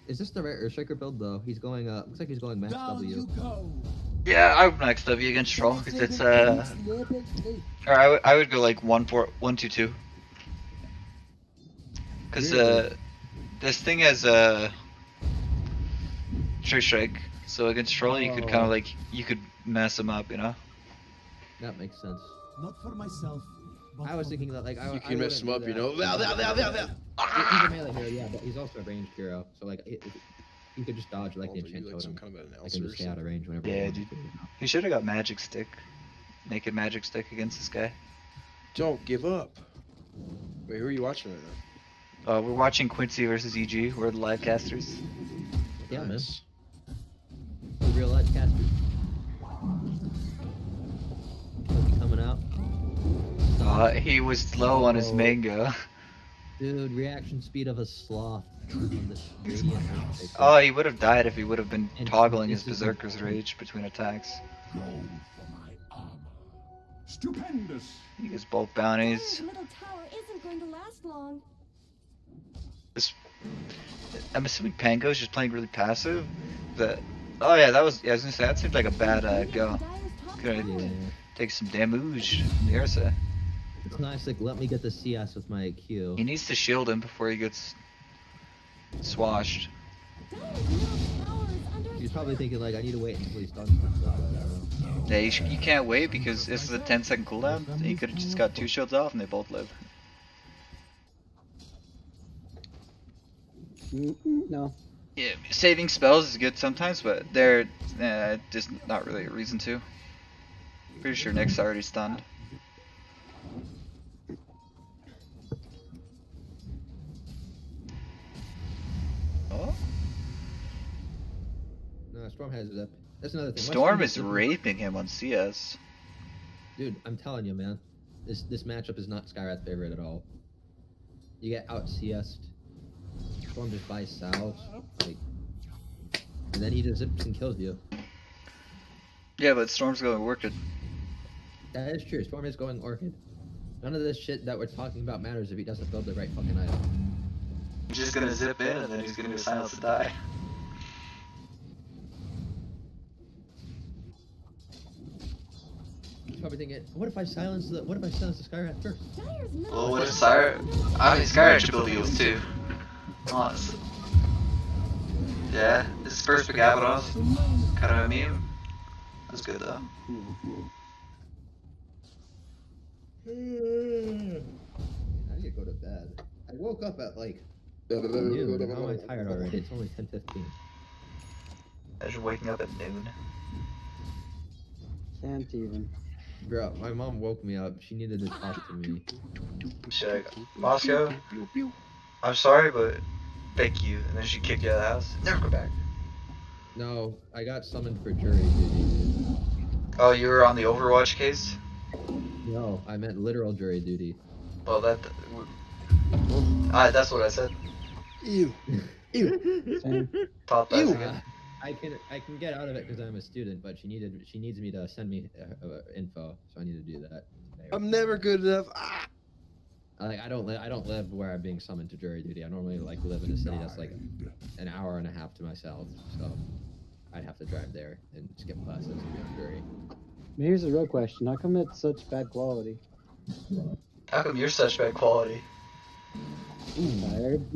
Is this the right Earthshaker build though? He's going uh looks like he's going max W. Yeah, I would max W against Troll because it's uh, or I would I would go like one four one two two. Because uh, this thing has uh, Tree Strike, so against Troll you could kind Oh. of like you could mess him up, you know. That makes sense. Not for myself. I was thinking that like I You I can mess him up, do you know. Val, val, val, val, val. He- He's a melee hero, yeah, but he's also a ranged hero. So like, it, it, he could just dodge like the Also, you enchant like totem. kind of an Oh, Like, and just stay out of range whenever. he Yeah, wants dude. He should have got Magic Stick, naked Magic Stick against this guy. Don't give up. Wait, who are you watching right now? Uh, we're watching Quincy versus EG. We're the live casters. Yeah, man. Nice. The real life caster. Cookie coming out. Uh, he was slow on his Oh. mango. Dude, reaction speed of a sloth. on this radiant Earthshaker. Oh, he would have died if he would have been And toggling his Berserker's Rage between attacks. Go for my armor. Stupendous. He gets both bounties. Dire's middle tower isn't going to last long. This, I'm assuming Pango's just playing really passive. That. Oh yeah, that was. Yeah, I was gonna say that seemed like a bad uh, go. Dire's top Good. tower. Yeah. Take some damage. from the Ursa. It's nice, like, let me get the CS with my Q. He needs to shield him before he gets swashed. Dire's middle tower is under He's probably thinking, like, I need to wait until he's done. stuff, but I don't know. Yeah, you, sh- you can't wait because this is a 10 second cooldown. He could have just got two shields off and they both live. No. Yeah, saving spells is good sometimes, but they're uh, just not really a reason to. Pretty sure Nick's already stunned. Oh, No, Storm has it up. That's another thing. Why Storm is we get zip? raping him on CS. Dude, I'm telling you, man. This this matchup is not Skywrath's favorite at all. You get out CS'd. Storm just buys south, like, and then he just zips and kills you. Yeah, but Storm's going Orchid. That is true. Storm is going Orchid. None of this shit that we're talking about matters if he doesn't build the right fucking item. He's just gonna zip in and then he's gonna silence to die. Probably thinking, what if I silence the what if I silence the Skywrath first? Dire's middle Well, what tower if Sire? is I mean, Skywrath should build heals too. Honestly. Yeah, this is first pick Abaddon. Kind of a meme. That's good though. can't go to bed. I woke up at like noon. How am I tired already? It's only ten fifteen. Imagine waking up at noon. Can't even. Bro, my mom woke me up. She needed to talk to me. She's like, Moscow, I'm sorry, but thank you. And then she kicked you out of the house. Never go back. No, I got summoned for jury duty. Oh, you were on the Overwatch case? No, I meant literal jury duty. Well, that. I, that's what I said. Ew. Same. Top that Ew. again. I can I can get out of it because I'm a student, but she needed she needs me to send me uh, uh, info, so I need to do that. today. I'm never good enough. Ah. I, like I don't li- I don't live where I'm being summoned to jury duty. I normally like live in a city that's like an hour and a half to myself, so I'd have to drive there and skip classes and be on jury. Here's the real question: How come it's such bad quality? How come you're such bad quality? Tired.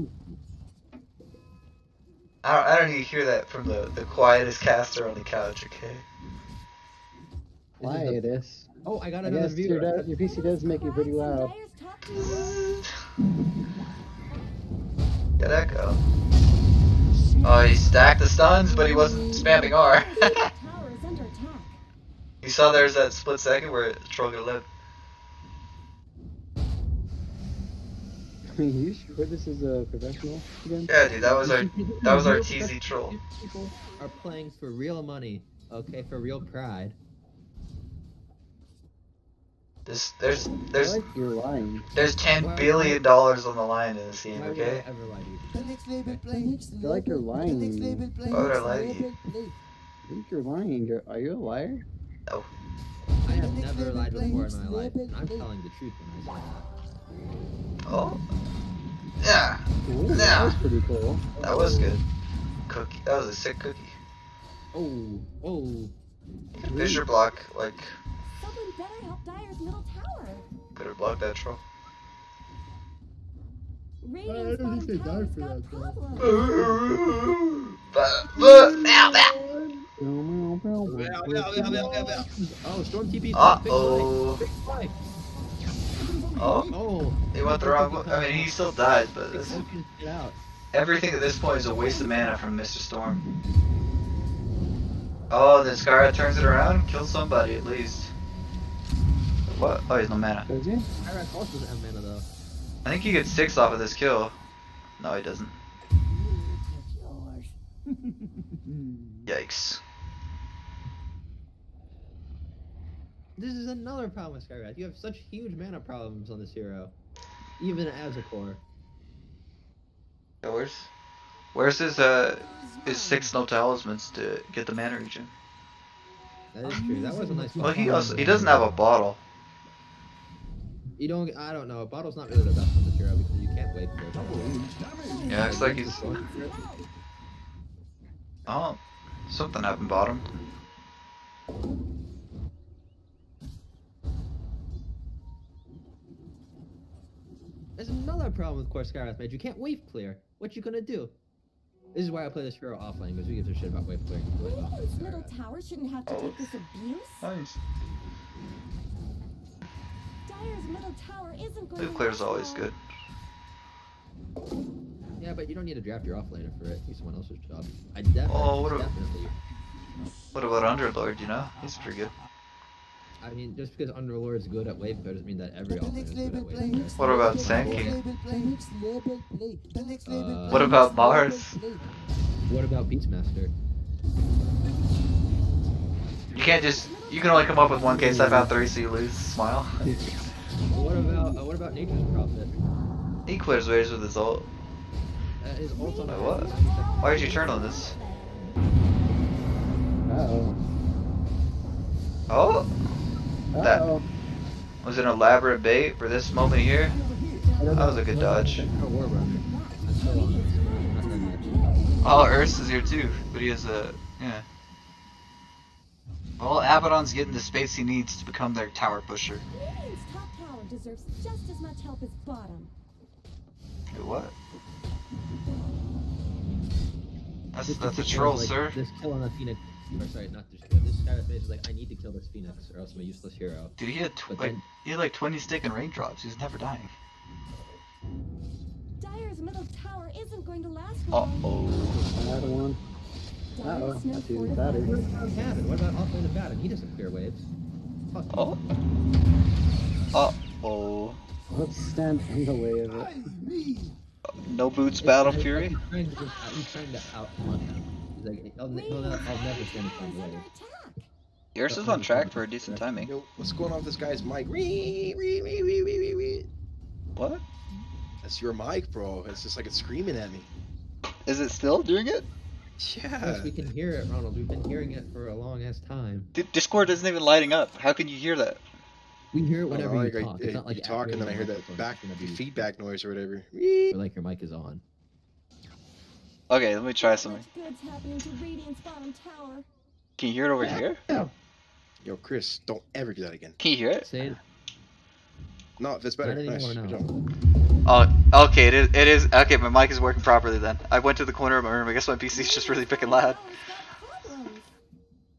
I don't, I don't even hear that from the, the quietest caster on the couch, okay? Quietest. Oh, I got I another guess your, viewer. da- your PC does make you pretty loud. Get echo. Oh, he stacked the stuns, but he wasn't spamming R. Tower is under attack. you saw there's that split second where Troll could live. Are you sure this is a professional again? Yeah, dude, that was our that was our TZ troll. People are playing for real money, okay, for real pride. This there's there's like you're lying. there's ten billion dollars on the line in this game, Why would I okay? ever lie to you? The next label play. I feel like you're lying. The next label play. Why would I lie to you? I think you're lying. You're, are you a liar? No. I have never lied before in my life, and I'm telling the truth when I say that. Oh. Yeah. Ooh, that was pretty cool. That was good. Cookie. That was a sick cookie. Oh, oh. Fissure block, like, Someone better help Dire's middle tower. better block that troll. Radiant's don't think bottom they died for got that, problems. But, but, now that. Oh, Storm TP. Uh oh. play, big play. Oh, Oh. he went the wrong way. I mean, he still died, but this, Get out. everything at this point is a waste of mana from Mr. Storm. Oh, then Skara turns it around, kills somebody at least. What? Oh, he has no mana. Does he? Iraq also doesn't have mana though. I think he gets six off of this kill. No, he doesn't. Yikes. This is another problem with Skywrath. You have such huge mana problems on this hero, even as a core. Yeah, where's, where's his uh his six no talismans to get the mana regen? That is true. That was a nice. Well, he also he doesn't have a bottle. You don't. I don't know. Bottle's not really the best on this hero because you can't wait for it. Yeah, it's like he's oh something happened bottom. There's another problem with core Skywrath Mage. You can't wave clear. What you gonna do? This is why I play this hero offlane because who gives a shit about wave clearing? Really offlane Radiant's middle tower shouldn't have to take this abuse. Nice. Dire's middle tower isn't going Wave clear's always good. Yeah, but you don't need to draft your offlaner for it. Do someone else's job. I definitely, Oh, what a- What about Underlord? You know, he's pretty good. I mean, just because Underlord's good at wave clear doesn't mean that every offlaner is good at wave. What about Sand King? Label play. Next label play. The next label Uh. What about Next Mars? What about Beastmaster? You can't just you can only come up with one case. I found three, so you lose. Smile. What about uh, what about Nature's Prophet? he clears waves with his ult. Uh, his ult on Wait, what? Why did you turn on this? Uh-oh. Oh, that Uh-oh. was an elaborate bait for this moment here. That was a good dodge. Oh, Warbrother. I'm still on it. Not that much. Oh, Urs is here too, but he has a yeah. Well, Abaddon's getting the space he needs to become their tower pusher. Radiant's top deserves just as much help as bottom. Do what? That's This that's a troll, like, sir. This kill on the Phoenix. Or sorry, not this. This Skywrath Mage is like, I need to kill this Phoenix or else I'm a useless hero. Dude, he had tw- But like then- he had like 20 stick and raindrops. He's never dying. Dire's middle tower isn't going to last Uh long. oh. Another one. Uh oh, that's who that is. What about Cabin? What about offlane Batten? He doesn't clear waves. Fuck you. Oh. Oh. Let's stand in the way of it. No boots, Battle Fury. He's trying to, just, he's trying to outrun him. He's like, I'll, ne- he'll, I'll never stand in front of the wave. Yours is on track for a decent timing. Yo, what's going on with this guy's mic? Ree, ree, ree, ree, ree, ree, ree. What? That's your mic, bro. It's just like it's screaming at me. Is it still doing it? Yeah. Yes, we can hear it, Ronald. We've been hearing it for a long ass time. D- Discord isn't even lighting up. How can you hear that? We hear it I don't whenever know, you like, talk. I- It's not like you talk and then I hear that back gonna feedback noise or whatever. or like your mic is on. Okay, let me try something. Good's happening to Radiant's bottom tower. Can you hear it over here? Yo, Chris, don't ever do that again. Can you hear it? Say it. No, if it's better. Nice. Good job. Oh, okay. It is. It is. Okay, my mic is working properly then. I went to the corner of my room. I guess my PC's just really picking loud. Problems.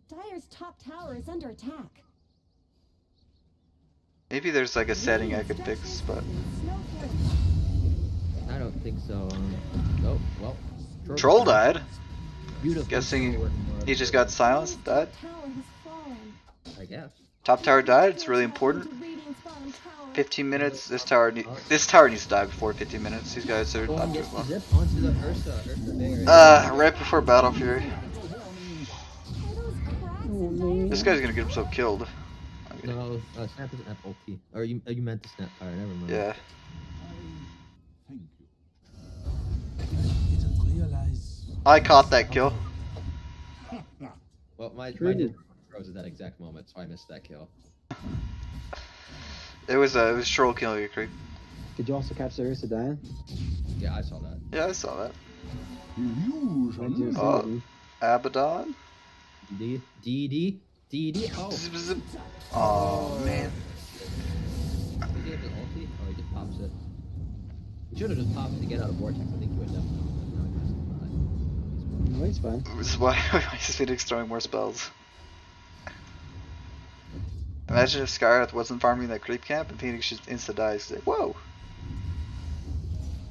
Dire's top tower is under attack. Maybe there's like a setting I could fix, but I don't think so. Um, oh, well. Troll died. Beautiful. Guessing he just got silenced. Died. Tower has fallen. I guess. Top tower died. It's really important. Radiant's bottom tower. 15 minutes. This tower. This tower needs to die before 15 minutes. These guys are not doing well. zip onto the Ursa. Ursa Bear. Uh, right before Battle Fury. This guy's gonna get himself killed. No, uh, Snap isn't at ulti. Or you, uh, you meant to Snap fire, never mind. Yeah. I caught that kill. Well, my, True. my did froze at that exact moment, so I missed that kill. It was uh, it was troll killing you, creep. Did you also catch the Ursa dying? Yeah, I saw that. Yeah, I saw that. When'd you see Oh, it? Abaddon. D D D D D. Oh. Zip, zip. Oh man. Did he have the ulti? Oh, he just pops it. He should have just popped it to get out of vortex. I think he would definitely. No, he's fine. This is why why is Phoenix throwing more spells. Imagine if Skywrath wasn't farming that creep camp and Phoenix just insta dies. Like, whoa.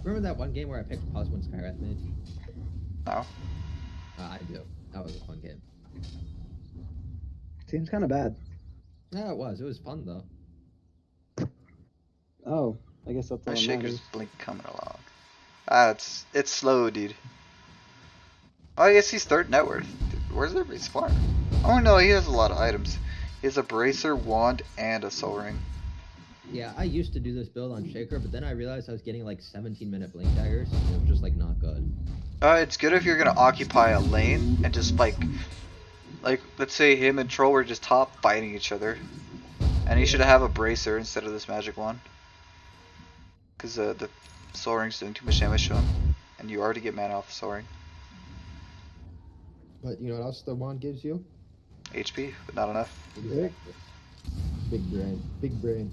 Remember that one game where I picked pause when Skywrath Mage? No. Uh, I do. That was a fun game. Seems kind of bad. Yeah, it was. It was fun though. Oh, I guess that's all My that shaker's matters. blink coming along. Ah, it's it's slow, dude. Oh, I guess he's third net worth. Dude, where's everybody's farm? Oh no, he has a lot of items. He has a bracer, wand, and a soul ring. Yeah, I used to do this build on Shaker, but then I realized I was getting like 17 minute blink daggers. And it was just like not good. Uh, it's good if you're gonna occupy a lane and just like, like let's say him and Troll were just top fighting each other, and he should have a bracer instead of this magic wand. Cause uh, the soul ring's doing too much damage to him, and you already get mana off the soul ring. But you know what else the wand gives you? HP, but not enough. Exactly. Big brain. Big brain.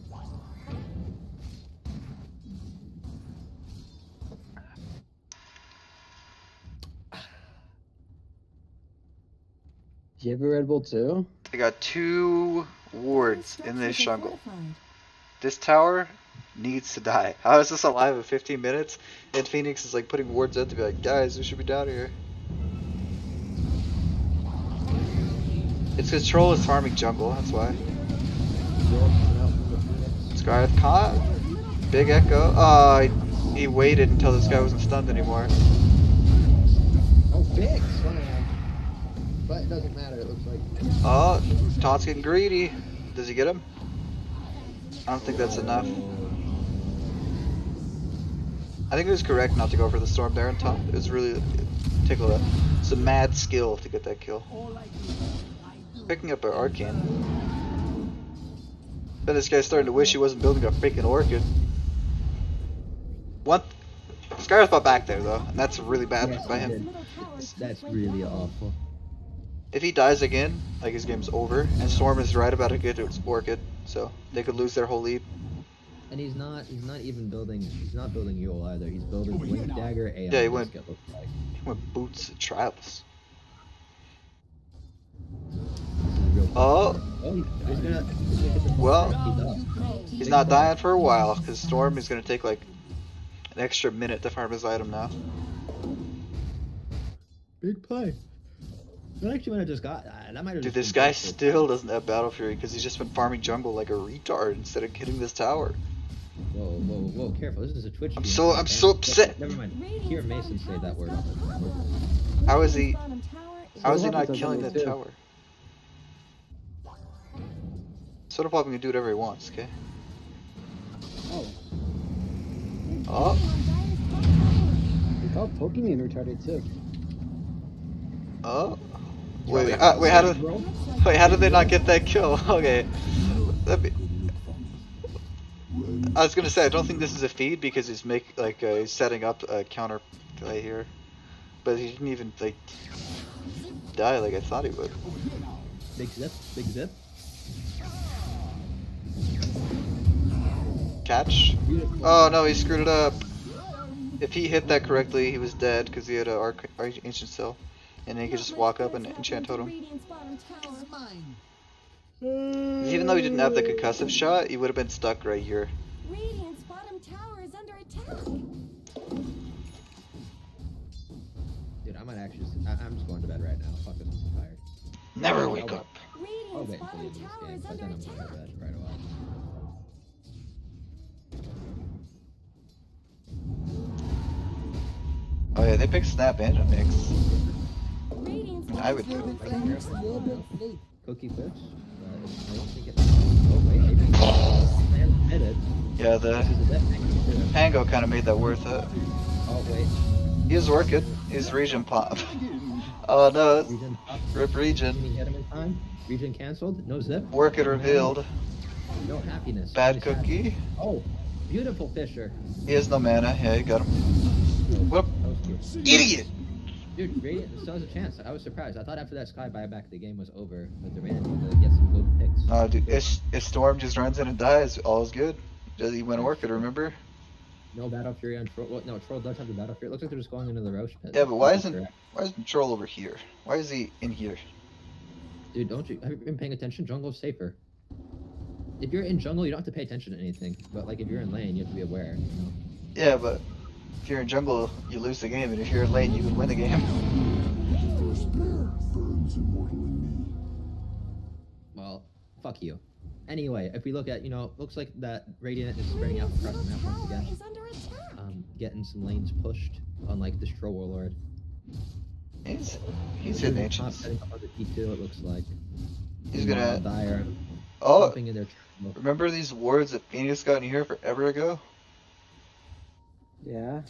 Do you have a Red Bull too? I got two wards in this jungle. This tower needs to die. How is this alive in 15 minutes? And Phoenix is like putting wards out to be like, guys, we should be down here. It's because Troll is farming jungle, that's why. Scarlet caught. Big Echo. Oh, he, he waited until this guy wasn't stunned anymore. Oh, big slam. But it doesn't matter. It looks like. Oh, Todd's getting greedy. Does he get him? I don't think that's enough. I think it was correct not to go for the storm there on top. It was really tickle that. It's a mad skill to get that kill. Picking up an arcane. Then this guy's starting to wish he wasn't building a freaking orchid. What? Skywrath back there though, and that's really bad Yes, by him. That's really awful. If he dies again, like his game's over, and Storm is right about to get its orchid, so they could lose their whole lead. And he's not. He's not even building. He's not building Eul either. He's building Blink Dagger. AI Yeah, he went- like. He went boots and trials. This is real- Oh, Oh, he's he's gonna. He's gonna get the Well, he's not dying for a while because Storm is gonna take like an extra minute to farm his item now. Big play. That actually might have just got. Uh, that might have Dude, this guy bullshit. still doesn't have Battle Fury because he's just been farming jungle like a retard instead of hitting this tower. Whoa, whoa, whoa! Careful. This is a Twitch. I'm stream, so- I'm so upset. Never mind. Hear Mason say that word. How is he? How is he not killing that too. tower? Soda Pop can do whatever he wants, okay? Oh, Oh, they call Pokemon retarded too. oh. Wait, uh, wait, how did wait, how did they not get that kill? Okay. Me- I was gonna say I don't think this is a feed because he's make like uh, he's setting up a counter play here, but he didn't even like die like I thought he would. Big zip. Big zip. Catch. Oh no, he screwed it up. If he hit that correctly, he was dead because he had a arc, arc Ancient Seal, and then he could just walk up and enchant totem. Hmm. Even though he didn't have the concussive shot, he would have been stuck right here. Radiant's bottom tower is under attack. Dude, I might actually. Just, I, I'm just going to bed right now. Fuck this. I'm tired. Never I'll wake oh, up. I'll Radiant's wait until the bottom this tower game, is but under then I'm going to bed right away. Oh yeah, they picked Snap and a mix. I would do it. under. Cookie Twitch. But if- I don't think it. Oh wait, maybe. Man admitted. Yeah, the This is a death thing, too. Pango kind of made that worth it. Oh wait. He was working. He's region pop. Oh no, Region. rip region. he hit him in time? Region cancelled. No zip. Work it revealed. No happiness. Bad cookie. Oh, beautiful Fissure. He has no mana. Yeah, you got him. What? That was cute. Idiot! Dude, Radiant still has a chance. I was surprised. I thought after that Sky buyback the game was over, but the Radiant get some good picks. No, dude. If, if Storm just runs in and dies, all is good. Just he went to work it. Remember? No Battle Fury on Troll. Well, no, Troll does have the Battle Fury. It looks like they're just going into the Rosh pit. Yeah, but why isn't correct. why isn't Troll over here? Why is he in here? Dude, don't you have you been paying attention? Jungle's safer. If you're in jungle, you don't have to pay attention to anything. But like if you're in lane, you have to be aware. You know? Yeah, but if you're in jungle, you lose the game, and if you're in lane, you can win the game. The spirit burns immortal in me. Well, fuck you. Anyway, if we look at, you know, it looks like that Radiant is spreading out across the map once again. is under attack. Um, getting some lanes pushed, unlike the Stro Warlord. He's he's hitting Top ancients. setting up on the T2, it looks like. He's gonna. Dire. Oh, jumping in their remember these wards that Phoenix got in here forever ago? Yeah.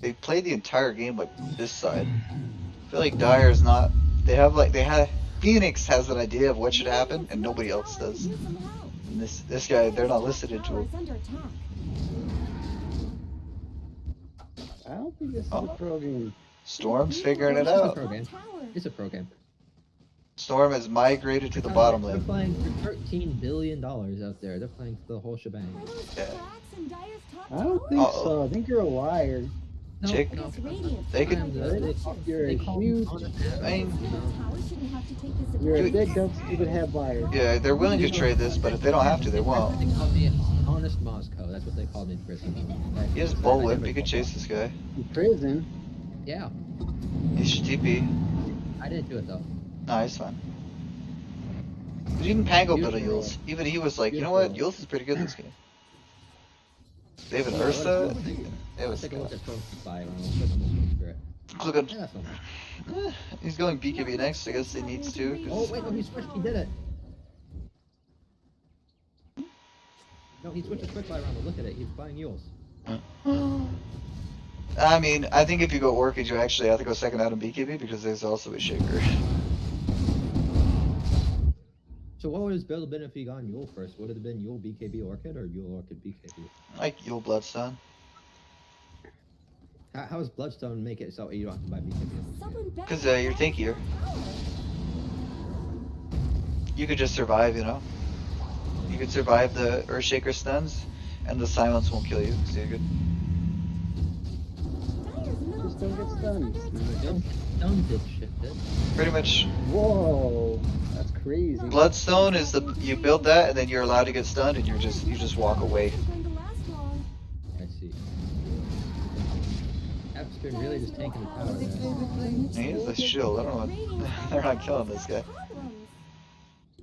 They played the entire game like this side. I feel like Dire's not. They have like they have. Phoenix has an idea of what should happen, and nobody else does. Use some help. And this this guy, they're not listening to Tower him. is under attack. I don't think this is Oh. a pro game. Storm's figuring it It's a out. pro game. It's a pro game. Storm has migrated to the bottom They're lane. playing for $13 billion out there. They're playing for the whole shebang. Yeah. cracks in Dire's top I don't think Uh-oh. so. I think you're a liar. No, Jake- no. It's They could- I'm the- they call- You're a huge- honest I mean, The tower shouldn't have to take this You're a Dude. big dumb stupid head liar. yeah, they're willing to trade this, but if they don't have to, they won't. They call me honest Moscow. That's what they called me in prison. Like, He has I- I He could chase this guy. In prison. Yeah, He should TP. I didn't do it though. Nah, he's fine. But even Pango built a. Eul's. Even he was like, you know what? Eul's is pretty good this game. They have an Ursa. A take a look at Trophy Fire and we'll click on this one spirit. Look at. Yeah, that's one. Eh, He's going BKB next. I guess he needs to. Oh wait, no, he switched. He did it. No, he switched to quick fire round. Look at it. He's buying Eul's. I mean, I think if you go Orchid, you actually have to go second out in BKB because there's also a Shaker. So what would his build have been if he gone Eul first? Would it have been Eul BKB Orchid or Eul Orchid BKB? Like Eul Bloodstone. How, how does Bloodstone make it so you don't have to buy BKB? Because uh, you're tankier. You could just survive, you know? You could survive the Earthshaker stuns, and the silence won't kill you, so you're good. Just don't get tower stunned. Don't, don't dip shit, dude. Pretty much, Whoa. That's crazy. Bloodstone is the you build that, and then you're allowed to get stunned, and you're just you just walk away. Isn't going to last. I see. really just tanking the tower there. He is a shield. I don't know. They're not killing this guy.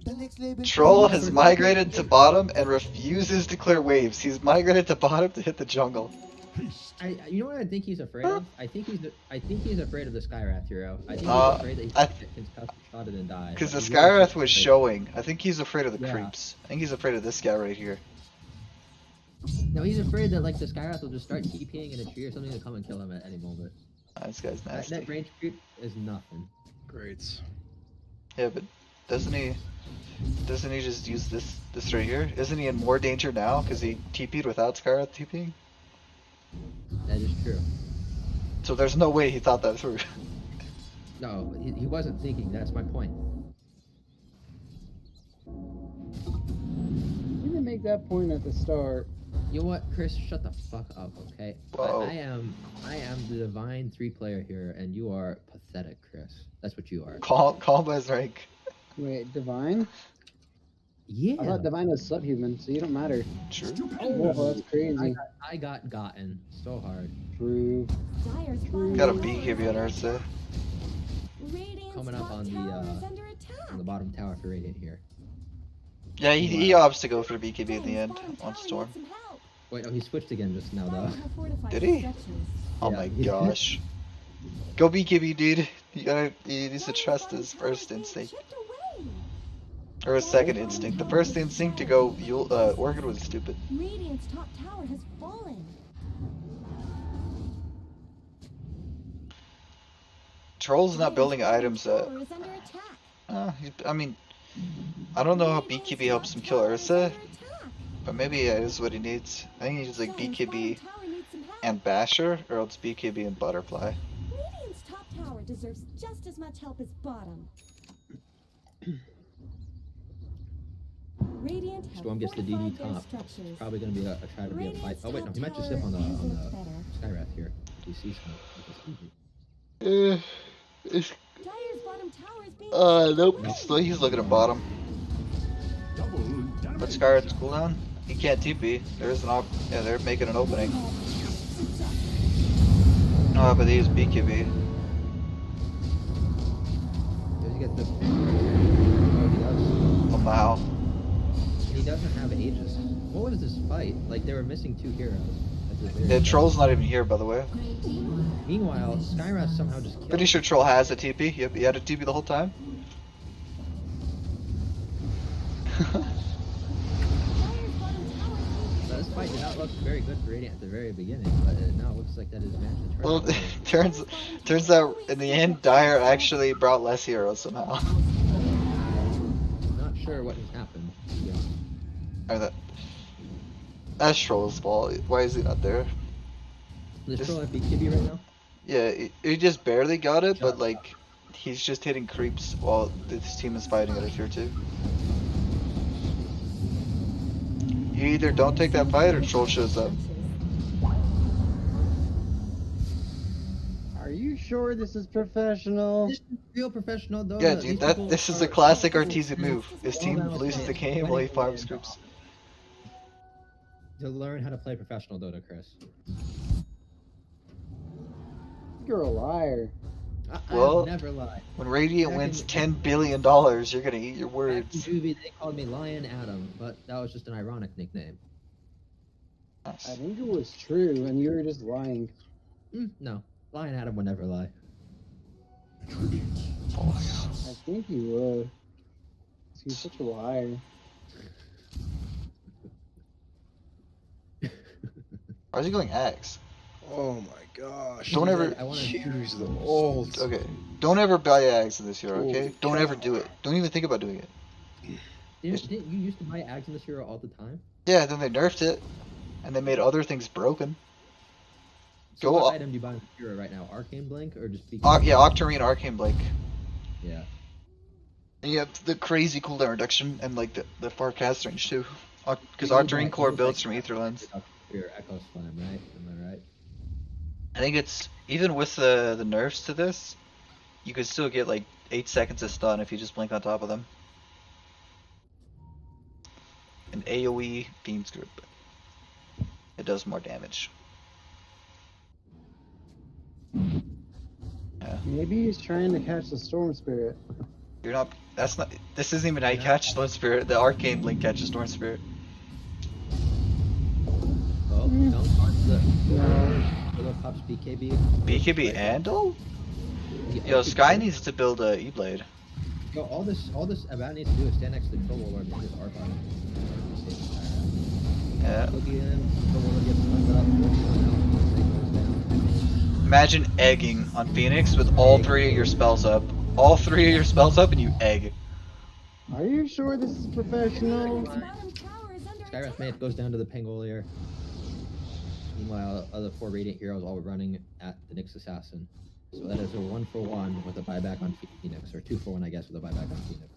The next label Troll has migrated to bottom and refuses to clear waves. He's migrated to bottom to hit the jungle. I, you know what I think he's afraid of? I think he's I think he's afraid of the Skywrath hero. I think he's Uh, afraid that he I- gets custom shotted and die. Because the but he really Skywrath was showing. I think he's afraid of the Yeah. creeps. I think he's afraid of this guy right here. No, he's afraid that like the Skywrath will just start TPing in a tree or something to come and kill him at any moment. Ah, this guy's That, nasty. that range creep is nothing. Great. Yeah, but doesn't he? Doesn't he just use this this right here? Isn't he in more danger now because he TP'd without Skywrath TPing? That is true. So there's no way he thought that through. No, he, he wasn't thinking. That's my point. You didn't make that point at the start. You know what, Chris? Shut the fuck up, okay? I, Whoa. I am I am the divine three player here, and you are pathetic, Chris. That's what you are. Call call by his rank. Wait, Divine? Yeah. I thought Divine was subhuman, so you don't matter. True. Oh, that's I crazy. got, I got gotten so hard. True. Dire's Got a bottom B give you on Earth there. Coming up on the uh, is under attack. on the bottom tower for Radiant here. Yeah, he, he opts to go for BKB at the end on Storm. Wait, no, he switched again just now though. Did he? Oh Yeah. my gosh. Go BKB, dude. You gotta you need to trust his first instinct. Or a second instinct. The first instinct to go Eul, uh, Orchid was stupid. Radiant's top tower has fallen. Troll's not building items that. Tower under attack. Uh, I mean, I don't know how BKB helps him kill Ursa, but maybe it is what he needs. I think he needs like BKB and Basher, or else BKB and Butterfly. Radiant's top tower deserves just as much help as bottom. Radiant Storm gets the DD top. structures. Probably gonna be a, a try to be a fight. Oh wait, no, he might just sip on the on the Skywrath here. You see some. Uh, it's, Dire's bottom tower is being uh, nope. He's, he's looking at bottom. But Skywrath's cooldown? He can't TP. There's an op. Yeah, they're making an opening. Oh, but they use BKB. Does he get the? Oh, he does. Oh, wow. He doesn't have Aegis. What was this fight? Like they were missing two heroes. the. Troll's not even here, by the way. Meanwhile, Skywrath somehow just killed. Pretty sure Troll has a TP. Yep, he had a TP the whole time. This fight did not look very good for Radiant at the very beginning, but it now it looks like that is to Well, turns turns out in the end, Dire actually brought less heroes somehow. Sure what has happened. or that. That's Troll's fault. Why is he not there? Does Troll have BKB right now? Yeah, he, he just barely got it, but like, he's just hitting creeps while this team is fighting at a tier two. You either don't take that fight or Troll shows up. Sure this is professional? This is real professional though. Yeah, dude, that this is a classic Arteezy move. His team Hold loses okay. the game while he farms groups. To learn how to play professional Dota, Chris. You're a liar. I, Well, I never lie. When Radiant Back wins ten billion dollars, you're gonna eat your Back in words. Juvie, they called me Lion Adam, but that was just an ironic nickname. I think it was true, and you were just lying. Mm, no, Lion Adam would never lie. I think you would. He's such a liar. Why is he going X? Oh my gosh. Don't He's ever- I want to use the old. Okay, don't ever buy Axe in this hero, Oh, okay? Don't ever do it. Don't even think about doing it. Didn't, didn't you used to buy Ags in this hero all the time? Yeah, then they nerfed it, and they made other things broken. So Go what up- item do you buy in hero right now? Arcane Blink or just BKB? Oc- yeah, Octarine, Arcane Blink. Yeah. And you have the crazy cooldown reduction and like the, the far cast range too. Because Octarine core builds like from Aether Lens. Your Echo Slam, right? Am I right? I think it's even with the the nerfs to this, you could still get like eight seconds of stun if you just blink on top of them. An AOE Fiends group. It does more damage. Yeah. Maybe he's trying to catch the storm spirit. You're not. That's not. This isn't even how you catch Storm Spirit. The Arcane Blink catches Storm Spirit. Oh, don't on the Little Pops BKB. BKB Andal? Yo, Sky needs to build a E-Blade. Yo, all this, all this about needs to do is stand next to the Troll Lord and just arc on him. Yeah. Imagine egging on Phoenix with all three of your spells up. All three of your spells up and you egg. Are you sure this is professional? Skywrath Mage goes down to the Pangolier. Meanwhile, other four Radiant heroes all were running at the Nyx Assassin. So that is a one for one with a buyback on Phoenix, or two for one, I guess, with a buyback on Phoenix.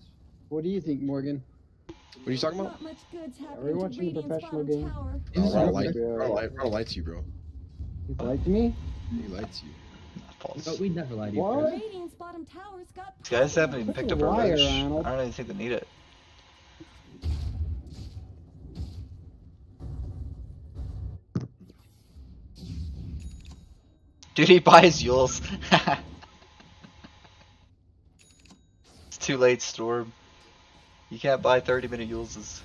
What do you think, Morgan? What are you talking about? Not Are we watching a professional game? tower. Oh, Is Ronald it- lied, Ronald lied, Ronald lied to you, bro. You liked me? He lied to you. False. No, we never lied to you. What? Chris. Bottom tower's got These guys haven't even Such picked up a liar, I don't even think they need it. Dude, he buys Eul's. it's too late, Storm. You can't buy 30 minute Yuleses.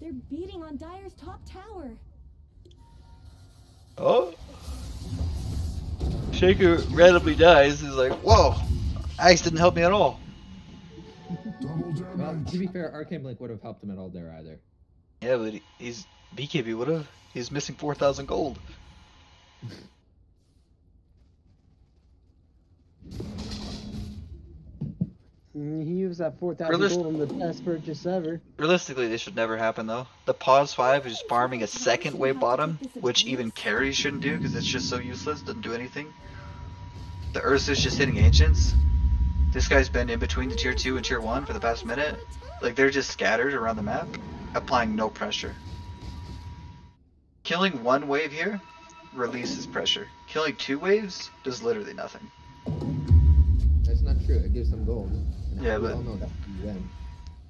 They're beating on Dire's top tower. Oh. Shaker randomly dies. He's like, whoa, Axe didn't help me at all. Well, to be fair, Arcane Blink would have helped him at all there either. Yeah, but he's BKB would have. He's missing 4,000 gold. He used that 4,000 Realist- gold on the best purchase ever. Realistically, this should never happen though. The pos five is farming a second wave bottom, which even carries shouldn't do because it's just so useless, doesn't do anything. The Ursa's just hitting ancients. This guy's been in between the tier two and tier one for the past minute. Like they're just scattered around the map, applying no pressure. Killing one wave here releases pressure. Killing two waves does literally nothing. That's not true. It gives them gold. Yeah, but-.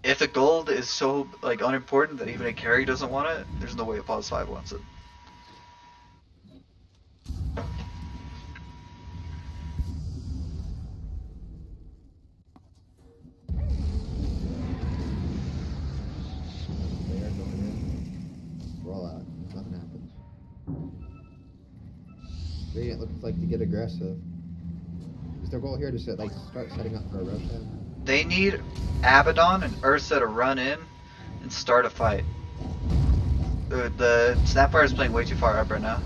If the gold is so like unimportant that even a carry doesn't want it, there's no way a pos five wants it. They. Radiant looks like to get aggressive. Is their goal here to set, like start setting up for a then? They need Abaddon and Ursa to run in and start a fight. The, the Snapfire is playing way too far up right now.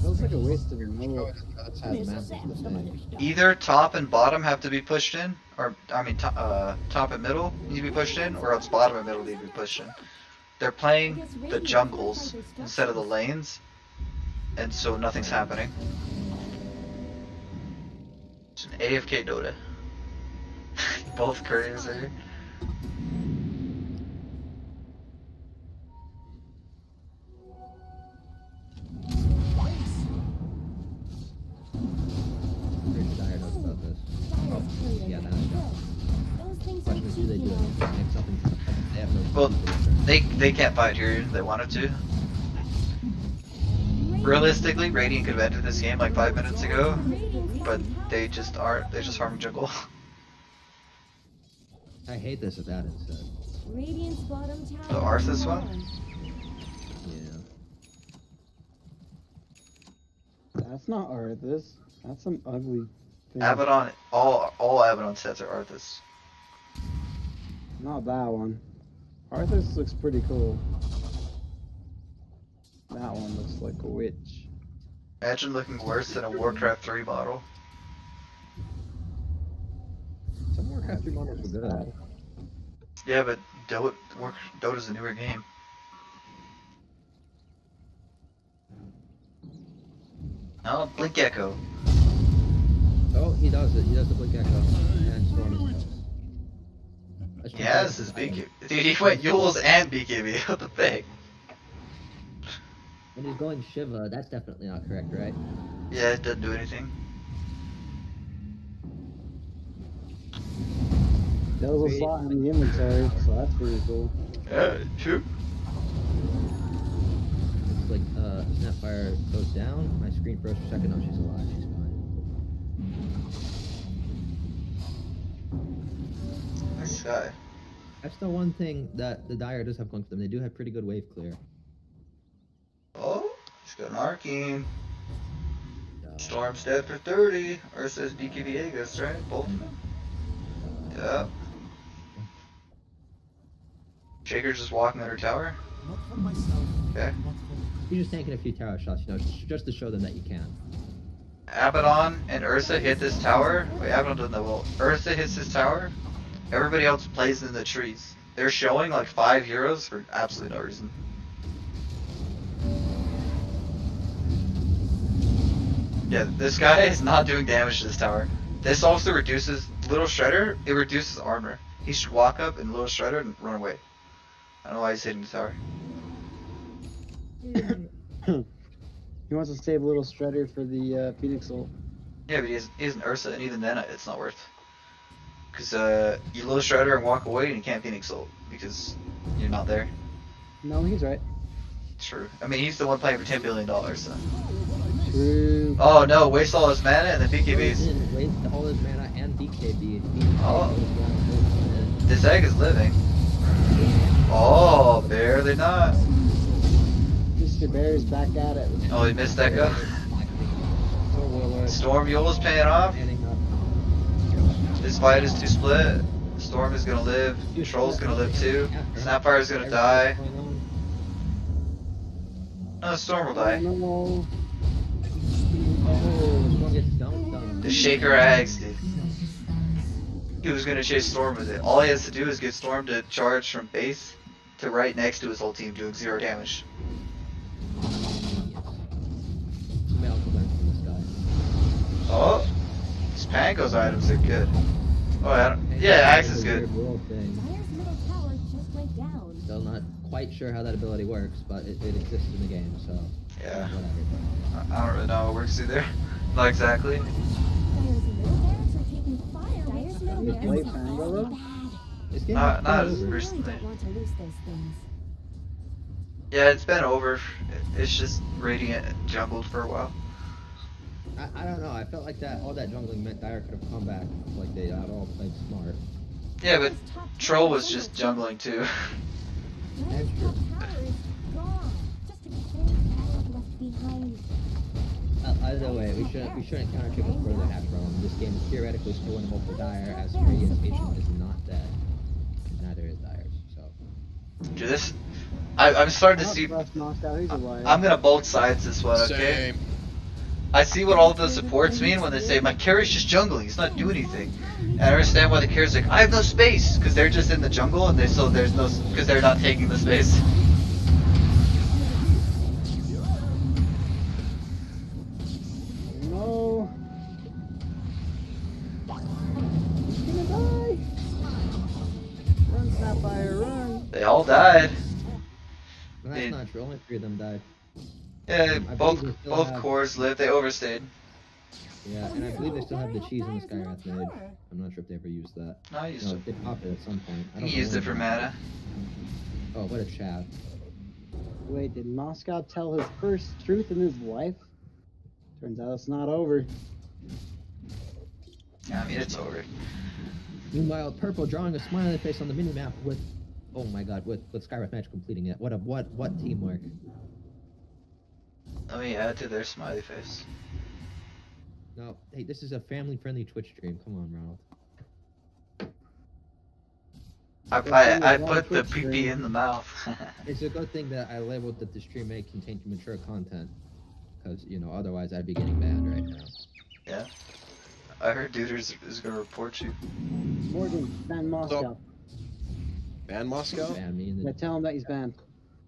Feels like a waste of a moment. that's how the map is the same. Either top and bottom have to be pushed in, or I mean, to, uh, top and middle need to be pushed in, or else bottom and middle need to be pushed in. They're playing the jungles instead of the lanes, and so nothing's happening. It's an AFK Dota. Both couriers are here. Well, they they can't fight here. They wanted to. Realistically, Radiant could have ended this game like five minutes ago, they just aren't. They're just farming jungle. I hate this about instead. Radiant's bottom tower. The Arthas one? Yeah. That's not Arthas. That's some ugly thing. Abaddon, all all Abaddon sets are Arthas. Not that one. Arthas looks pretty cool. That one looks like a witch. Imagine looking worse than a Warcraft 3 model. 3 models were good. Yeah, but Dota, War, Dota's a newer game. Oh, Blink Echo. Oh, he does it. He does the blink echo and storm. as well. That's He has his BKB. Dude, he went Eul's and BKB. What the fuck? When he's going Shiva, that's definitely not correct, right? Yeah, it doesn't do anything. There was a slot in the inventory, so that's pretty cool. Yeah, true. It's like uh, uh, Snapfire goes down, my screen froze for a second. No, she's alive. She's fine. Nice guy. That's the one thing that the Dire does have going for them. They do have pretty good wave clear. Oh, he's got an Arcane. Storm's dead for 30. Ursa's DK Viegas, right? Both of them. Yeah. Shaker's just walking at her tower. Okay. You're just taking a few tower shots, you know, just- just to show them that you can. Abaddon and Ursa hit this tower. Wait, Abaddon doesn't know. Well, Ursa hits this tower. Everybody else plays in the trees. They're showing like five heroes for absolutely no reason. Yeah, this guy is not doing damage to this tower. This also reduces Little Shredder. It reduces armor. He should walk up and Little Shredder and run away. I don't know why he's hitting the tower. He wants to save a little Shredder for the uh, Phoenix ult. Yeah, but he has, he has an Ursa, and even then, it's not worth. Because uh, you Little Shredder and walk away, and you can't Phoenix ult because you're not there. No, he's right. True. I mean, he's the one playing for ten billion dollars. So. True. Oh no! Waste all his mana and then BKBs. Didn't waste all his mana and BKB. Oh. This egg is living. Oh, barely not. Mr. Bear's back at it. Oh, he missed that Warlord. Storm Eul's paying off. This fight is too split. Storm is gonna live. Troll's gonna live too. Snapfire's gonna die. No, Storm will die. No. Storm gets. The Shaker Ags, dude. He was gonna chase Storm with it. All he has to do is get Storm to charge from base to right next to his whole team, doing zero damage. Maybe I'll learn from this guy. Oh, these Pango's items are good. Oh, I don't, yeah, Axe is good. Weird world thing. Dire's middle tower just went down. Still not quite sure how that ability works, but it, it exists in the game, so Yeah, whatever. I I don't really know how it works either. Not exactly. Dire's middle barracks are taking fire. Dire's middle play barracks are Pango, really though? Bad. This game Not, is not as recently. don't want to lose those things. Yeah, it's been over. It's just Radiant jungled for a while. I, I don't know. I felt like that all that jungling meant Dire could have come back like they had all played smart. Yeah, but Troll was just jungling too. Dire's top tower is gone. Just a cold island left behind. Uh, either way, we shouldn't we shouldn't counter trick with further hash roam. This game is theoretically still winnable for Dire, as Radiant's Ancient is not dead. Neither is Dire's. So Dude, this. I, I'm starting to see. Frost knocked out. He's a liar. I'm gonna both sides this one, okay? Same. I see what all the supports mean when they say my carry's just jungling, he's not doing anything. And I understand why the carry's like, I have no space, because they're just in the jungle and they so there's no because they're not taking the space. They all died. But that's They- not true. Only three of them died. Yeah, um, I both believe they still both have- cores lived. They overstayed. Yeah, and I believe they still have the cheese in the Skywrath Mage. I'm not sure if they ever used that. No, I used No, it. they popped it at some point. I don't He used it for mana. Oh, what a chav. Wait, did Moscow tell his first truth in his life? Turns out it's not over. Yeah, I mean it's over. Meanwhile, Purple drawing a smiley face on the minimap with, oh my god, with with Skywrath Mage completing it. What a what what teamwork. Let me add to their smiley face. No, hey, this is a family-friendly Twitch stream. Come on, Ronald. I I, I put the PP in the mouth. It's a good thing that I labeled that the stream may contain mature content, because you know otherwise I'd be getting banned right now. yeah. I heard Duders is gonna report you. Morgan, ban Moscow. Ban Moscow? Ban me and Yeah, tell him that he's banned.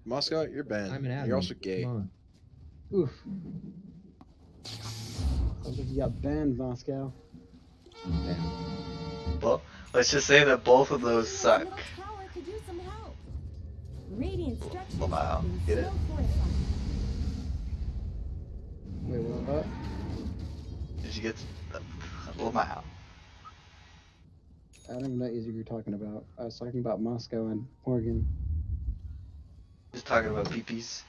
Moscow, you're banned. I'm an admin. You're also gay. Oof. Sounds like you got banned, Moscow. Ban. Well, let's just say that both of those suck. Middle tower could use some help. Radiant structures Wow, get it? Wait, what? Did you get? Oh uh, wow. I don't even know what you're talking about. I was talking about Moscow and Morgan. Just talking about PPs.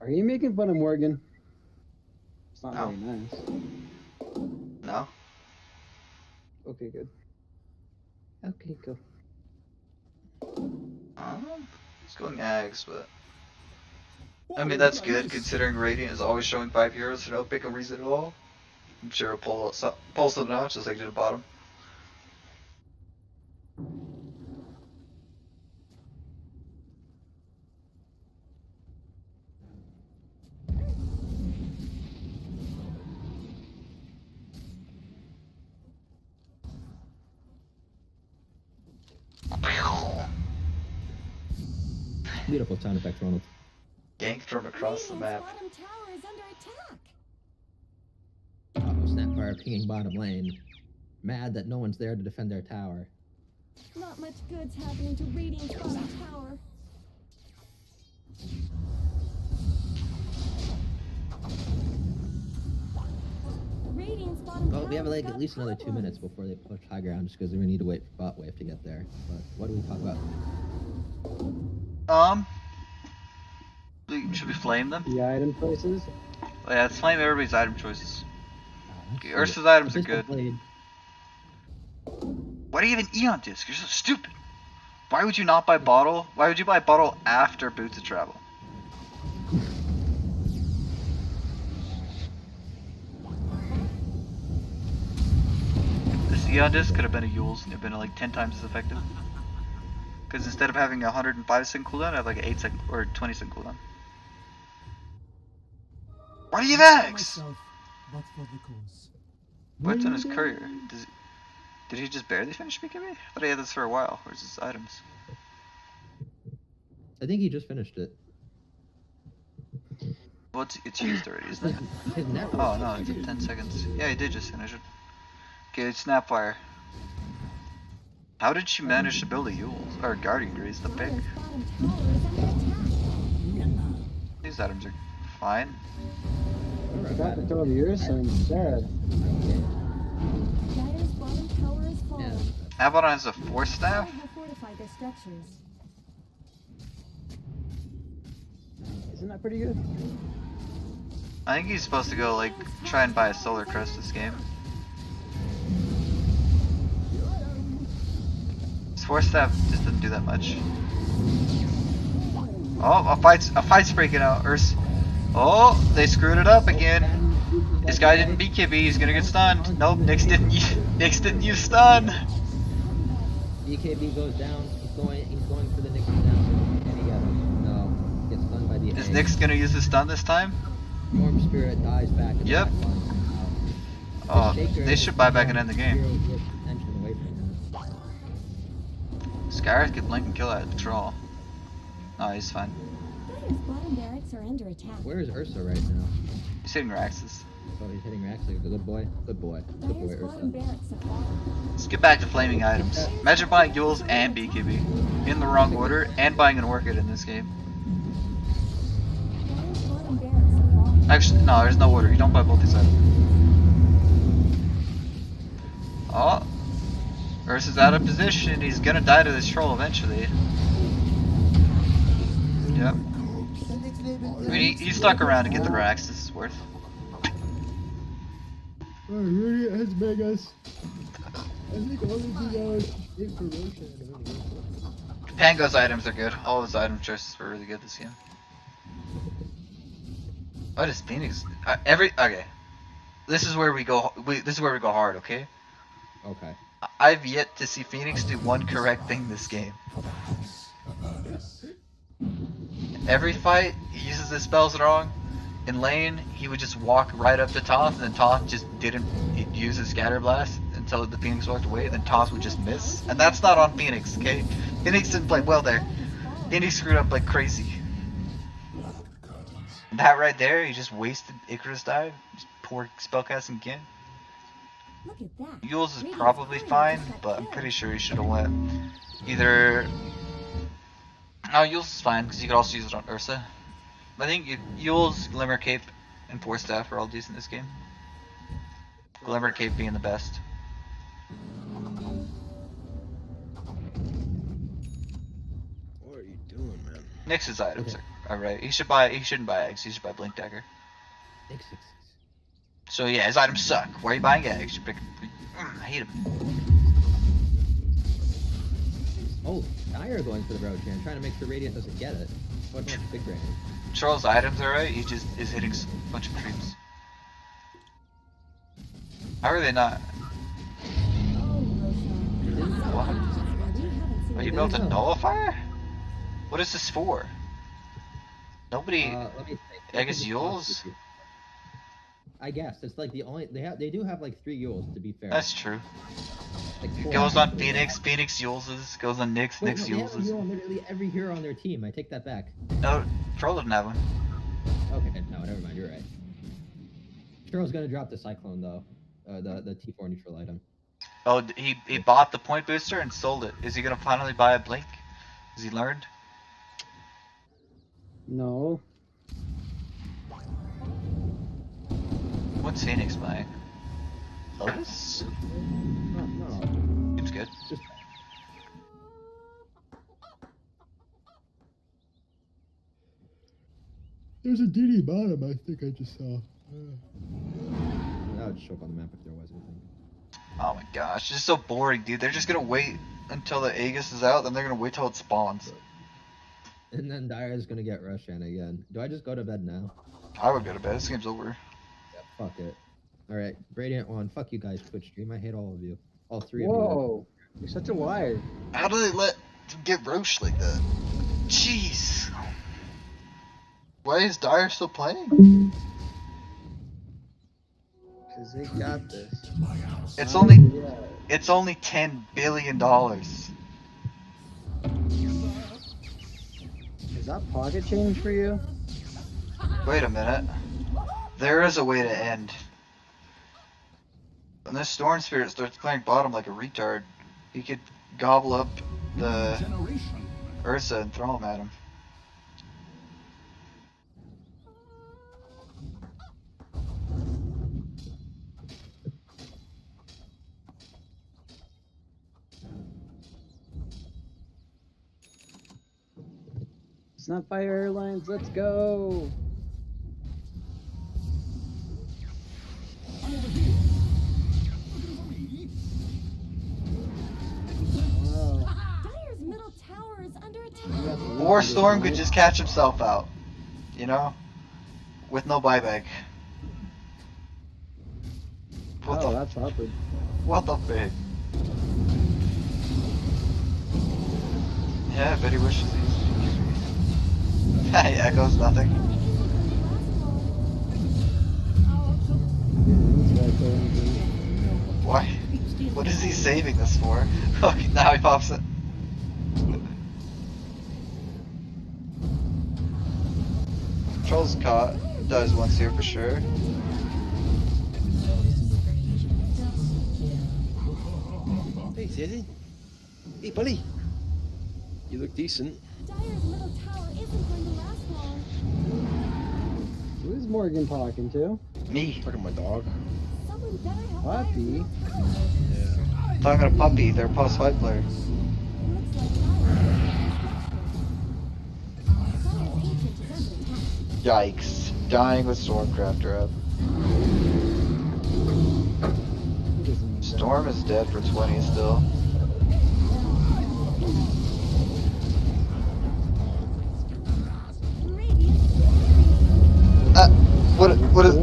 Are you making fun of Morgan? It's not No. very nice. No. Okay, good. Okay, cool. Um, it's going Ags, but I mean that's good considering Radiant is always showing five heroes for no pick a reason at all. I'm sure it'll pull so- pull something out just like it did at bottom. Beautiful sound effects, Ronald. Yanked from across the map. Bottom tower is under attack. Uh-oh, Snapfire pinging bottom lane. Mad that no one's there to defend their tower. Not much good's happening to Radiant's bottom tower. Radiant's bottom Well, we have like at least another two minutes before they push high ground, just because we need to wait for bot wave to get there. But what do we talk about? Um, should we flame them? The item choices. Oh, yeah, let's flame everybody's item choices. Okay, see. Ursa's items are good. blade. Why do you have an Aeon Disk? You're so stupid. Why would you not buy bottle? Why would you buy bottle after Boots of Travel? This Aeon Disk could have been a Eul's and it would have been like 10 times as effective. Because instead of having a 105 second cooldown, I have like an 8 second or 20 second cooldown. Why do you have Axe? But for the cause. What's on his courier? Does, did he just barely finish BKB? I thought he had this for a while. Where's his items? I think he just finished it. Well, it's, it's used already, isn't it? Oh no, it's at 10 seconds. Yeah, he did just finish it. Okay, Snapfire. How did she manage to build a Eul? Or Guardian Greaves, the pick? These items are fine. Forgot to throw the Ursa instead. Dire's bottom tower is has a Force Staff? Dire have fortified their structures. Isn't that pretty good? I think he's supposed to go, like, try and buy a Solar Crest this game. His Force Staff just doesn't do that much. Oh, a fight's, a fight's breaking out. Urs. Oh, they screwed it up again. This guy didn't beat KB, he's gonna get stunned. Nope, Nyx didn't use, Nyx didn't use stun. BKB goes down. He's going. He's going for the Nyx down. Can he him? Uh, no. Gets stunned by the. Is A. Nyx gonna use his stun this time? Storm Spirit dies back. In Yep. The. Oh, The they should buy back and end the game. Zero gets attention away from him. Skywrath could blink and kill that patrol. No, oh, he's fine. Dire's bottom barracks are under attack. Where is Ursa right now? He's hitting Raxus. Oh, he's hitting Rax good boy. Good boy. Good boy, Ursa. bottom barracks have fallen. Let's get back to flaming items. Imagine buying Eul's and BKB in the wrong order and buying an Orchid in this game. Dire's bottom barracks have fallen. Actually, no, there's no order. You don't buy both these items. Oh, Ursa's out of position. He's gonna die to this troll eventually. Yep. The next I mean, he, he stuck around to get the Rax. This is worth. Oh, Rudy has Megas. I think all of the uh, information. Pango's items are good. All his item choices were really good this game. What is Phoenix? Uh, every okay. This is where we go. We, this is where we go hard. Okay. Okay. I- I've yet to see Phoenix do one correct thing this game. Every fight, he uses his spells wrong. In lane, he would just walk right up to Toth, and then Toth just didn't he'd use his scatter blast until the Phoenix walked away, then Toth would just miss. And that's not on Phoenix, okay? Phoenix didn't play well there. Phoenix screwed up like crazy. That right there, he just wasted Icarus dive. Just poor spellcasting again. Look at that. Eul's is probably fine, but I'm pretty sure he should have went either. No, Eul's is fine because you could also use it on Ursa. I think Eul's, Glimmer Cape, and Force Staff are all decent this game. Glimmer Cape being the best. What are you doing, man? Nyx's items are, Alright, he should buy. He shouldn't buy eggs. He should buy Blink Dagger. Six, six, So yeah, his items suck. Why are you buying eggs? You pick, mm, I hate him. Oh, I are going for the road here and trying to make sure Radiant doesn't get it. What about the Big Brain? Charles' items are right. He just is hitting a bunch of creeps. How are they not? What? Oh, you built a nullifier? What is this for? Nobody. Uh. I guess Eul's? Possibly- I guess it's like the only they have. They do have like three Eul's to be fair. That's true. Like It goes on actually. Phoenix. Phoenix uses. Goes on Nyx. Wait, Nyx no, they have. Eul literally every hero on their team. I take that back. No, Troll doesn't have one. Okay, no, never mind. You're right. Cheryl's gonna drop the Cyclone though, uh, the the T4 neutral item. Oh, he he bought the point booster and sold it. Is he gonna finally buy a blink? Has he learned? No. What's Phoenix buying? Lotus? No, no. Seems good. Just There's a DD bottom, I think I just saw. that would show up on the map if there was anything. Oh my gosh, this is so boring, dude. They're just gonna wait until the Aegis is out, then they're gonna wait till it spawns. And then Dire's gonna get Roshan again. Do I just go to bed now? I would go to bed. This game's over. Yeah, fuck it. Alright, Radiant one. Fuck you guys, Twitch stream. I hate all of you. All three of you. Whoa. You're such a liar. How do they let them get Rosh like that? Jeez. Why is Dire still playing? Cause they got this. It's only it's only ten billion dollars. Is that pocket change for you? Wait a minute. There is a way to end. When this Storm Spirit starts playing bottom like a retard, he could gobble up the Ursa and throw him at him. It's not fire Airlines, let's go. Or Storm could just catch himself out. You know? With no buyback. What oh, the that's awkward. what the fig? Yeah, Betty wishes these. he echoes nothing. Why? What is he saving this for? Now he pops it. Troll's caught. Does once here for sure. Hey, Teddy. Hey, buddy. You look decent. Dire's middle tower isn't going to last long. Who's Morgan talking to? Me. Talking to my dog. Someone better help Puppy. Talking to Puppy, their plus five player. Yikes. Dying with Stormcrafter up. Storm is dead for 20 still. Uh, what, what is...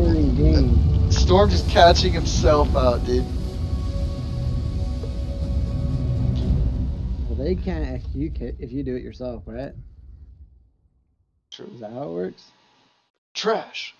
Storm just catching himself out, dude. Well, they can't if you ca- if you do it yourself, right? True. Is that how it works? Trash.